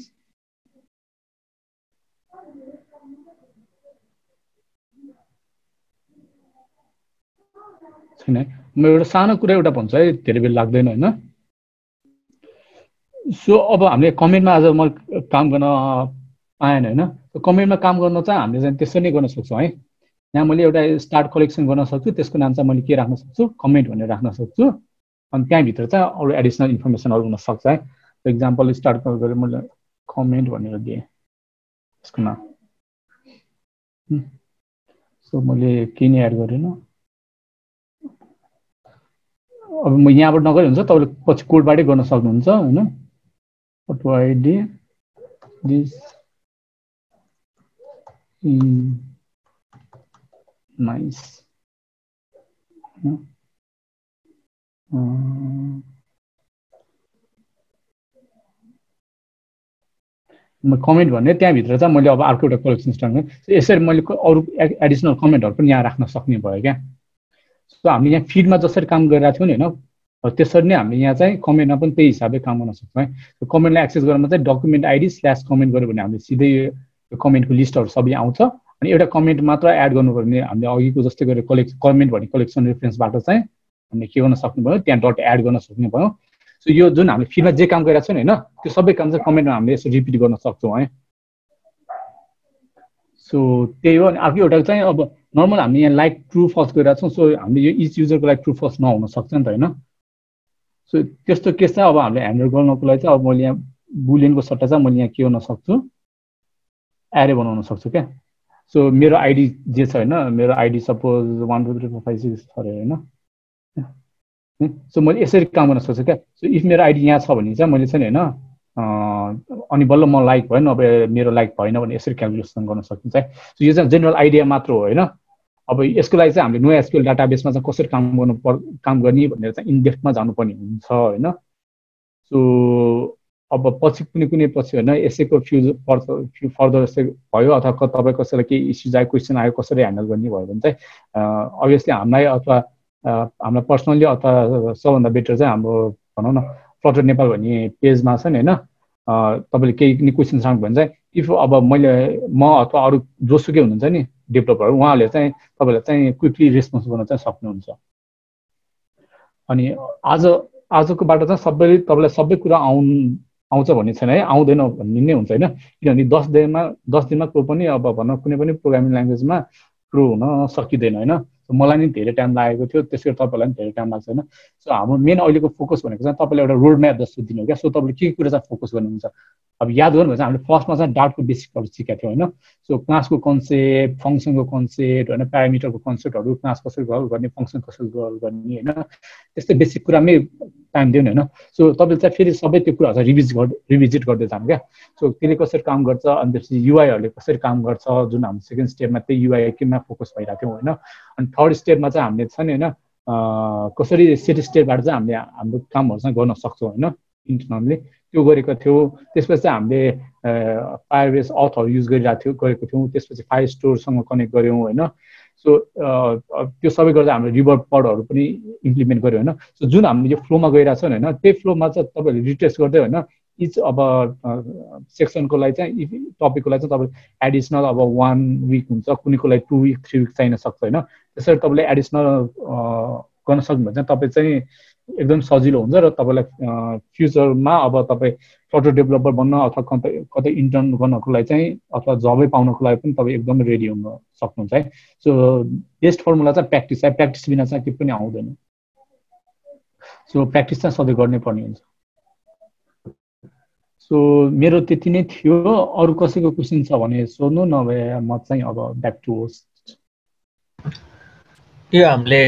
छैन। म एउटा सानो कुरा एउटा भन्छु है धेरै बेर लाग्दैन होइन? सो अब हामीले कमेन्टमा आज म काम गर्न पाएन होइन? कमेन्टमा काम गर्न चाहिँ हामीले चाहिँ त्यसरी नै गर्न सक्छौँ है। यहाँ मैले एउटा स्टार्ट कलेक्सन गर्न सक्छु त्यसको नाम चाहिँ मैले के राख्न सक्छु? कमेन्ट भनेर राख्न सक्छु। अनि त्यहाँभित्र चाहिँ अरू एडिसनल इन्फर्मेसनहरू हुनसक्छ है। इक्जाम्पल स्टार्ट गरेर मैले कमेन्ट भनेर दिएँ। त्यसको नाम। सो मैले के नै एड गरेन। अब म यहाँबाट नगरे हुन्छ तपाईँले पछि कोडबाटै गर्न सक्नुहुन्छ होइन? आइडी दिस nice कमेन्ट भन्ने त्यहाँभित्र चाहिँ मैले अब अर्को एउटा कलेक्सन स्टार्ट यसरी मैले अरू एडिसनल कमेन्टहरू पनि यहाँ राख्न सक्ने भयो क्या। सो हामीले यहाँ फिडमा जसरी काम गरिरहेको थियौँ नि होइन? त्यसरी नै हामीले यहाँ चाहिँ कमेन्टमा पनि त्यही हिसाबले काम गर्न सक्छौँ है। कमेन्टलाई एक्सेस गर्नमा चाहिँ डकुमेन्ट आइडी स्ल्यास कमेन्ट गऱ्यो भने हामीले सिधै कमेन्टको लिस्टहरू सबै आउँछ। अनि एउटा कमेन्ट मात्र एड गर्नु भने हामीले अघिको जस्तै गरेर कलेक्ट कमेन्ट भन्ने कलेक्सन रेफरेन्सबाट चाहिँ हामीले के गर्न सक्नुभयो त्यहाँ डट एड गर्न सक्ने भयो सो यो जुन हामीले फिल्डमा जे काम गरिरहेको छ होइन त्यो सबै काम चाहिँ कमेन्टमा हामीले यसो रिपिट गर्न सक्छौँ है। सो त्यही हो। अनि अर्को एउटा चाहिँ अब नर्मल हामी यहाँ लाइक ट्रु फल्स गरिरहेको छौँ सो हामीले यो इच युजरको लागि ट्रु फल्स नहुन सक्छ नि त होइन। सो त्यस्तो केस चाहिँ अब हामीले ह्यान्डल गर्नको लागि चाहिँ अब मैले यहाँ बुलियनको सट्टा चाहिँ मैले यहाँ के गर्न सक्छु? एरे बनाउन सक्छु क्या? सो मेरो आइडी जे छ होइन मेरो ID suppose one two three four five six छ अरे होइन। सो मैले यसरी काम गर्न सक्छु क्या? सो इफ मेरो आइडी यहाँ छ भने चाहिँ मैले चाहिँ होइन अनि बल्ल म लाइक भयो नभए मेरो लाइक भएन भने यसरी क्यालकुलेसन गर्न सकिन्छ है सो यो चाहिँ जेनरल आइडिया मात्र हो होइन। अब यसको लागि चाहिँ हामीले नो एसक्युएल डाटाबेसमा चाहिँ कसरी काम गर्नु पर् काम गर्ने भनेर चाहिँ इन्डेक्समा जानुपर्ने हुन्छ होइन। सो अब पछि कुनै कुनै पछि होइन यसैको फ्युज फ्यु फर्दर यस्तै भयो अथवा तपाईँ कसैलाई केही इस्युज आयो क्वेसन आयो कसरी ह्यान्डल गर्ने भयो भने चाहिँ अभियसली हामीलाई अथवा हामीलाई पर्सनल्ली अथवा सबभन्दा बेटर चाहिँ हाम्रो भनौँ न फ्लटर नेपाल भन्ने पेजमा छ नि होइन तपाईँले केही क्वेसन राख्नु भने चाहिँ इफ अब मैले म अथवा अरू जोसुकै हुनुहुन्छ नि डेभलपरहरू उहाँहरूले चाहिँ तपाईँलाई चाहिँ क्विकली रेस्पोन्स गर्न चाहिँ सक्नुहुन्छ। अनि आज आजको बाटो चाहिँ सबैले तपाईँलाई सबै कुरा आउनु आउँछ भन्ने छैन है आउँदैन भन्ने नै हुन्छ होइन। किनभने दस दिनमा दस दिनमा को पनि अब भनौँ कुनै पनि प्रोग्रामिङ ल्याङ्ग्वेजमा प्रो हुन सकिँदैन होइन। मलाई नि धेरै टाइम लागेको थियो त्यसै गरी तपाईँलाई पनि धेरै टाइम लाग्छ होइन। सो हाम्रो मेन अहिलेको फोकस भनेको चाहिँ तपाईँले एउटा रोड म्याप जस्तो दिनु क्या। सो तपाईँले के कुरा चाहिँ फोकस गर्नुहुन्छ? अब याद गर्नु भने हामीले फर्स्टमा चाहिँ डाटको बेसिकहरू सिकेको थियौँ होइन। सो क्लासको कन्सेप्ट फङ्सनको कन्सेप्ट होइन प्यारामिटरको कन्सेप्टहरू क्लास कसरी गर्ने फङ्सन कसरी गर्ने होइन। त्यस्तै बेसिक कुरामै टाइम दिउँ होइन। सो तपाईँले चाहिँ फेरि सबै त्यो कुराहरू चाहिँ रिभिज गर् रिभिजिट गर्दै जानु क्या। सो त्यसले कसरी काम गर्छ अनि त्यसपछि युआईहरूले कसरी काम गर्छ जुन हाम्रो सेकेन्ड स्टेपमा त्यही युआई केमा फोकस भइरहेको थियौँ होइन। अनि थर्ड स्टेपमा चाहिँ हामीले छ नि होइन कसरी सिटी स्टेटबाट चाहिँ हामीले हाम्रो कामहरू चाहिँ गर्न सक्छौँ होइन इन्टरनली त्यो गरेको थियो। त्यसपछि चाहिँ हामीले फायरबेस अथहरू युज गरिरहेको थियो गरेको थियौँ। त्यसपछि फायर स्टोरसँग कनेक्ट गऱ्यौँ होइन। सो त्यो सबै गर्दा हामीले रिभर पडहरू पनि इम्प्लिमेन्ट गऱ्यो होइन। सो जुन हामीले यो फ्लोमा गइरहेको छ होइन त्यही फ्लोमा चाहिँ तपाईँहरूले रिटेस्ट गर्दै होइन इच अब सेक्सनको लागि चाहिँ टपिकको लागि चाहिँ तपाईँले एडिसनल अब वान विक हुन्छ कुनैको लागि टु विक थ्री विक चाहिन सक्छ होइन? त्यसरी तपाईँले एडिसनल गर्न सक्नुभयो भने चाहिँ तपाईँ चाहिँ एकदम सजिलो हुन्छ र तपाईँलाई फ्युचरमा अब तपाईँ सफ्टवेयर डेभलपर बन्न अथवा कतै कतै इन्टर्न गर्नको लागि चाहिँ अथवा जबै पाउनको लागि पनि तपाईँ एकदमै रेडी हुन सक्नुहुन्छ है? सो बेस्ट फर्मुला चाहिँ प्र्याक्टिस है? प्र्याक्टिस बिना चाहिँ केही पनि आउँदैन। सो प्र्याक्टिस चाहिँ सधैँ गर्नै पर्ने हुन्छ। सो मेरो त्यति नै थियो। अरू कसैको क्वेसन छ भने सोध्नु नभए म चाहिँ अब ब्याक टु होस्ट यो हामीले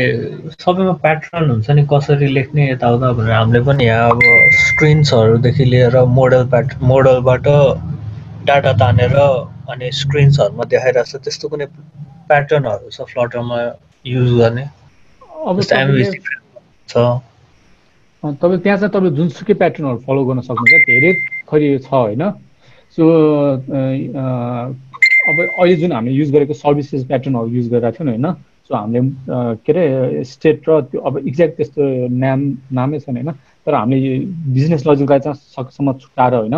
सबैमा प्याटर्न हुन्छ नि कसरी लेख्ने यताउता भनेर हामीले पनि यहाँ अब स्क्रिन्सहरूदेखि लिएर मोडल प्याट मोडलबाट डाटा तानेर अनि स्क्रिन्सहरूमा देखाइरहेको छ त्यस्तो कुनै प्याटर्नहरू छ फ्लटरमा युज गर्ने? छ। तपाईँ त्यहाँ चाहिँ तपाईँ जुनसुकै प्याटर्नहरू फलो गर्न सक्नुहुन्छ। धेरै खरि छ होइन। सो अब अहिले जुन हामीले युज गरेको सर्भिसेस प्याटर्नहरू युज गरिरहेको थियौँ होइन। सो हामीले के अरे स्टेट र त्यो अब एक्ज्याक्ट त्यस्तो नाम नामै छैन होइन। तर हामीले बिजनेस लजिकलाई चाहिँ सकेसम्म छुट्याएर होइन।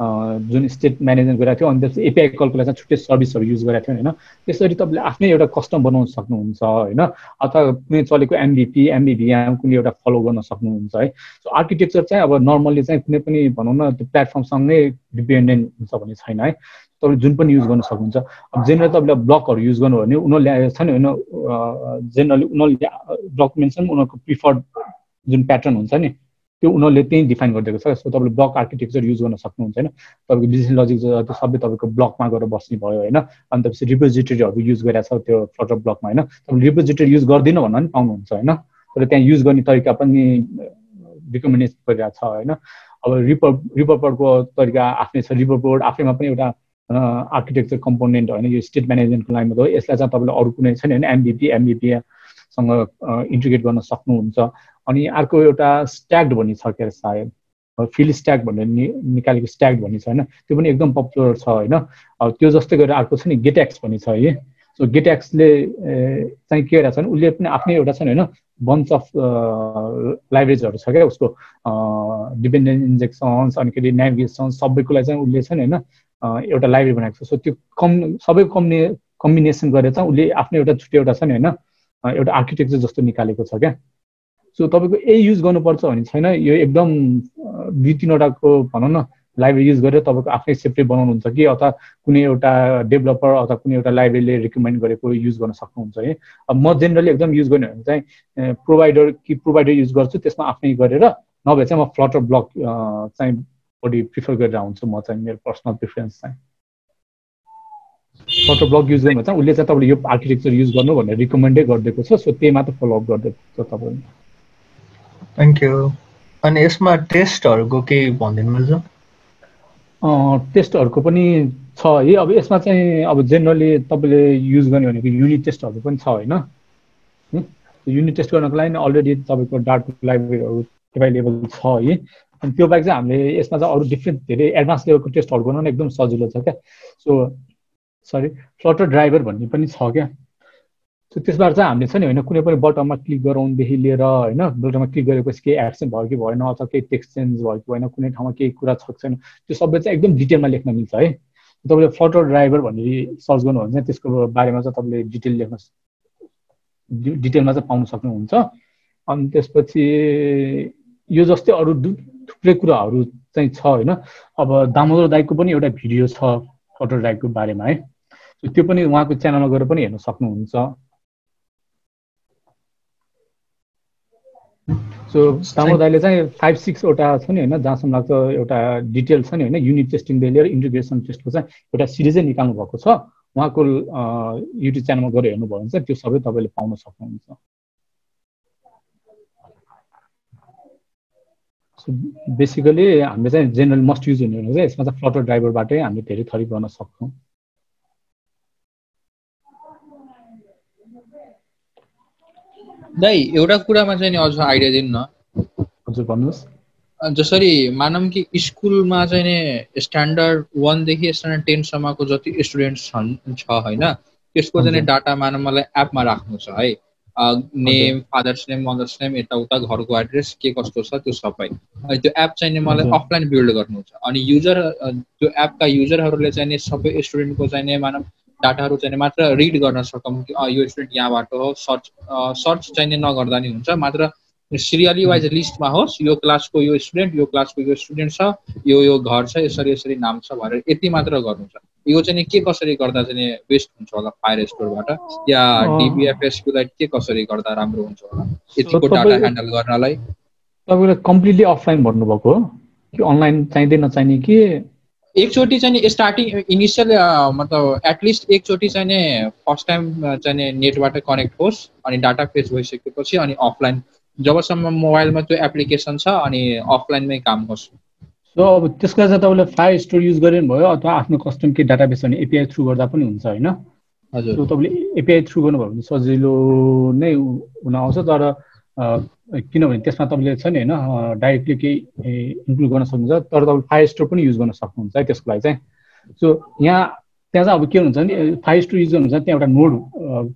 जुन स्टेट म्यानेजमेन्ट गरेको थियो अनि त्यसपछि एपिआई कलको चाहिँ छुट्टै सर्भिसहरू युज गरेको थियो होइन? त्यसरी तपाईँले आफ्नै एउटा कस्टम बनाउन सक्नुहुन्छ होइन? अथवा कुनै चलेको एमबिपी एमबिबिएम कुनै एउटा फलो गर्न सक्नुहुन्छ है? सो आर्किटेक्चर चाहिँ अब नर्मल्ली चाहिँ कुनै पनि भनौँ न त्यो प्लेटफर्मसँगै डिपेन्डेन्ट हुन्छ भन्ने छैन है? तपाईँले जुन पनि युज गर्न सक्नुहुन्छ। अब जेनरली तपाईँले ब्लकहरू युज गर्नु भने उनीहरूले छ नि होइन? जेनरली उनीहरूले डकुमेन्ट्स उनीहरूको प्रिफर्ड जुन प्याटर्न हुन्छ नि त्यो उनीहरूले त्यही डिफाइन गरिदिएको छ। सो तपाईँले ब्लक आर्किटेक्चर युज गर्न सक्नुहुन्छ होइन? तपाईँको बिजनेस लजिक त्यो सबै तपाईँको ब्लकमा गएर बस्ने भयो होइन? अनि त्यसपछि रिपोजिटरीहरू युज गरिरहेको छ त्यो फ्लटर ब्लकमा होइन? तपाईँले रिपोजिटरी युज गर्दिनँ भन्दा पनि पाउनुहुन्छ होइन? तर त्यहाँ युज गर्ने तरिका पनि रिकमेन्डेसन गरिरहेको छ होइन? अब रिपर रिपोर्टको तरिका आफ्नै छ। रिपोर्ट आफैमा पनि एउटा आर्किटेक्चर कम्पोनेन्ट होइन? यो स्टेट म्यानेजमेन्टको लागि मात्रै यसलाई चाहिँ तपाईँले अरू कुनै छैन होइन? एमबिपी एमबिपिएसँग इन्टिग्रेट गर्न सक्नुहुन्छ। अनि अर्को एउटा स्ट्याक्ड भन्ने छ के अरे सायद फिल स्ट्याक भनेर नि निकालेको स्ट्याक भन्ने छ होइन। त्यो पनि एकदम पपुलर छ होइन। त्यो जस्तै गरेर अर्को छ नि गेट्याक्स भन्ने छ है सो गेट्याक्सले चाहिँ के गरिरहेको छ उसले पनि आफ्नै एउटा छ नि होइन बन्च अफ लाइब्रेजहरू छ क्या उसको। डिपेन्डेन्ट इन्जेक्सन्स अनि के अरे नेभिगेसन सबैको लागि चाहिँ उसले छ नि होइन एउटा लाइब्रेरी बनाएको छ। सो त्यो कम् सबै कम्बिने कम्बिनेसन गरेर चाहिँ उसले आफ्नै एउटा छुट्टै एउटा छ नि होइन। एउटा आर्किटेक्चर जस्तो निकालेको छ क्या। सो तपाईँको ए युज गर्नुपर्छ भने छैन यो एकदम दुई तिनवटाको भनौँ न लाइब्रेरी युज गरेर तपाईँको आफ्नै सेपरेट बनाउनुहुन्छ कि अथवा कुनै एउटा डेभलपर अथवा कुनै एउटा लाइब्रेरीले रिकमेन्ड गरेको युज गर्न सक्नुहुन्छ है अब म जेनरली एकदम युज गर्ने भने चाहिँ प्रोभाइडर कि प्रोभाइडर युज गर्छु त्यसमा आफ्नै गरेर नभए चाहिँ म फ्लटर ब्लक चाहिँ बढी प्रिफर गरेर हुन्छु म चाहिँ मेरो पर्सनल प्रिफरेन्स चाहिँ। फ्लटर ब्लक युज गर्नु उसले चाहिँ तपाईँले यो आर्किटेक्चर युज गर्नु भनेर रिकमेन्डै गरिदिएको छ सो त्यही मात्र फलोअप गरिदिएको छ तपाईँले। थ्याङ्क यू अनि यसमा टेस्टहरूको केही भनिदिनु मिल्छ? टेस्टहरूको पनि छ है। अब यसमा चाहिँ अब जेनरली तपाईँले युज गर्ने भनेको युनिट टेस्टहरू पनि छ होइन? युनिट टेस्ट गर्नको लागि अलरेडी तपाईँको डार्क लाइब्रेरीहरू एभाइलेबल छ है। अनि त्यो बाहेक चाहिँ हामीले यसमा चाहिँ अरू डिफ्रेन्ट धेरै एडभान्स लेभलको टेस्टहरू गर्नु एकदम सजिलो छ क्या। सो सरी फ्लटर ड्राइभर भन्ने पनि छ क्या। सो त्यसबाट चाहिँ हामीले छ नि होइन कुनै पनि बटनमा क्लिक गराउनुदेखि लिएर होइन बटनमा क्लिक गरेपछि केही एक्सन भयो कि भएन अथवा केही टेक्स्ट चेन्ज भयो कि भएन कुनै ठाउँमा केही कुरा छ छैन त्यो सबै चाहिँ एकदम डिटेलमा लेख्न मिल्छ है। तपाईँले फ्लटर ड्राइभर भनेर सर्च गर्नु भने चाहिँ त्यसको बारेमा चाहिँ तपाईँले डिटेल लेख्न डिटेलमा चाहिँ पाउन सक्नुहुन्छ। अनि त्यसपछि यो जस्तै अरू थुप्रै कुराहरू चाहिँ छ होइन। अब दामोदर दाईको पनि एउटा भिडियो छ। अटो ड्राइभको बारेमा है। त्यो पनि उहाँको च्यानलमा गएर पनि हेर्न सक्नुहुन्छ। सो तामा दाईले चाहिँ फाइभ सिक्सवटा छ नि होइन जहाँसम्म लाग्छ एउटा डिटेल छ नि होइन युनिट टेस्टिङदेखि लिएर इन्टिग्रेसन टेस्टको चाहिँ एउटा सिरिजै निकाल्नु भएको छ। उहाँको युट्युब च्यानलमा गएर हेर्नुभयो भने चाहिँ त्यो सबै तपाईँले पाउन सक्नुहुन्छ। सो बेसिकली हामीले चाहिँ जेनरल मस्ट युज हुने भने चाहिँ यसमा चाहिँ फ्लटर ड्राइभरबाटै हामीले धेरै थरी गर्न सक्छौँ। दाइ एउटा कुरामा चाहिँ नि अझ आइडिया दिनु न। हजुर भन्नुहोस्। जसरी मानौँ कि स्कुलमा चाहिँ नि स्ट्यान्डर्ड वानदेखि स्ट्यान्डर्ड टेनसम्मको जति स्टुडेन्ट्स छन् छ होइन त्यसको चाहिँ डाटा मानव मलाई एपमा राख्नु छ है। Name father's name mother's name यताउता घरको एड्रेस के कस्तो छ त्यो सबै। त्यो एप चाहिँ नि मलाई अफलाइन बिल्ड गर्नु छ अनि युजर त्यो एपका युजरहरूले चाहिँ नि सबै स्टुडेन्टको चाहिँ नि मानव डाटाहरू चाहिँ मात्र रिड गर्न सकौँ कि यो स्टुडेन्ट यहाँबाट हो सर्च सर्च चाहिँ नगर्दा नि हुन्छ। मात्र सिरियली वाइज लिस्टमा होस् यो क्लासको यो स्टुडेन्ट यो क्लासको यो स्टुडेन्ट छ यो यो घर छ यसरी यसरी नाम छ भनेर यति मात्र गर्नु छ यो चाहिँ के कसरी गर्दा चाहिँ बेस्ट हुन्छ होला फायर स्टोरबाट या डिबिएफएसको के कसरी गर्दा राम्रो हुन्छ होला? यतिको डाटा ह्यान्डल गर्नलाई? तपाईँले कम्प्लिटली अफलाइन भन्नुभएको हो? कि अनलाइन चाहिँदै नचाहिने कि? एकचोटि चाहिँ स्टार्टिङ इनिसियल मतलब एटलिस्ट एकचोटि चाहिँ फर्स्ट टाइम चाहिँ नेटबाट कनेक्ट होस् अनि डाटा फेच भइसकेपछि अनि अफलाइन जबसम्म मोबाइलमा त्यो एप्लिकेसन छ अनि अफलाइनमै काम होस्। सो अब त्यसको चाहिँ तपाईँले फाइल स्टोर युज गर्नु भयो अथवा आफ्नो कस्टम के डाटाबेस भने एपिआई थ्रु गर्दा पनि हुन्छ होइन? हजुर। तपाईँले एपिआई थ्रु गर्नुभयो भने सजिलो नै हुन आउँछ तर किनभने त्यसमा तपाईँले छ नि होइन डाइरेक्टली केही इन्क्लुड गर्न सक्नुहुन्छ तर तपाईँले फाइल स्टोर पनि युज गर्न सक्नुहुन्छ है त्यसको लागि चाहिँ। सो यहाँ त्यहाँ चाहिँ अब के हुन्छ भने फाइल स्टोर युज गर्नुहुन्छ त्यहाँ एउटा नोड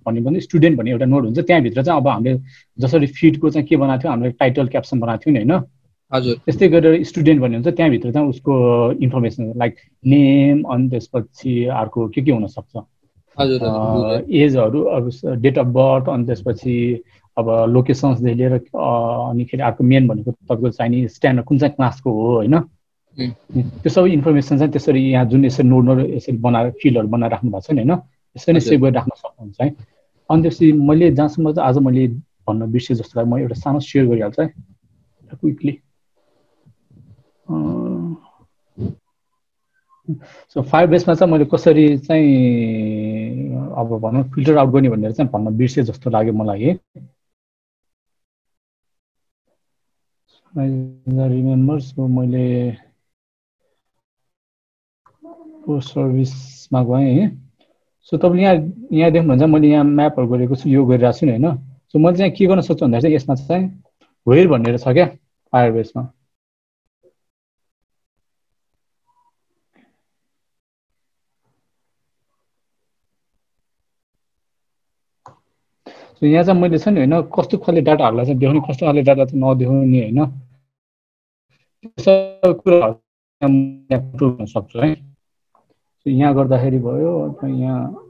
भन्यो भने स्टुडेन्ट भन्ने एउटा नोड हुन्छ। त्यहाँभित्र चाहिँ अब हामीले जसरी फिडको चाहिँ के बनाएको थियो हामीले टाइटल क्याप्सन बनाएको थियो नि होइन। हजुर। त्यस्तै गरेर स्टुडेन्ट भन्ने हुन्छ त्यहाँभित्र चाहिँ उसको इन्फर्मेसन लाइक नेम अनि त्यसपछि अर्को के के हुनसक्छ। एजहरू अब डेट अफ बर्थ अनि त्यसपछि अब लोकेसन्सदेखि लिएर अनिखेरि अर्को मेन भनेको तपाईँको चाहिने स्ट्यान्डर्ड कुन चाहिँ क्लासको हो होइन? त्यो सबै इन्फर्मेसन चाहिँ त्यसरी यहाँ जुन यसरी नोड नोड यसरी बनाएर फिल्डहरू बनाएर राख्नु भएको छ नि होइन? यसरी नै सेभ गरेर राख्न सक्नुहुन्छ है? अनि त्यसपछि मैले जहाँसम्म चाहिँ आज मैले भन्न बिर्सेँ जस्तो लाग्यो म एउटा सानो सेयर गरिहाल्छु है? क्विकली सो फाइभ बेसमा चाहिँ मैले कसरी चाहिँ अब भनौँ फिल्टर आउट गर्ने भनेर चाहिँ भन्न बिर्सेँ जस्तो लाग्यो मलाई। रिमेम्बर सो मैले सर्भिसमा गएँ है। सो तपाईँले यहाँ यहाँ देख्नुहुन्छ मैले यहाँ म्यापहरू गरेको छु यो गरिरहेको छु नि होइन। सो मैले चाहिँ के गर्न सक्छु भन्दाखेरि चाहिँ यसमा चाहिँ वेयर भनेर छ क्या फायर बेसमा यहाँ चाहिँ मैले छ नि होइन कस्तो खाले डाटाहरूलाई चाहिँ देखाउने कस्तो खाले डाटा चाहिँ नदेखाउने होइन। कुराहरू सक्छु है। यहाँ गर्दाखेरि भयो अथवा यहाँ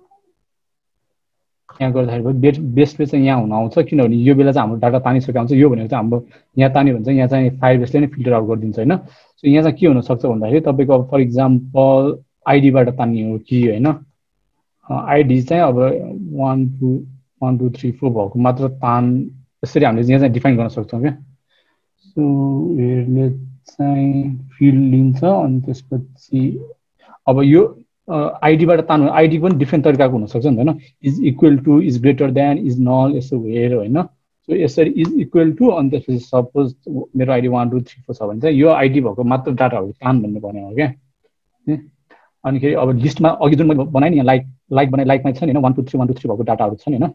यहाँ गर्दाखेरि भयो बेस्ट बेस्ट पे चाहिँ यहाँ हुन आउँछ किनभने यो बेला चाहिँ हाम्रो डाटा तानिसकेको हुन्छ यो भनेको चाहिँ हाम्रो यहाँ तान्यो भने चाहिँ यहाँ चाहिँ फाइभ बेसले नै फिल्टर आउट गरिदिन्छ होइन। सो यहाँ चाहिँ के हुनसक्छ भन्दाखेरि तपाईँको अब फर इक्जाम्पल आइडीबाट तान्ने हो कि होइन। आइडी चाहिँ अब one two one two three four भएको मात्र तान यसरी हामीले यहाँ चाहिँ डिफाइन गर्न सक्छौँ क्या। सो यसले चाहिँ फिल्ड लिन्छ अनि त्यसपछि अब यो आइडीबाट तान्नु आइडी पनि डिफ्रेन्ट तरिकाको हुनसक्छ नि होइन? Is equal to is greater than is null यसो हेर होइन? सो यसरी इज इक्वल टु अनि त्यसपछि सपोज मेरो ID one two three four छ भने चाहिँ यो आइडी भएको मात्र डाटाहरू तान भन्ने भने हो क्या? अनिखेरि अब लिस्टमा अघि जुन मैले बनाएँ नि लाइक लाइक बनाएँ लाइकमा छ नि होइन? One two three one two three भएको डाटाहरू छ नि होइन?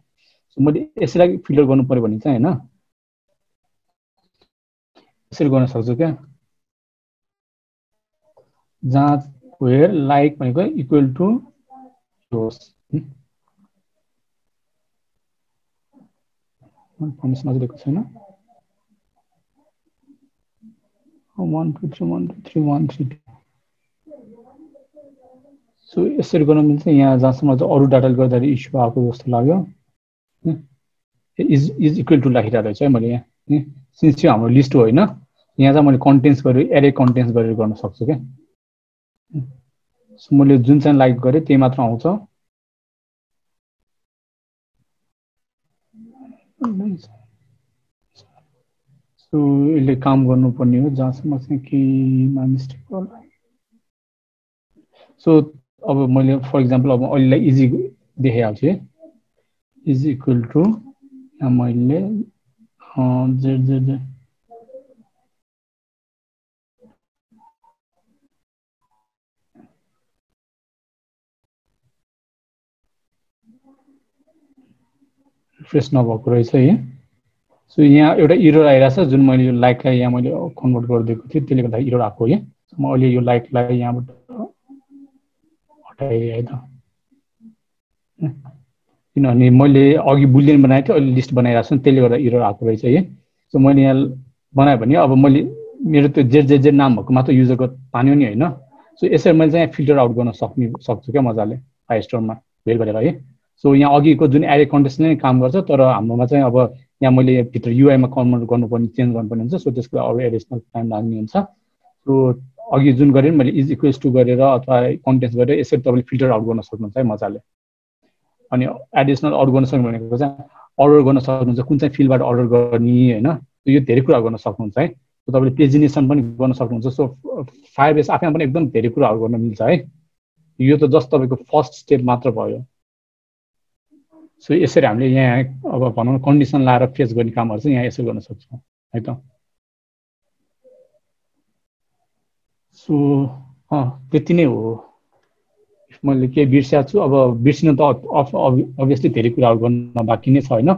मैले यसलाई फिल्टर गर्नु पऱ्यो भने चाहिँ होइन? यसरी गर्न सक्छु क्या? जहाँ वेयर लाइक भनेको इक्वल टु होस् छैन। One two three one two three so यसरी गर्न मिल्छ। यहाँ जहाँसम्म अरू डाटाले गर्दाखेरि इस्यु आएको जस्तो लाग्यो। इज इज इक्वल टु राखिरहेको रहेछ है मैले यहाँ सिन्स यो हाम्रो लिस्ट हो होइन? यहाँ चाहिँ मैले कन्टेन्स गरेर एरे कन्टेन्स गरेर गर्न सक्छु क्या सो मैले जुन चाहिँ लाइक गरेँ त्यही मात्र आउँछ। सो यसले काम गर्नुपर्ने हो जहाँसम्म चाहिँ केहीमा मिस्टेक सो अब मैले फर इक्जाम्पल अब अहिलेलाई इजी देखाइहाल्छु है इज इक्वल टु मैले जेड जेड फ्रेस नभएको रहेछ है। सो यहाँ एउटा इरर आइरहेछ जुन मैले यो लाइटलाई यहाँ मैले कन्भर्ट गरिदिएको थिएँ त्यसले गर्दा इरर आएको है म अहिले यो लाइटलाई यहाँबाट हटाएँ है त किनभने मैले अघि बुलियन बनाएको थिएँ अहिले लिस्ट बनाइरहेको छु त्यसले गर्दा इरर आएको रहेछ है। सो मैले यहाँ बनाएँ भने अब मैले मेरो त्यो जे जे जे नाम भएको मात्र युजरको पानी नि होइन। सो यसरी मैले चाहिँ फिल्टर आउट गर्न सक्ने सक्छु क्या मजाले फाइभ स्टोरमा भेल गरेर है। सो यहाँ अघिको जुन एरे कन्टेस्टले नै काम गर्छ तर हाम्रोमा चाहिँ अब यहाँ मैले भित्र युआईमा कन्भर्ट गर्नुपर्ने चेन्ज गर्नुपर्ने हुन्छ। सो त्यसको अरू एडिसनल टाइम लाग्ने हुन्छ। सो अघि जुन गरेर मैले इज इक्वेस टु गरेर अथवा कन्टेस्ट गरेर यसरी तपाईँले फिल्टर आउट गर्न सक्नुहुन्छ है मजाले। अनि एडिसनल अरू गर्न सक्नु भनेको चाहिँ अर्डर गर्न सक्नुहुन्छ कुन चाहिँ फिल्डबाट अर्डर गर्ने होइन? यो धेरै कुरा गर्न सक्नुहुन्छ है? तपाईँले पेजिनेसन पनि गर्न सक्नुहुन्छ। सो फाइभ एस आफैमा पनि एकदम धेरै कुराहरू गर्न मिल्छ है? यो त जस्ट तपाईँको फर्स्ट स्टेप मात्र भयो। सो यसरी हामीले यहाँ अब भनौँ न कन्डिसन लाएर फेस गर्ने कामहरू चाहिँ यहाँ यसो गर्न सक्छौँ है त? सो अँ त्यति नै हो। मैले के बिर्सिएको छु। अब बिर्सिनु त अभियसली धेरै कुराहरू गर्न बाँकी नै छ होइन?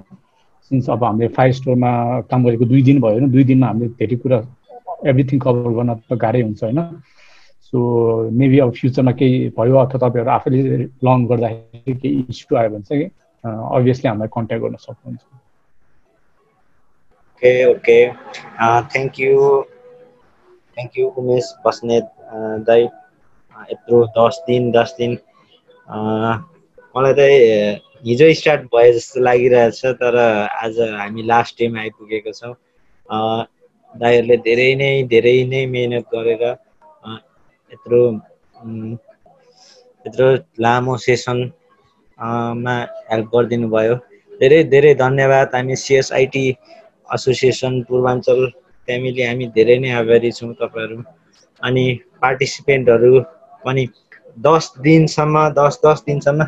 सिन्स अब हामीले फाइभ स्टोरमा काम गरेको दुई दिन भयो होइन? दुई दिनमा हामीले धेरै कुरा एभ्रिथिङ कभर गर्न त गाह्रै हुन्छ होइन? सो मेबी अब फ्युचरमा केही भयो अथवा तपाईँहरू आफैले लङ गर्दाखेरि केही इस्यु आयो भने चाहिँ अभियसली हामीलाई कन्ट्याक्ट गर्न सक्नुहुन्छ। Okay okay thank you thank you Umesh Basnet दाई यत्रो दस दिन दस दिन मलाई चाहिँ हिजो स्टार्ट भयो जस्तो लागिरहेछ तर आज हामी लास्ट डेमा आइपुगेको छौँ। दाईहरूले धेरै नै धेरै नै मिहिनेत गरेर यत्रो यत्रो लामो सेसन मा हेल्प गरिदिनु भयो धेरै धेरै धन्यवाद। हामी सिएसआइटी एसोसिएसन पूर्वाञ्चल फ्यामिली हामी धेरै नै आभारी छौँ तपाईँहरू। अनि पार्टिसिपेन्टहरू पनि दस दिनसम्म दस दस दिनसम्म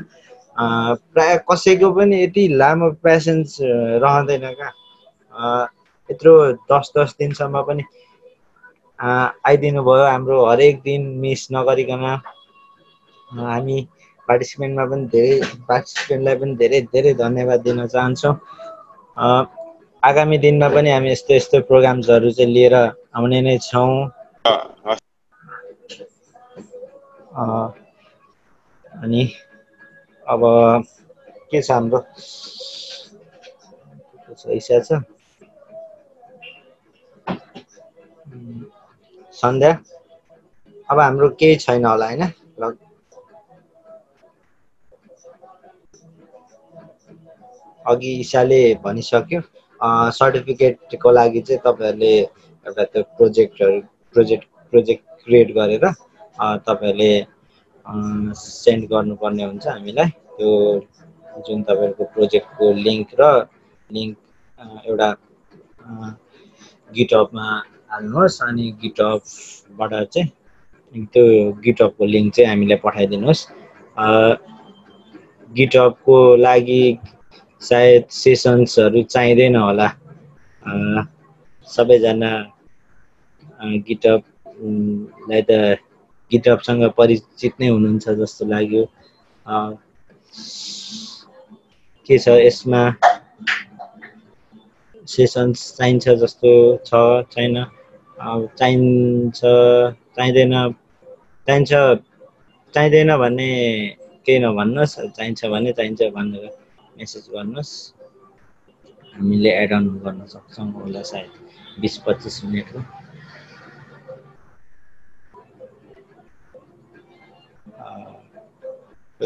प्राय कसैको पनि यति लामो पेसेन्स रहँदैन क्या यत्रो दस दस दिनसम्म पनि आइदिनु भयो हाम्रो हरेक दिन मिस नगरिकन। हामी पार्टिसिपेन्टमा पनि धेरै पार्टिसिपेन्टलाई पनि धेरै धेरै धन्यवाद दिन चाहन्छौँ। आगामी दिनमा पनि हामी यस्तो यस्तो प्रोग्राम्सहरू चाहिँ लिएर आउने नै छौँ। अनि अब के छ हाम्रो? इच्छा छ? सन्ध्या? अब हाम्रो केही छैन होला होइन? अघि इसाले भनिसक्यो। सर्टिफिकेटको लागि चाहिँ तपाईँहरूले एउटा त्यो प्रोजेक्टहरू प्रोजेक्ट प्रोजेक्ट क्रिएट गरेर तपाईँहरूले सेन्ड गर्नुपर्ने हुन्छ हामीलाई। त्यो जुन तपाईँहरूको प्रोजेक्टको लिङ्क र लिङ्क एउटा गिटअपमा हाल्नुहोस् अनि गिटअपबाट चाहिँ त्यो गिटअपको लिङ्क चाहिँ हामीलाई पठाइदिनुहोस्। गिटअपको लागि सायद सेसन्सहरू चाहिँदैन होला। सबैजना गिटअपलाई त गिटअपसँग परिचित नै हुनुहुन्छ जस्तो लाग्यो। के छ यसमा? सेसन्स चाहिन्छ जस्तो छ छैन। चाहिन्छ चाहिँदैन चाहिन्छ चाहिँदैन भने केही नभन्नुहोस् चाहिन्छ भने चाहिन्छ भनेर मेसेज गर्नुहोस्। हामीले एड अन गर्न सक्छौँ होला सायद बिस पच्चिस मिनटको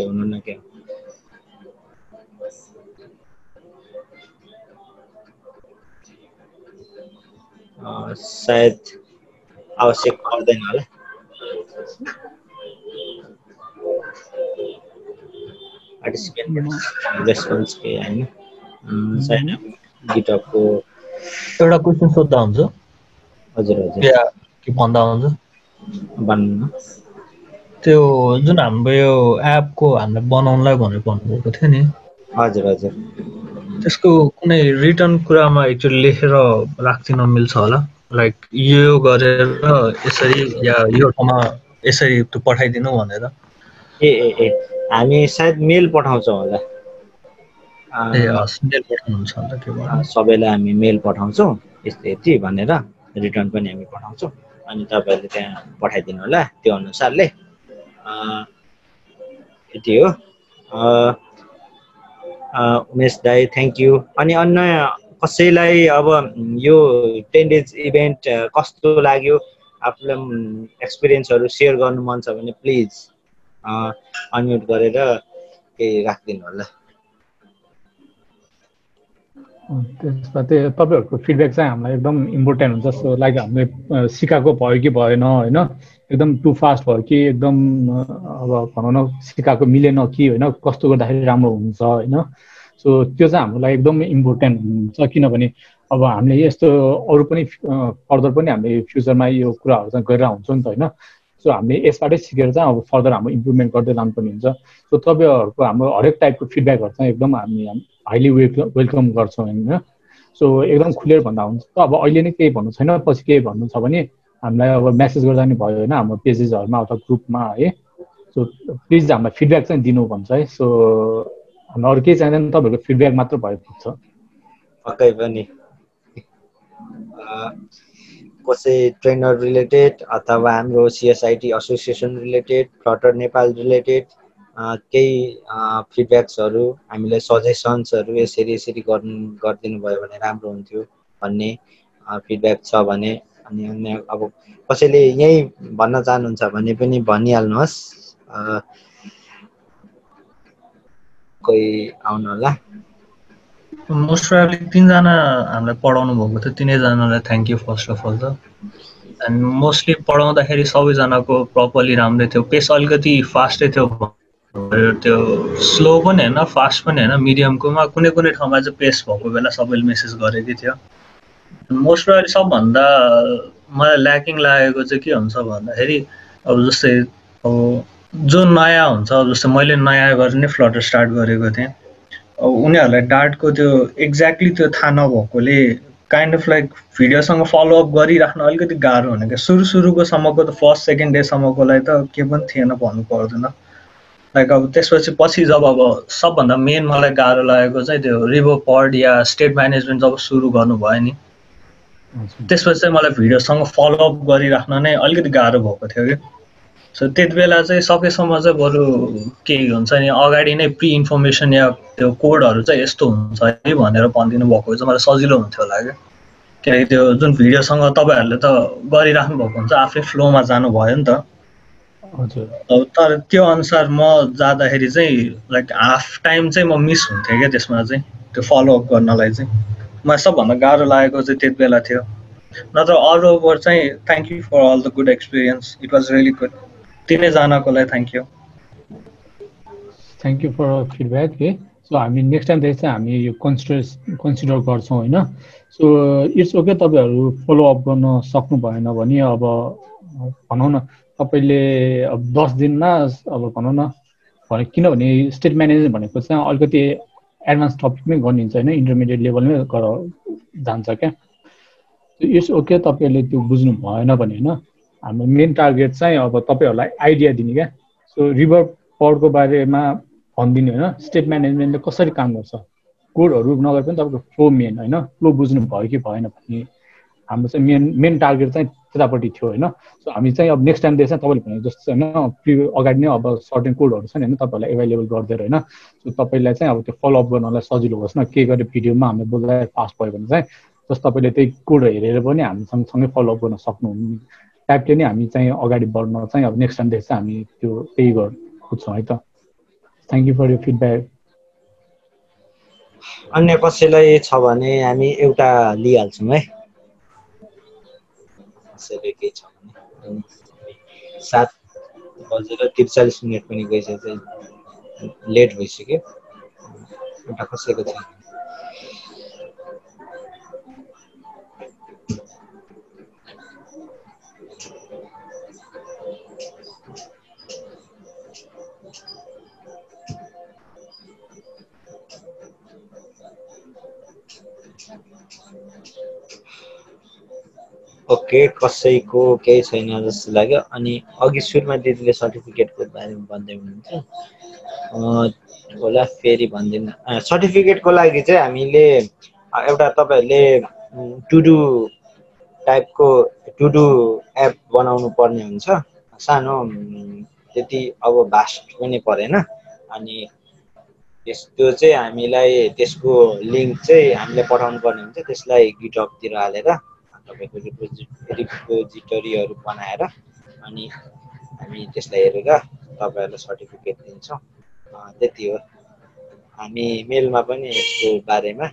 हुनु न क्या? सायद आवश्यक पर्दैन होला पार्टिसिपेन्ट रेस्पोन्स केही होइन सायद गिटअपको एउटा क्वेसन सोद्धा हुन्छ हजुर हजुर। या के भन्दा हुन्छ भन्नु न त्यो जुन हाम्रो यो एपको हामीले बनाउनलाई भनेर भन्नुभएको थियो नि। हजुर हजुर। त्यसको कुनै रिटर्न कुरामा एक्चुअली लेखेर राखिदिन मिल्छ होला। लाइक यो गरेर यसरी या यो ठाउँमा यसरी त्यो पठाइदिनु भनेर। ए ए ए हामी सायद मेल पठाउँछौँ होला। ए हस् मेल पठाउनुहुन्छ अन्त त्यो। सबैलाई हामी मेल पठाउँछौँ यस्तो यति भनेर रिटर्न पनि हामी पठाउँछौँ। अनि तपाईँहरूले त्यहाँ पठाइदिनु होला त्यो अनुसारले। यति हो उमेश दाई थ्याङ्क यू अनि अन्य कसैलाई अब यो टेन डेज इभेन्ट कस्तो लाग्यो? आफूलाई एक्सपिरियन्सहरू सेयर गर्नु मन छ भने प्लिज अनम्युट गरेर केही राखिदिनु होला। त्यसमा त्यो तपाईँहरूको फिडब्याक चाहिँ हामीलाई एकदम इम्पोर्टेन्ट हुन्छ जस्तो लाइक हामीले सिकाएको भयो कि भएन होइन? एकदम टु फास्ट भयो कि एकदम अब भनौँ न सिकाएको मिलेन कि होइन? कस्तो गर्दाखेरि राम्रो हुन्छ होइन? सो त्यो चाहिँ हाम्रो लागि एकदम इम्पोर्टेन्ट हुन्छ किनभने अब हामीले यस्तो अरू पनि फर्दर पनि हामीले फ्युचरमा यो कुराहरू चाहिँ गरेर हुन्छौँ नि त होइन? सो हामीले यसबाटै सिकेर चाहिँ अब फर्दर हाम्रो इम्प्रुभमेन्ट गर्दै लानुपर्ने हुन्छ। सो तपाईँहरूको हाम्रो हरेक टाइपको फिडब्याकहरू चाहिँ एकदम हामी हाइली वेलकम वेलकम गर्छौँ होइन। सो एकदम खुलेर भन्दा हुन्छ। अब अहिले नै केही भन्नु छैन पछि केही भन्नु छ भने हामीलाई अब मेसेज गर्दा नि भयो होइन हाम्रो पेजेसहरूमा अथवा ग्रुपमा है। सो प्लिज हामीलाई फिडब्याक चाहिँ दिनु भन्छ है। सो हामीलाई अरू केही चाहिँदैन तपाईँहरूको फिडब्याक मात्र भए पुग्छ पक्कै पनि। कसै ट्रेनर रिलेटेड अथवा हाम्रो CSIT association related Flutter Nepal related केही फिडब्याक्सहरू हामीलाई सजेसन्सहरू यसरी यसरी गर्नु गरिदिनु भयो भने राम्रो हुन्थ्यो भन्ने फिडब्याक छ भने अनि अन्य अब कसैले यहीँ भन्न चाहनुहुन्छ भने पनि भनिहाल्नुहोस्। कोही आउनु होला। मोस्ट प्रोभाब्ली तिनजना हामीलाई पढाउनु भएको थियो। तिनैजनालाई thank you first of all त। एन्ड मोस्टली पढाउँदाखेरि सबैजनाको प्रपरली राम्रै थियो। पेस अलिकति फास्टै थियो त्यो स्लो पनि होइन फास्ट पनि होइन मिडियमकोमा कुनै कुनै ठाउँमा चाहिँ पेस भएको बेला सबैले मेसेज गरेकै थियो। मोस्ट प्रोभाब्ली सबभन्दा मलाई ल्याकिङ लागेको चाहिँ के हुन्छ भन्दाखेरि अब जस्तै अब जो नयाँ हुन्छ जस्तै मैले नयाँ गरेर नै फ्लटर स्टार्ट गरेको थिएँ। उनीहरूलाई डार्टको त्यो एक्ज्याक्टली त्यो थाहा नभएकोले काइन्ड अफ लाइक भिडियोसँग फलोअप गरिराख्न अलिकति गाह्रो हुने क्या। सुरु सुरुको सम्मको त फर्स्ट सेकेन्ड डेसम्मकोलाई त के पनि थिएन भन्नु पर्दैन। लाइक अब त्यसपछि पछि जब अब सबभन्दा मेन मलाई गाह्रो लागेको चाहिँ त्यो रिभो पड या स्टेट म्यानेजमेन्ट जब सुरु गर्नुभयो नि। त्यसपछि चाहिँ मलाई भिडियोसँग फलोअप गरिराख्न नै अलिकति गाह्रो भएको थियो कि सो त्यति बेला चाहिँ सकेसम्म चाहिँ बरु के हुन्छ नि अगाडि नै प्रि इन्फर्मेसन या त्यो कोडहरू चाहिँ यस्तो हुन्छ है भनेर भनिदिनु भएको चाहिँ मलाई सजिलो हुन्थ्यो होला क्या किनकि त्यो जुन भिडियोसँग तपाईँहरूले त गरिराख्नु भएको हुन्छ आफै फ्लोमा जानुभयो नि त। हजुर। तर त्यो अनुसार म जाँदाखेरि चाहिँ लाइक हाफ टाइम चाहिँ म मिस हुन्थेँ क्या त्यसमा चाहिँ त्यो फलोअप गर्नलाई चाहिँ। मलाई सबभन्दा गाह्रो लागेको चाहिँ त्यति बेला थियो। नत्र अरू ओभर चाहिँ thank you for all the good experience it was really good तिनैजनाको लागि thank you thank you for feedback है सो हामी नेक्स्ट टाइमदेखि चाहिँ हामी यो कन्सिडर कन्सिडर गर्छौँ होइन? सो इट्स ओके तपाईँहरू फलोअप गर्न सक्नु भएन भने अब भनौँ न तपाईँले अब दस दिनमा अब भनौँ न भने किनभने स्टेट म्यानेजर भनेको चाहिँ अलिकति एडभान्स टपिक नै गरिन्छ होइन? इन्टरमिडिएट लेभलमै गर जान्छ क्या? इट्स ओके तपाईँहरूले त्यो बुझ्नु भएन भने होइन? हाम्रो मेन टार्गेट चाहिँ अब तपाईँहरूलाई आइडिया दिने क्या। सो रिभर पडको बारेमा भनिदिने होइन। स्टेट म्यानेजमेन्टले कसरी काम गर्छ? कोडहरू नगरे पनि तपाईँको फ्लो मेन होइन। फ्लो बुझ्नु भयो कि भएन भन्ने हाम्रो चाहिँ मेन मेन टार्गेट चाहिँ त्यतापट्टि थियो होइन। सो हामी चाहिँ अब नेक्स्ट टाइमदेखि चाहिँ तपाईँले भनेको जस्तो होइन। प्रि अगाडि नै अब सर्टेन कोडहरू छ नि होइन तपाईँहरूलाई एभाइलेबल गरिदिएर होइन। सो तपाईँलाई चाहिँ अब त्यो फलोअप गर्नलाई सजिलो होस् न। के गरे भिडियोमा हामीले बोल्दा पास भयो भने चाहिँ जस्तो तपाईँले त्यही कोड हेरेर पनि हामीसँग सँगै फलोअप गर्न सक्नुहुने टाइपले नै हामी चाहिँ अगाडि बढ्न चाहिँ अब नेक्स्ट टाइमदेखि चाहिँ हामी त्यो त्यही गर है त। थ्याङ्क यू फर यो फिडब्याक अन्य कसैलाई छ भने हामी एउटा लिइहाल्छौँ है। कसैले केही छ भने सात बजेर त्रिचालिस मिनट पनि गइसक्यो लेट भइसक्यो। एउटा कसैको छ ओके कसैको केही छैन जस्तो लाग्यो। अनि अघि सुरुमा दिदीले सर्टिफिकेटको बारेमा भन्दै हुनुहुन्छ। होला फेरि भनिदिनु। सर्टिफिकेटको लागि चाहिँ हामीले एउटा तपाईँहरूले टु डु टाइपको टु डु एप बनाउनु पर्ने हुन्छ। सानो त्यति अब भास्ट पनि परेन। अनि त्यस्तो चाहिँ हामीलाई त्यसको लिङ्क चाहिँ हामीले पठाउनु पर्ने हुन्छ। त्यसलाई गिटअपतिर हालेर तपाईँको रिपोजि रिपोजिटरीहरू बनाएर अनि हामी त्यसलाई हेरेर तपाईँहरूलाई सर्टिफिकेट दिन्छौँ। त्यति हो। हामी मेलमा पनि यसको बारेमा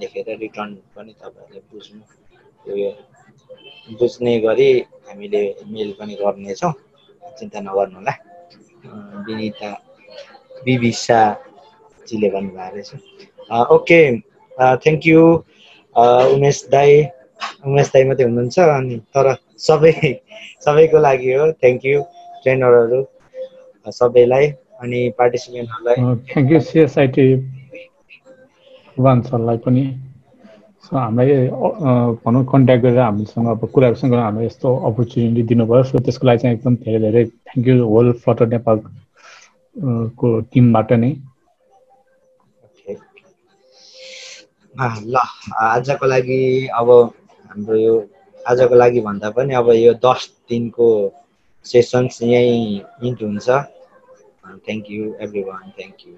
लेखेर रिटर्न पनि तपाईँहरूले बुझ्नु उयो बुझ्ने गरी हामीले मेल पनि गर्नेछौँ। चिन्ता नगर्नु होला। विनिता विभिसाजीले भन्नुभएको रहेछ। ओके। Thank you. उमेश दाई। उमेश दाई मात्रै हुनुहुन्छ अनि तर सबै सबैको लागि हो। थ्याङ्क यू ट्रेनरहरू सबैलाई अनि पार्टिसिपेन्टहरूलाई थ्याङ्क यू सिएसआइटी वान्सरलाई पनि। सो हामीलाई भनौँ कन्ट्याक्ट गरेर हामीसँग अब कुराहरूसँग हामीलाई यस्तो अपर्च्युनिटी दिनुभयो। सो त्यसको लागि चाहिँ एकदम धेरै धेरै thank you whole Flutter Nepal को टिमबाट नै। ल आजको लागि अब हाम्रो यो आजको लागि भन्दा पनि अब यो दस दिनको सेसन्स यहीँ इन्ट हुन्छ। Thank you everyone thank you